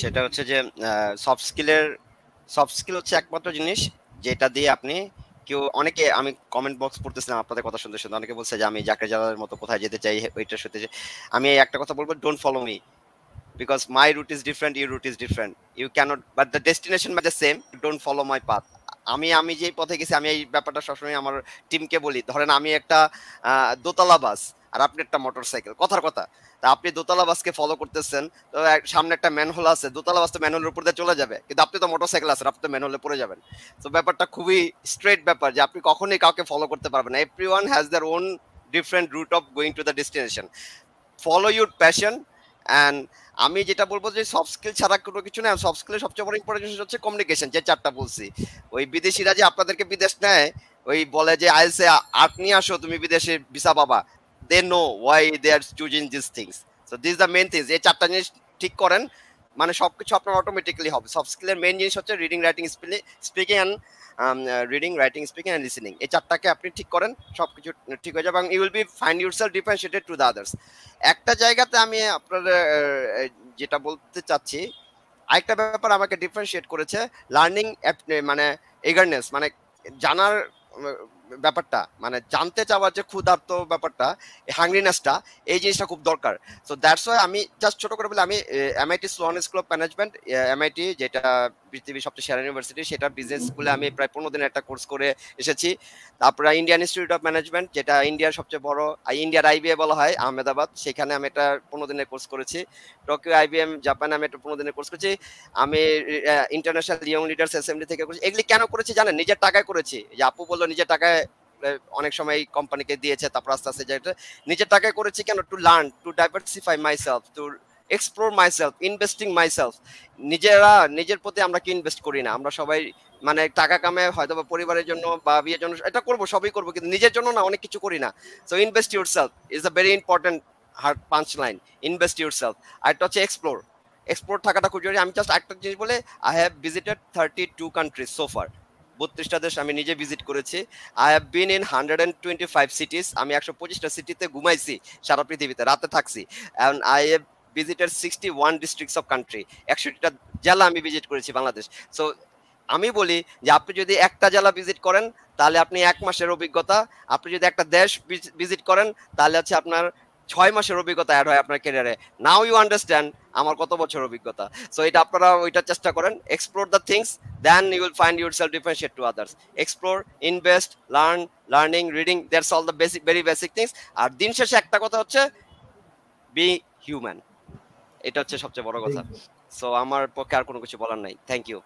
সেটা হচ্ছে যে সফট স্কিলের সফট স্কিল হচ্ছে একমাত্র জিনিস যেটা দিয়ে আপনি কেউ, অনেকে আমি কমেন্ট বক্স পড়তেছিলাম আপনাদের কথা শুনতে শুনতে, অনেকে বলছে যে আমি জাকে যাওয়ার মতো কোথায় যেতে চাই ওইটার সাথে আমি একটা কথা বলব don't follow me because my route is different your route is different you can't but the destination my the same don't follow my path আমি আমি যেই পথে গেছি, আমি এই ব্যাপারটা সবসময় আমার টিমকে বলি। ধরেন আমি একটা দোতলা বাস আর আপনি একটা মোটর সাইকেল কথার কথা। তা আপনি দোতলা বাসকে ফলো করতেছেন, তো সামনে একটা ম্যানহোল আছে, দোতলা বাস তো ম্যানহোলের উপর দিয়ে চলে যাবে, কিন্তু আপনি তো মোটর সাইকেল আছেন, আপনি তো ম্যানহোলে পড়ে যাবেন। তো ব্যাপারটা খুবই স্ট্রেট ব্যাপার যে আপনি কখনোই কাউকে ফলো করতে পারবেন না। Everyone has their own different route of going to the destination follow your passion and আমি যেটা বলব যে সফট স্কিল ছাড়া কোনো কিছু না সফট স্কিলের সবচেয়ে বড় ইম্পর্টেন্ট হচ্ছে কমিউনিকেশন যে চারটা বলছি। ওই বিদেশিরা যে আপনাদেরকে বিদেশ নেয়, ওই বলে যে, আইএলসে আর্ট নিয়ে আসো, তুমি বিদেশে ভিসা পাবা। They know why they are choosing this things so this the main things এই চারটা জিনিস ঠিক করেন মানে সব কিছু আপনার অটোমেটিক্যালি হবে। সফট স্কিলের মেন জিনিস হচ্ছে reading writing speaking and reading writing speaking and listening এই চারটাকে আপনি ঠিক করেন সব কিছু ঠিক হয়ে যাবে এবং you will be find yourself differentiated to the others একটা জায়গাতে আমি আপনার যেটা বলতে চাচ্ছি, আরেকটা ব্যাপার আমাকে ডিফারেন্সিয়েট করেছে লার্নিং মানে এগারনেস মানে জানার ব্যাপারটা মানে জানতে চাওয়ার যে ক্ষুধার্ত ব্যাপারটা হাংরিনেসটা এই জিনিসটা খুব দরকার। সো দ্যাটস ওয়াই আমি জাস্ট ছোট করে বলে, আমি MIT Sloan school of management MIT যেটা পৃথিবীর সবচেয়ে সেরা ইউনিভার্সিটি সেটা বিজনেস স্কুলে আমি প্রায় পনেরো দিনের একটা কোর্স করে এসেছি। তারপরে ইন্ডিয়ান ইনস্টিটিউট অফ ম্যানেজমেন্ট যেটা ইন্ডিয়ার সবচেয়ে বড় ইন্ডিয়ার আইবিএ বলা হয়, আহমেদাবাদ, সেখানে আমি একটা পনেরো দিনের কোর্স করেছি। টোকিও আইবিএম জাপানে আমি একটা পনেরো দিনের কোর্স করেছি। আমি ইন্টারন্যাশনাল ইয়ং লিডার্স অ্যাসেম্বলি থেকে করেছি। এগুলি কেন করেছি জানেন? নিজের টাকায় করেছি। যে আপু বলল, নিজের টাকায় অনেক সময় কোম্পানিকে দিয়েছে, তারপর আস্তে আস্তে যেটা নিজের টাকায় করেছি কেন? To learn to diversify myself to explore myself investing myself নিজেরা, নিজের প্রতি আমরা কি ইনভেস্ট করি না? আমরা সবাই মানে টাকা কামে হয়তো বা পরিবারের জন্য বা বিয়ের জন্য, এটা করব, সবই করব, কিন্তু নিজের জন্য না, অনেক কিছু করি না। So invest yourself is a very important heart punch line invest yourself আর এটা হচ্ছে এক্সপ্লোর এক্সপ্লোর থাকাটা খুব জরুরি। আমি জাস্ট একটা জিনিস বলে I have visited thirty two countries so far বত্রিশটা দেশ আমি নিজে ভিজিট করেছি। I have been in hundred and twenty five cities আমি একশো পঁচিশটা সিটিতে ঘুমাইছি সারা পৃথিবীতে, রাতে থাকছি। And I have visited sixty one districts of country একষট্টিটা জেলা আমি ভিজিট করেছি বাংলাদেশ। সো আমি বলি যে আপনি যদি একটা জেলা ভিজিট করেন, তাহলে আপনি এক মাসের অভিজ্ঞতা। আপনি যদি একটা দেশ ভিজিট করেন, তাহলে হচ্ছে আপনার ছয় মাসের অভিজ্ঞতা অ্যাড হয় আপনার ক্যারিয়ারে নাও ইউ আন্ডারস্ট্যান্ড আমার কত বছর অভিজ্ঞতা। সো এটা আপনারা ওইটা চেষ্টা করেন। Explore the things then you will find yourself differentiate to others explore invest learn learning reading that's all the basic very basic things আর দিন শেষে একটা কথা হচ্ছে বি হিউম্যান এটা হচ্ছে সবচেয়ে বড় কথা। সো আমার পক্ষে আর কোনো কিছু বলার নাই। থ্যাংক ইউ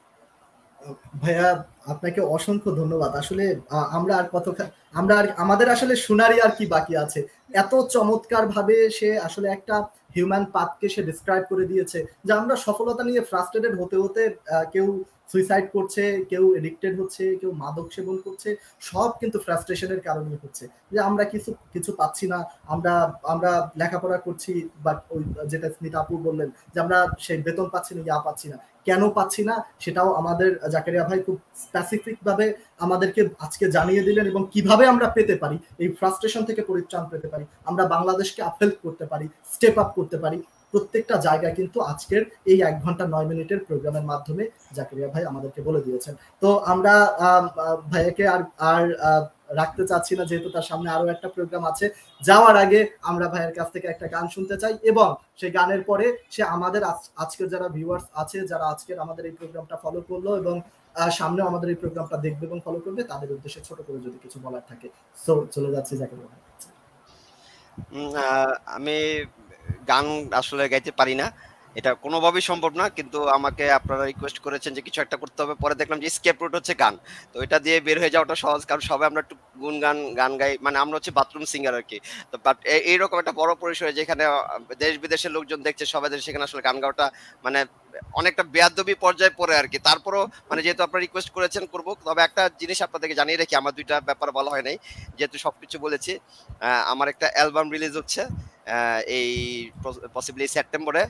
ভাইয়া, আপনাকে অসংখ্য ধন্যবাদ। আসলে আমরা আর কত আমরা আর, আমাদের আসলে শোনারই আর কি বাকি আছে? এত চমৎকার ভাবে সে আসলে একটা হিউম্যান পাথকে সে ডিসক্রাইব করে দিয়েছে, যে আমরা সফলতা নিয়ে ফ্রাস্ট্রেটেড হতে হতে কেউ সুইসাইড করছে, কেউ এডিক্টেড হচ্ছে, কেউ মাদক সেবন করছে, সব কিন্তু ফ্রাস্ট্রেশনের কারণে হচ্ছে। যে আমরা কিছু কিছু পাচ্ছি না, আমরা আমরা লেখাপড়া করছি বাট ওই, যেটা স্মিতা আপু বললেন, যে আমরা সেই বেতন পাচ্ছি না, ইয়া পাচ্ছি না। কেন পাচ্ছি না সেটাও আমাদের জাকারিয়া ভাই খুব স্পেসিফিক ভাবে আমাদেরকে আজকে জানিয়ে দিলেন এবং কীভাবে আমরা পেতে পারি, এই ফ্রাস্ট্রেশন থেকে পরিত্রাণ পেতে পারি, আমরা বাংলাদেশকে আপহেল্প করতে পারি স্টেপ আপ করতে পারি, প্রত্যেকটা জায়গায় কিন্তু আজকের এই এক ঘণ্টা নয় মিনিটের প্রোগ্রামের মাধ্যমে জাকারিয়া ভাই আমাদেরকে বলে দিয়েছেন। তো আমরা ভাইয়াকে আর আর রাখতে চাচ্ছি না, যেহেতু তার সামনে আরও একটা প্রোগ্রাম আছে। যাওয়ার আগে আমরা ভাইয়ের কাছ থেকে একটা গান শুনতে চাই এবং সেই গানের পরে সে আমাদের আজকের যারা ভিউয়ার্স আছে, যারা আজকের আমাদের এই প্রোগ্রামটা ফলো করল এবং সামনেও আমাদের এই প্রোগ্রামটা দেখবে এবং ফলো করবে, তাদের উদ্দেশ্যে ছোট করে যদি কিছু বলার থাকে। সো চলে যাচ্ছি, যাকে বলা আমি গান আসলে গাইতে পারি না। এটা কোনোভাবেই সম্ভব না, কিন্তু আমাকে আপনারা রিকোয়েস্ট করেছেন যে কিছু একটা করতে হবে। পরে দেখলাম যে স্কেপ রুট হচ্ছে গান। তো এটা দিয়ে বের হয়ে যাওয়াটা সহজ, কারণ সবাই আমরা একটু গুন গান গান গাই মানে আমরা হচ্ছে বাথরুম সিঙ্গার আর কি। তো বাট এইরকম একটা বড় পরিসরে যেখানে দেশ বিদেশের লোকজন দেখছে, সবাই সেখানে আসলে গান গাওয়াটা মানে অনেকটা বেয়াদবি পর্যায়ে পড়ে আর কি। তারপরও মানে যেহেতু আপনারা রিকোয়েস্ট করেছেন করব, তবে একটা জিনিস আপনাদেরকে জানিয়ে রেখি, আমার দুইটা ব্যাপার বলা হয় নাই। যেহেতু সব কিছু বলেছি আমার একটা অ্যালবাম রিলিজ হচ্ছে এই পসিবলি সেপ্টেম্বরে।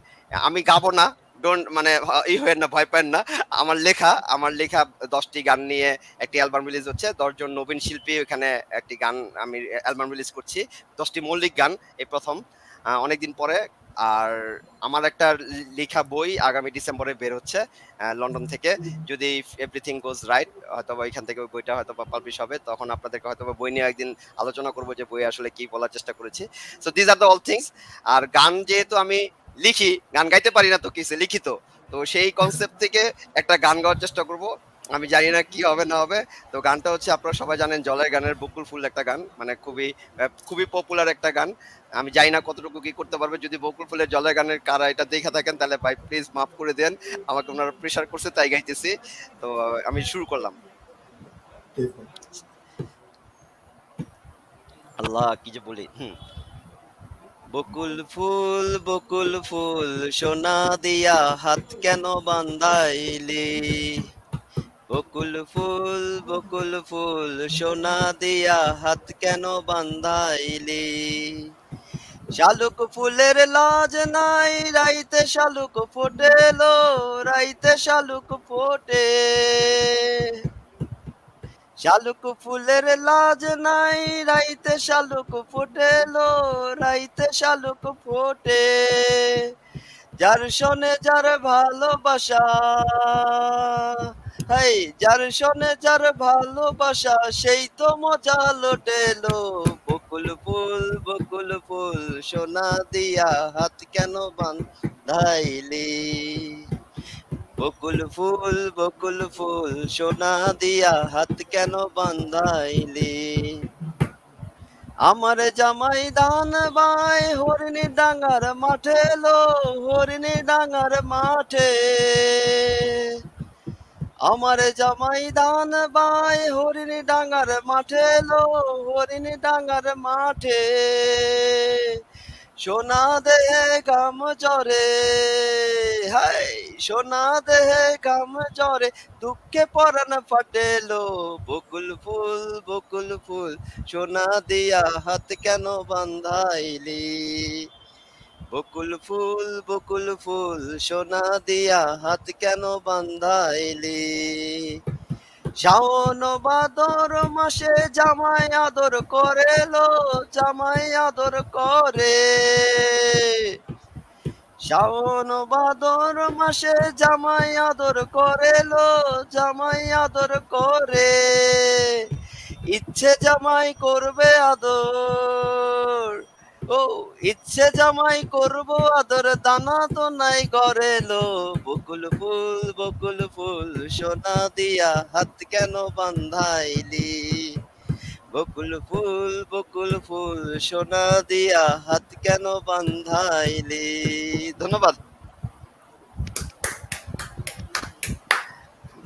আমি গাবো না ডোন্ট মানে ই হয়ে না, ভয় পান না। আমার লেখা আমার লেখা দশটি গান নিয়ে একটি অ্যালবাম রিলিজ হচ্ছে। দশজন নবীন শিল্পী ওখানে একটি গান আমি অ্যালবাম রিলিজ করছি। দশটি মৌলিক গান, এই প্রথম। অনেকদিন পরে আর আমার একটা লেখা বই আগামী ডিসেম্বরে বের হচ্ছে লন্ডন থেকে। যদি এভরিথিং গোজ রাইট হয়তো এখান থেকে বইটা হয়তো বা পাবলিশ হবে, তখন আপনাদেরকে হয়তো বই নিয়ে একদিন আলোচনা করব যে বই আসলে কি বলার চেষ্টা করেছি। So these are the all things আর গান যেহেতু আমি লিখি, গান গাইতে পারি না তো কিছু, লিখিত। তো সেই কনসেপ্ট থেকে একটা গান গাওয়ার চেষ্টা করব। আমি জানি না কি হবে, না হবে। তো গানটা হচ্ছে আপনারা সবাই জানেন জলের গানের বকুল ফুল একটা গান মানে খুবই খুবই পপুলার একটা গান। আমি জানি না কতটুকু কি করতে পারবে, যদি বকুল ফুলের জলের গানের কারা এটা দেখে থাকেন, তাহলে ভাই প্লিজ মাফ করে দেন। আমাকে ওনারা প্রেশার করছে, তাই গাইতেছি। তো আমি শুরু করলাম। আল্লাহ কি যে বলি, হুম। বকুল ফুল বকুল ফুল সোনা দিয়া হাত কেন বান্ধাইলি? বকুল ফুল বকুল ফুল, সোনা দিয়া হাত কেন বান্ধাইলি? শালুক ফুলের লাজ নাই, রাইতে শালুক ফোটেলো, রাইতে শালুক ফোটে। শালুক ফুলের লাজ নাই, রাইতে শালুক ফোটেলো, রাইতে শালুক ফোটে। যার শোনে যার ভালোবাসা। হাই, যার শোনে যার ভালোবাসা, সেই তো মজা লোটেলো বকুল ফুল বকুল ফুল, সোনা দিয়া হাত কেন বান্ধাইলি? বকুল ফুল বকুল ফুল, সোনা দিয়া হাত কেন বান্ধাইলি? আমার জামাই দান বাই, হরিণী ডাঙ্গার মাঠে লো, হরিণী ডাঙ্গার মাঠে। আমার জামাই দান বাই, হরিণী ডাঙ্গার মাঠে লো, হরিণী ডাঙ্গার মাঠে। সোনা দেহে গাম জরে, হাই। সোনা দেহে গাম জরে দুঃখে পরান ফাটেলো। বকুল ফুল বকুল ফুল, সোনা দিয়া হাত কেন বান্ধাইলি? বকুল ফুল বকুল ফুল, সোনা দিয়া হাত কেন বান্ধাইলি? শাওন বাদর মাসে জামাই আদর করে লো জামাই আদর করে। শাওন বাদর মাসে জামাই আদর করে লো জামাই আদর করে। ইচ্ছে জামাই করবে আদর, ও ইচ্ছে জামাই করব আদর, দানা তো নাই ঘরে লো বকুল ফুল বকুল ফুল সোনা দিয়া হাত কেন বান্ধাইলি? বকুল ফুল বকুল ফুল সোনা দিয়া হাত কেন বান্ধাইলি? ধন্যবাদ।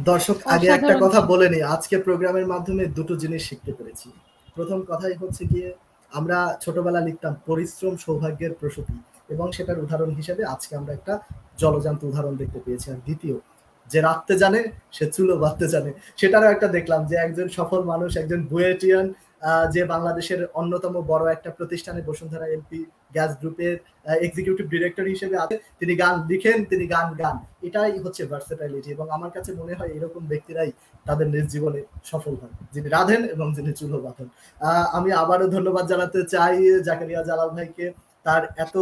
দর্শক আগে একটা কথা বলে নি আজকে প্রোগ্রামের মাধ্যমে দুটো জিনিস শিখতে পেরেছি। প্রথম কথাই হচ্ছে গিয়ে আমরা ছোটবেলা লিখতাম পরিশ্রম সৌভাগ্যের প্রসূতি এবং সেটার উদাহরণ হিসেবে আজকে আমরা একটা জলজান্ত উদাহরণ দেখতে পেয়েছি। আর দ্বিতীয় যে রাখতে জানে, সে চুলো বাঁধতে জানে। সেটারও একটা দেখলাম যে একজন সফল মানুষ, একজন বুয়েটিয়ান যে বাংলাদেশের অন্যতম বড় একটা প্রতিষ্ঠানে বসুন্ধরা এমপি গ্যাস গ্রুপের এক্সিকিউটিভ ডিরেক্টর হিসেবে আছে। তিনি গান লিখেন, তিনি গান গান। এটাই হচ্ছে ভার্সেটাইলিটি এবং আমার কাছে মনে হয় এরকম ব্যক্তিরাই তাদের নিজ জীবনে সফল হয় যিনি রাধেন এবং যিনি চুলো বাঁধেন। আমি আবারও ধন্যবাদ জানাতে চাই জাকারিয়া জালাল ভাইকে। তার এত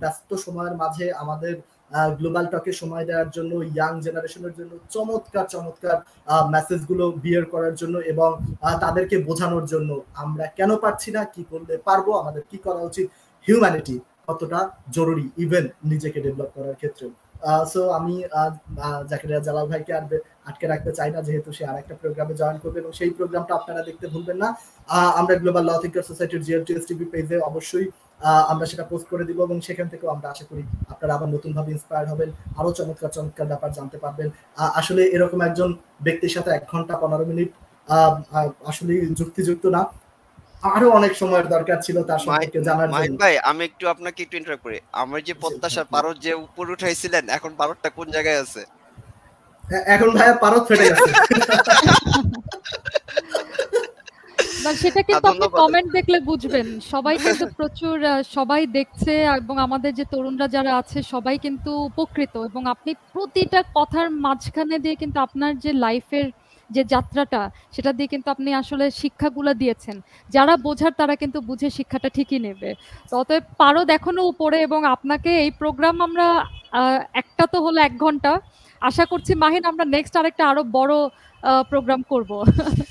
ব্যস্ত সময়ের মাঝে আমাদের গ্লোবাল টকে সময় দেওয়ার জন্য ইয়াং জেনারেশনের জন্য চমৎকার চমৎকার মেসেজগুলো বিয়ার করার জন্য এবং তাদেরকে বোঝানোর জন্য আমরা কেন পারছি না, কি করলে পারব, আমাদের কি করা উচিত হিউম্যানিটি কতটা জরুরি ইভেন নিজেকে ডেভেলপ করার ক্ষেত্রে সো আমি জাকিরিয়া জালাল ভাইকে আর আটকে রাখতে চাই না, যেহেতু সে আর একটা প্রোগ্রামে জয়েন করবে এবং সেই প্রোগ্রামটা আপনারা দেখতে ভুলবেন না। আমরা গ্লোবাল ল থিঙ্কার সোসাইটির জিএলটিএস টিভি পেজে অবশ্যই আমরা সেটা পোস্ট করে দিব এবং সেখান থেকেও আমরা আশা করি আপনারা আবার নতুন ভাবে ইন্সপায়ার হবেন। আরও চমৎকার চমৎকার ব্যাপার জানতে পারবেন। আসলে এরকম একজন ব্যক্তির সাথে এক ঘণ্টা পনেরো মিনিট আসলে যুক্তিযুক্ত না। আরও অনেক সময়ের দরকার ছিল তার সম্পর্কে জানার জন্য। ভাই আমি একটু আপনাকে একটু ইন্টারাক্ট করি। আমার যে প্রত্যাশার পারদ যে উপর উঠাইছিলেন এখন পারদটা কোন জায়গায় আছে? এখন ভাইয়া পারদ ফেটে গেছে। সেটা কিন্তু আপনি কমেন্ট দেখলে বুঝবেন। সবাই কিন্তু প্রচুর সবাই দেখছে এবং আমাদের যে তরুণরা যারা আছে সবাই কিন্তু উপকৃত এবং আপনি প্রতিটা কথার মাঝখানে দিয়ে কিন্তু আপনার যে লাইফের যে যাত্রাটা সেটা দিয়ে কিন্তু আপনি আসলে শিক্ষাগুলো দিয়েছেন। যারা বোঝার তারা কিন্তু বুঝে শিক্ষাটা ঠিকই নেবে। অতএব পারো এখনও উপরে এবং আপনাকে এই প্রোগ্রাম আমরা একটা তো হলো এক ঘণ্টা। আশা করছি মাহিন, আমরা নেক্সট আরেকটা আরও বড় প্রোগ্রাম করব।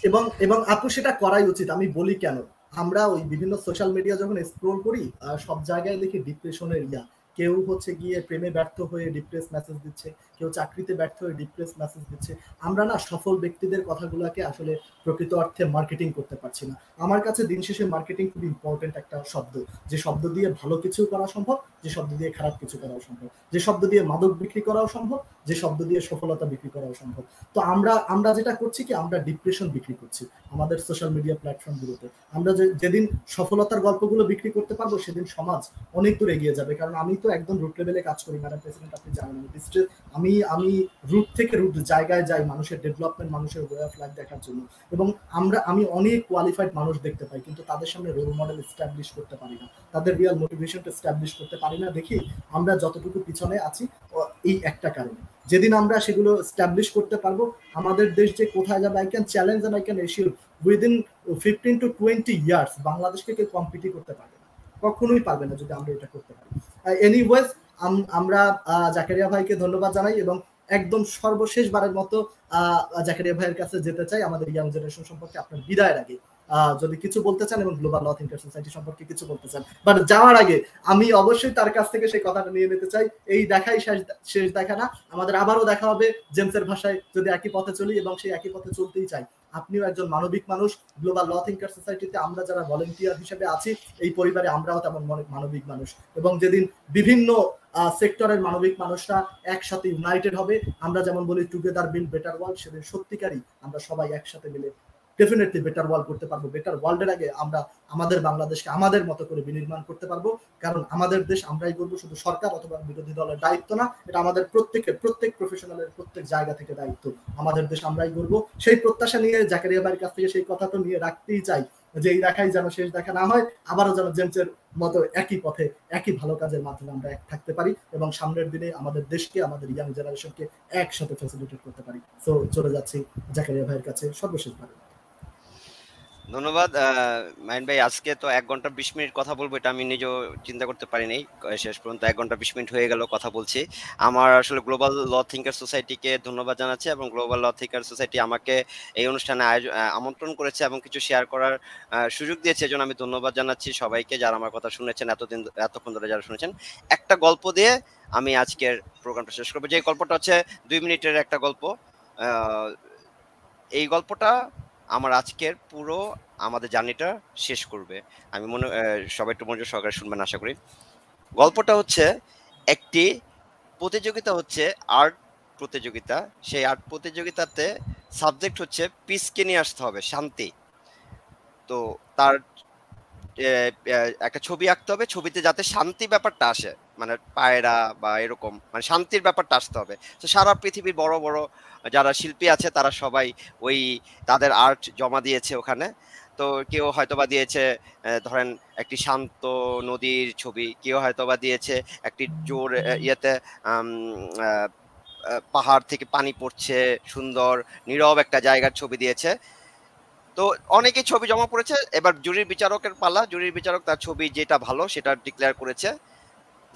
এবং এবং আপু সেটা করাই উচিত, আমি বলি কেন? আমরা ওই বিভিন্ন সোশ্যাল মিডিয়া যখন স্ক্রোল করি সব জায়গায় দেখি ডিপ্রেশনের ইয়া। কেউ হচ্ছে গিয়ে প্রেমে ব্যর্থ হয়ে ডিপ্রেস মেসেজ দিচ্ছে কেউ চাকরিতে ব্যর্থ হয়ে ডিপ্রেস মেসেজ দিচ্ছে। আমরা না সফল ব্যক্তিদের কথাগুলোকে আসলে প্রকৃত অর্থে মার্কেটিং করতে পারছি না। আমার কাছে দিন শেষে মার্কেটিং খুব ইম্পর্টেন্ট একটা শব্দ। যে শব্দ দিয়ে ভালো কিছু করা সম্ভব, যে শব্দ দিয়ে খারাপ কিছু করাও সম্ভব। যে শব্দ দিয়ে মাদক বিক্রি করাও সম্ভব, যে শব্দ দিয়ে সফলতা বিক্রি করাও সম্ভব। তো আমরা আমরা যেটা করছি কি, আমরা ডিপ্রেশন বিক্রি করছি আমাদের সোশ্যাল মিডিয়া প্ল্যাটফর্মগুলোতে আমরা যেদিন সফলতার গল্পগুলো বিক্রি করতে পারব, সেদিন সমাজ অনেক দূর এগিয়ে যাবে। কারণ আমি তো একদম রুট লেভেলে কাজ করি ম্যাডাম প্রেসিডেন্ট আপনি জানেন আমি রুট থেকে রুট জায়গায় যাই মানুষের ডেভেলপমেন্ট মানুষের ওয়ে অফ লাইফ দেখার জন্য। এবং আমরা, আমি অনেক কোয়ালিফাইড মানুষ দেখতে পাই, কিন্তু তাদের সামনে রোল মডেল এস্টাবলিশ করতে পারি না। তাদের রিয়াল মোটিভেশনটা এস্টাবলিশ করতে পারি না। দেখি, আমরা যতটুকু পিছনে আছি এই একটা কারণে। যেদিন আমরা সেগুলো স্ট্যাবলিশ করতে পারব, আমাদের দেশ যে কোথায় যাবে I can challenge and I can assure within fifteen to twenty years বাংলাদেশকে কেউ কম্পিটি করতে পারবে না। কখনোই পারবে না যদি আমরা এটা করতে পারি। এনিওয়েজ আমরা জাকারিয়া ভাইকে ধন্যবাদ জানাই এবং একদম সর্বশেষ বারের মতো জাকারিয়া ভাইয়ের কাছে যেতে চাই আমাদের ইয়াং জেনারেশন সম্পর্কে আপনার বিদায়ের আগে যদি কিছু বলতে চান এবং গ্লোবাল ল থিঙ্কার সোসাইটি সম্পর্কে কিছু বলতে চান। বাট যাওয়ার আগে আমি অবশ্যই তার কাছ থেকে সেই কথাটা নিয়ে নিতে চাই। এই দেখাই শেষ শেষ দেখা না, আমাদের আবারও দেখা হবে জেমসের ভাষায় যদি একই পথে চলি এবং সেই একই পথে চলতেই চাই। আপনিও একজন মানবিক মানুষ গ্লোবাল ল থিঙ্কার সোসাইটিতে আমরা যারা ভলেন্টিয়ার হিসেবে আছি, এই পরিবারে আমরাও তেমন মানবিক মানুষ। এবং যেদিন বিভিন্ন সেক্টরের মানবিক মানুষরা একসাথে ইউনাইটেড হবে, আমরা যেমন বলি টুগেদার বিল বেটার ওয়ার্ল্ড সেদিন সত্যিকারই আমরা সবাই একসাথে মিলে ডেফিনেটলি বেটার ওয়ার্ল্ড করতে পারব বেটার ওয়ার্ল্ডের আগে আমরা আমাদের বাংলাদেশকে আমাদের মতো করে বিনির্মাণ করতে পারব। কারণ আমাদের দেশ আমরাই করব শুধু সরকার অথবা বিরোধী দলের দায়িত্ব না, এটা আমাদের প্রত্যেকের, প্রত্যেক প্রফেশনালের প্রত্যেক জায়গা থেকে দায়িত্ব। আমাদের দেশ আমরাই করব সেই প্রত্যাশা নিয়ে জাকারিয়া বাড়ির কাছ থেকে সেই কথা তো নিয়ে রাখতেই চাই, যে এই দেখাই যেন শেষ দেখা না হয়, আবারও যেন জেমসের মতো একই পথে, একই ভালো কাজের মাধ্যমে আমরা এক থাকতে পারি এবং সামনের দিনে আমাদের দেশকে, আমাদের ইয়াং জেনারেশনকে একসাথে ফেসিলিটেট করতে পারি। সো চলে যাচ্ছি জাকারিয়া ভাইয়ের কাছে সর্বশেষ ভাবে ধন্যবাদ। মাইন ভাই, আজকে তো এক ঘণ্টা বিশ মিনিট কথা বলব, এটা আমি নিজেও চিন্তা করতে পারিনি। শেষ পর্যন্ত এক ঘণ্টা বিশ মিনিট হয়ে গেল কথা বলছি। আমার আসলে গ্লোবাল ল থিঙ্কার সোসাইটিকে ধন্যবাদ জানাচ্ছি এবং গ্লোবাল ল থিঙ্কার সোসাইটি আমাকে এই অনুষ্ঠানে আমন্ত্রণ করেছে এবং কিছু শেয়ার করার সুযোগ দিয়েছে। এজন্য আমি ধন্যবাদ জানাচ্ছি সবাইকে যারা আমার কথা শুনেছেন, এতদিন এতক্ষণ ধরে যারা শুনেছেন। একটা গল্প দিয়ে আমি আজকের প্রোগ্রামটা শেষ করব। যে গল্পটা হচ্ছে দুই মিনিটের একটা গল্প। এই গল্পটা আমার আজকের পুরো আমাদের জার্নিটা শেষ করবে। আমি মনে সবাই একটু মনোযোগ সহকারে শুনবেন আশা করি। গল্পটা হচ্ছে একটি প্রতিযোগিতা হচ্ছে আর্ট প্রতিযোগিতা। সেই আর্ট প্রতিযোগিতাতে সাবজেক্ট হচ্ছে পিসকে নিয়ে আসতে হবে, শান্তি। তো তার একটা ছবি আঁকতে হবে, ছবিতে যাতে শান্তি ব্যাপারটা আসে। মানে পায়রা বা এরকম মানে শান্তির ব্যাপারটা আসতে হবে। তো সারা পৃথিবীর বড় বড় যারা শিল্পী আছে, তারা সবাই ওই তাদের আর্ট জমা দিয়েছে ওখানে। তো কেউ হয়তোবা দিয়েছে ধরেন একটি শান্ত নদীর ছবি, কেউ হয়তোবা দিয়েছে একটি জোর ইয়েতে পাহাড় থেকে পানি পড়ছে, সুন্দর, নীরব একটা জায়গার ছবি দিয়েছে। তো অনেকে ছবি জমা পড়েছে এবার জুরির বিচারকের পালা, জুরির বিচারক তার ছবি যেটা ভালো সেটা ডিক্লেয়ার করেছে।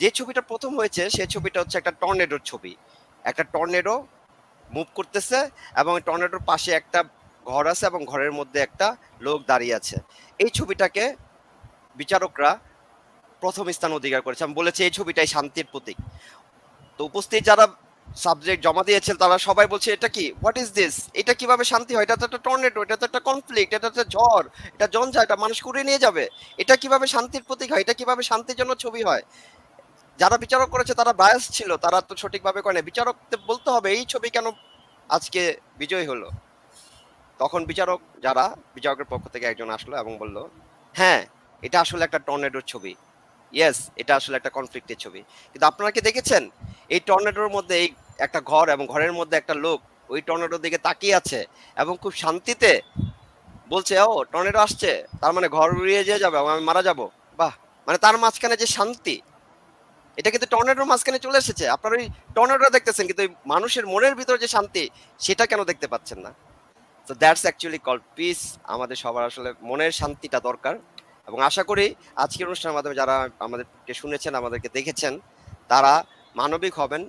যে ছবিটা প্রথম হয়েছে, সে ছবিটা হচ্ছে একটা টর্নেডোর ছবি। একটা টর্নেডো মুভ করতেছে এবং টর্নেডোর পাশে একটা ঘর আছে এবং ঘরের মধ্যে একটা লোক দাঁড়িয়ে আছে। এই ছবিটাকে বিচারকরা প্রথম স্থান অধিকার করেছে। আমি বলেছি, এই ছবিটাই শান্তির প্রতীক। তো উপস্থিত যারা সাবজেক্ট জমা দিয়েছে, তারা সবাই বলছে, এটা কি? হোয়াট ইজ দিস এটা কীভাবে শান্তি হয়? এটা তো একটা টর্নেডো, এটা তো একটা কনফ্লিক্ট এটা তো ঝড়, এটা জঞ্জা এটা মানুষ করে নিয়ে যাবে। এটা কীভাবে শান্তির প্রতীক হয়? এটা কীভাবে শান্তির জন্য ছবি হয়? যারা বিচারক করেছে, তারা বায়াস ছিল, তারা তো সঠিকভাবে করে বিচারক বলতে হবে, এই ছবি কেন আজকে বিজয় হলো? তখন বিচারক, যারা বিচারকের পক্ষ থেকে একজন আসলো এবং বলল হ্যাঁ এটা আসলে একটা টর্নেডোর ছবি। ইয়েস এটা আসলে একটা কনফ্লিক্টের ছবি। কিন্তু আপনারা কি দেখেছেন? এই টর্নেডোর মধ্যে এই একটা ঘর এবং ঘরের মধ্যে একটা লোক ওই টর্নেডোর দিকে তাকিয়ে আছে এবং খুব শান্তিতে বলছে, ও টর্নেডো আসছে। তার মানে ঘর উড়িয়ে যেয়ে যাবে আমি মারা যাব। বাহ! মানে তার মাঝখানে যে শান্তি এটা কিন্তু টর্নেডোর মাঝখানে চলে এসেছে। আপনার ওই টর্নেডো দেখতেছেন, কিন্তু মানুষের মনের ভিতরে যে শান্তি, সেটা কেন দেখতে পাচ্ছেন না? তো দ্যাটস অ্যাকচুয়ালি কল পিস আমাদের সবার আসলে মনের শান্তিটা দরকার। এবং আশা করি আজকের অনুষ্ঠানের মাধ্যমে যারা আমাদেরকে শুনেছেন, আমাদেরকে দেখেছেন, তারা মানবিক হবেন,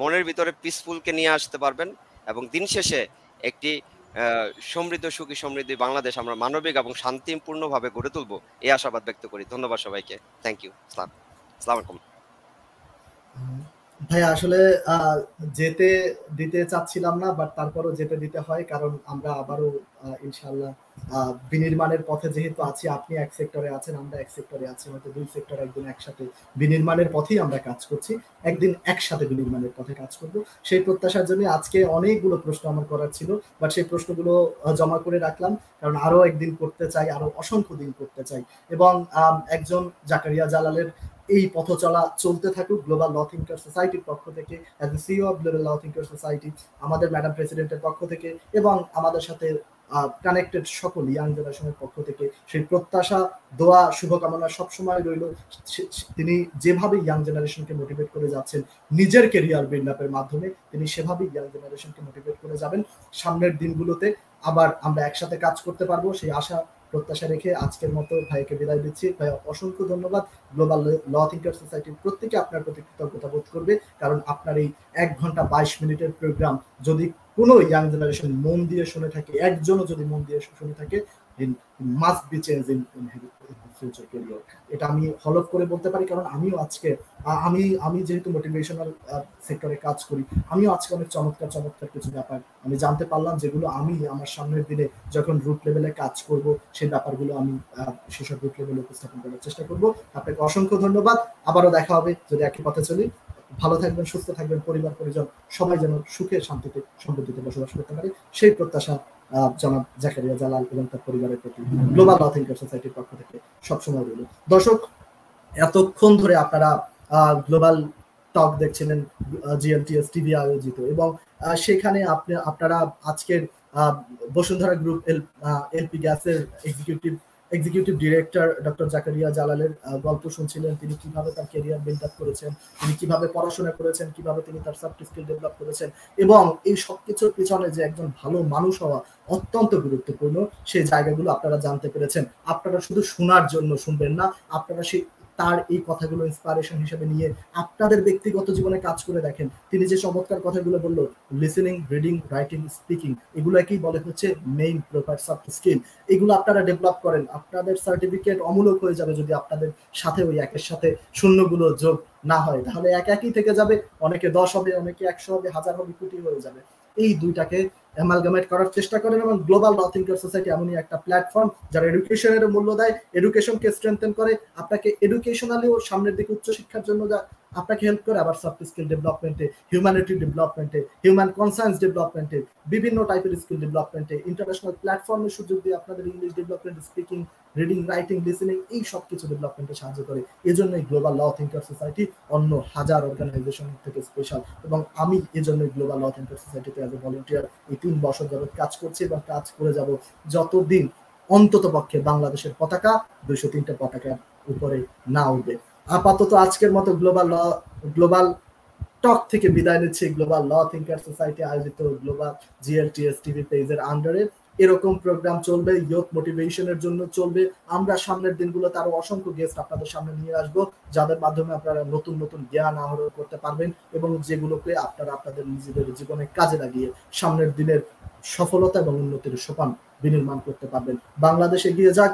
মনের ভিতরে পিসফুলকে নিয়ে আসতে পারবেন এবং দিন শেষে একটি সমৃদ্ধ, সুখী সমৃদ্ধি বাংলাদেশ আমরা মানবিক এবং শান্তিপূর্ণভাবে গড়ে তুলব। এই আশাবাদ ব্যক্ত করি। ধন্যবাদ সবাইকে। থ্যাংক ইউ সালাম। সালাম আলাইকুম। ভাই আসলে যেতে দিতে চাচ্ছিলাম না বাট তারপরও যেতে দিতে হয়, কারণ আমরা আবারও ইনশাল্লাহ বিনির্মাণের পথে যেহেতু আছি, আপনি এক সেক্টরে আছেন, আমরা এক সেক্টরে আছি, হয়তো দুই সেক্টর একদিন একসাথে বিনির্মাণের পথেই আমরা কাজ করছি, একদিন একসাথে বিনির্মাণের পথে কাজ করব। সেই প্রত্যাশার জন্য আজকে অনেকগুলো প্রশ্ন আমার করার ছিল বাট সেই প্রশ্নগুলো জমা করে রাখলাম, কারণ আরও একদিন করতে চাই আরও অসংখ্য দিন করতে চাই, এবং একজন জাকারিয়া জালালের এই পথ চলা চলতে থাকুক গ্লোবাল ল থিঙ্কার সোসাইটির পক্ষ থেকে as a CEO of global law thinker society আমাদের ম্যাডাম প্রেসিডেন্টের পক্ষ থেকে এবং আমাদের সাথে কানেক্টেড সকল ইয়াং জেনারেশনের পক্ষ থেকে সেই প্রত্যাশা, দোয়া, শুভকামনা সবসময় রইল। তিনি যেভাবে ইয়াং জেনারেশনকে মোটিভেট করে যাচ্ছেন, নিজের কেরিয়ার বিল্ড আপের মাধ্যমে তিনি সেভাবেই ইয়াং জেনারেশনকে মোটিভেট করে যাবেন। সামনের দিনগুলোতে আবার আমরা একসাথে কাজ করতে পারব, সেই আশা প্রত্যাশা রেখে আজকের মতো ভাইকে বিদায় দিচ্ছি। ভাই অসংখ্য ধন্যবাদ। গ্লোবাল ল থিঙ্কার সোসাইটির প্রত্যেকে আপনার প্রতি কৃতজ্ঞতা বোধ করবে, কারণ আপনার এই এক ঘণ্টা বাইশ মিনিটের প্রোগ্রাম যদি কোনো ইয়াং জেনারেশন মন দিয়ে শুনে থাকে, একজনও যদি মন দিয়ে শুনে থাকে must be change in future career এটা আমি হলফ করে বলতে পারি, কারণ আমিও আজকে আমি আমি যেহেতু মোটিভেশনাল সেক্টরে কাজ করি, আমিও আজকে অনেক চমৎকার চমৎকার কিছু ব্যাপার আমি জানতে পারলাম, যেগুলো আমি আমার সামনের দিনে যখন রুট লেভেলে কাজ করব, সেই ব্যাপারগুলো আমি সেসব রুট লেভেলে উপস্থাপন করার চেষ্টা করব। আপনাকে অসংখ্য ধন্যবাদ। আবারও দেখা হবে যদি একই পথে চলি। ভালো থাকবেন, সুস্থ থাকবেন, পরিবার, পরিজন, সবাই যেন সুখে, শান্তিতে, সমৃদ্ধিতে বসবাস করতে পারে। সেই প্রত্যাশা জনাব জাকারিয়া জালাল এবং তার পরিবারের প্রতি গ্লোবাল সোসাইটির পক্ষ থেকে সবসময় রইল। দর্শক, এতক্ষণ ধরে আপনারা গ্লোবাল টক দেখছিলেন জিএলটিএস টিভি আয়োজিত এবং সেখানে আপনি, আপনারা আজকের বসুন্ধরা গ্রুপ এলপি গ্যাসের executive executive director doctor Zakaria জালালের গল্প শুনছিলেন, তিনি কীভাবে তার কেরিয়ার বিল্ড আপ করেছেন, তিনি কীভাবে পড়াশোনা করেছেন, কীভাবে তিনি তার সফট স্কিল ডেভেলপ করেছেন এবং এই সবকিছুর পিছনে যে একজন ভালো মানুষ হওয়া অত্যন্ত গুরুত্বপূর্ণ সেই জায়গাগুলো আপনারা জানতে পেরেছেন। আপনারা শুধু শোনার জন্য শুনবেন না, আপনারা সেই তার এই কথাগুলো ইন্সপায়ারেশন হিসেবে নিয়ে আপনাদের ব্যক্তিগত জীবনে কাজ করে দেখেন। তিনি যে চমৎকার কথাগুলো বলল লিসেনিং রিডিং রাইটিং স্পিকিং এগুলোকেই বলে হচ্ছে মেইন প্রপার সফট স্কিল এগুলো আপনারা ডেভেলপ করেন, আপনাদের সার্টিফিকেট অমূলক হয়ে যাবে যদি আপনাদের সাথে ওই একের সাথে শূন্যগুলো যোগ না হয়। তাহলে এক একই থেকে যাবে, অনেকে দশ হবে, অনেকে একশো হবে, হাজার হবে, কোটি হয়ে যাবে। এই দুইটাকে অ্যামালগামেট করার চেষ্টা করেন এবং গ্লোবাল ল থিঙ্কার সোসাইটি এমনই একটা প্ল্যাটফর্ম যারা এডুকেশনের মূল্য দেয় এডুকেশনকে স্ট্রেংথেন করে, আপনাকে এডুকেশনালিও সামনের দিকে উচ্চশিক্ষার জন্য যা আপনাকে হেল্প করে, আবার সফট স্কিল ডেভেলপমেন্টে হিউম্যানিটি ডেভেলপমেন্টে হিউম্যান কনসায়েন্স ডেভেলপমেন্টে বিভিন্ন টাইপের স্কিল ডেভেলপমেন্টে ইন্টারন্যাশনাল প্ল্যাটফর্মের সুযোগ দিয়ে আপনাদের English development speaking reading writing listening এই সব কিছু ডেভেলপমেন্টে সাহায্য করে। এজন্যই গ্লোবাল ল থিঙ্কার সোসাইটি অন্য হাজার অর্গানাইজেশন থেকে স্পেশাল এবং আমি এজন্যই গ্লোবাল ল থিঙ্কার সোসাইটিতে অ্যাজ এ ভলেন্টিয়ার এই তিন বছর যাবৎ কাজ করছি এবং কাজ করে যাব যতদিন অন্তত পক্ষে বাংলাদেশের পতাকা, দুইশো তিনটা পতাকার উপরে না উঠবে। আপাতত আজকের মতো গ্লোবাল ল গ্লোবাল টক থেকে বিদায় নিচ্ছে। গ্লোবাল ল থিঙ্কার সোসাইটি আয়োজিত গ্লোবাল জিএলটিএস টিভি পেজের আন্ডারে এরকম প্রোগ্রাম চলবে ইয়থ মোটিভেশনের জন্য চলবে। আমরা সামনের দিনগুলোতে আরও অসংখ্য গেস্ট আপনাদের সামনে নিয়ে আসব, যাদের মাধ্যমে আপনারা নতুন নতুন জ্ঞান আহরণ করতে পারবেন এবং যেগুলোকে আপনারা আপনাদের নিজেদের জীবনে কাজে লাগিয়ে সামনের দিনের সফলতা এবং উন্নতির সোপান বিনির্মাণ করতে পারবেন। বাংলাদেশ এগিয়ে যাক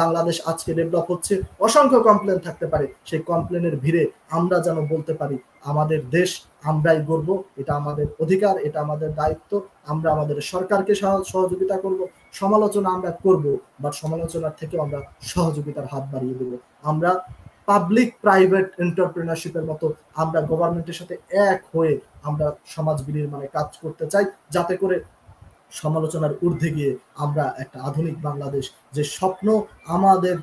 বাংলাদেশ আজকে ডেভেলপ হচ্ছে। অসংখ্য কমপ্লেন থাকতে পারে। সেই কমপ্লেনের ভিড়ে আমরা যেন বলতে পারি, আমাদের দেশ আমরাই গর্ব, এটা আমাদের অধিকার, এটা আমাদের দায়িত্ব, আমরা আমাদের সরকারকে সহযোগিতা করব। সমালোচনা আমরা করব বাট সমালোচনার থেকে আমরা সহযোগিতার হাত বাড়িয়ে দেব। আমরা পাবলিক প্রাইভেট এন্টারপ্রিনারশিপের মতো আমরা গভর্নমেন্টের সাথে এক হয়ে আমরা সমাজ বিনির্মাণে কাজ করতে চাই, যাতে করে সমালোচনার ঊর্ধ্বে গিয়ে আমরা একটা আধুনিক বাংলাদেশ যে স্বপ্ন আমাদের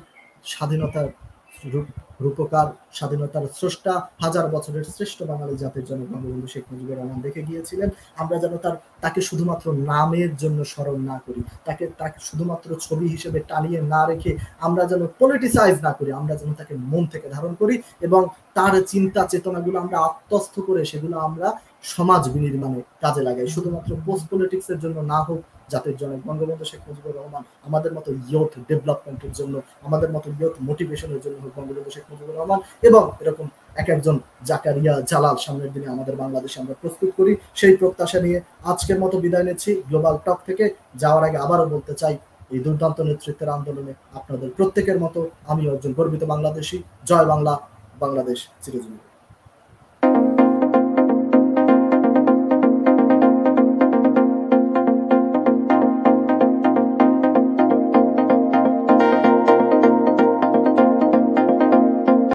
স্বাধীনতার রূপকার, স্বাধীনতার স্রষ্টা, হাজার বছরের শ্রেষ্ঠ বাঙালি জাতির জন্য বঙ্গবন্ধু শেখ মুজিবুর রহমান দেখে গিয়েছিলেন। আমরা যেন তার, তাকে শুধুমাত্র নামের জন্য স্মরণ না করি, তাকে তাকে শুধুমাত্র ছবি হিসেবে টানিয়ে না রেখে আমরা যেন পলিটিসাইজ না করি, আমরা যেন তাকে মন থেকে ধারণ করি এবং তার চিন্তা চেতনাগুলো আমরা আত্মস্থ করে সেগুলো আমরা সমাজ বিনির্মাণে কাজে লাগাই শুধুমাত্র পোস্ট পলিটিক্সের জন্য না হোক, জাতির জনক বঙ্গবন্ধু শেখ মুজিবুর রহমান আমাদের মতো ইয়থ ডেভেলপমেন্টের জন্য, আমাদের মতো ইয়থ মোটিভেশনের জন্য হোক বঙ্গবন্ধু শেখ মুজিবুর রহমান এবং এরকম এক একজন জাকারিয়া জালাল সামনের দিনে আমাদের বাংলাদেশে আমরা প্রস্তুত করি, সেই প্রত্যাশা নিয়ে আজকের মতো বিদায় নিচ্ছি। গ্লোবাল টক থেকে যাওয়ার আগে আবারও বলতে চাই, এই দুর্দান্ত নেতৃত্বের আন্দোলনে আপনাদের প্রত্যেকের মতো আমি একজন গর্বিত বাংলাদেশি। জয় বাংলা, বাংলাদেশ চিরজীবী।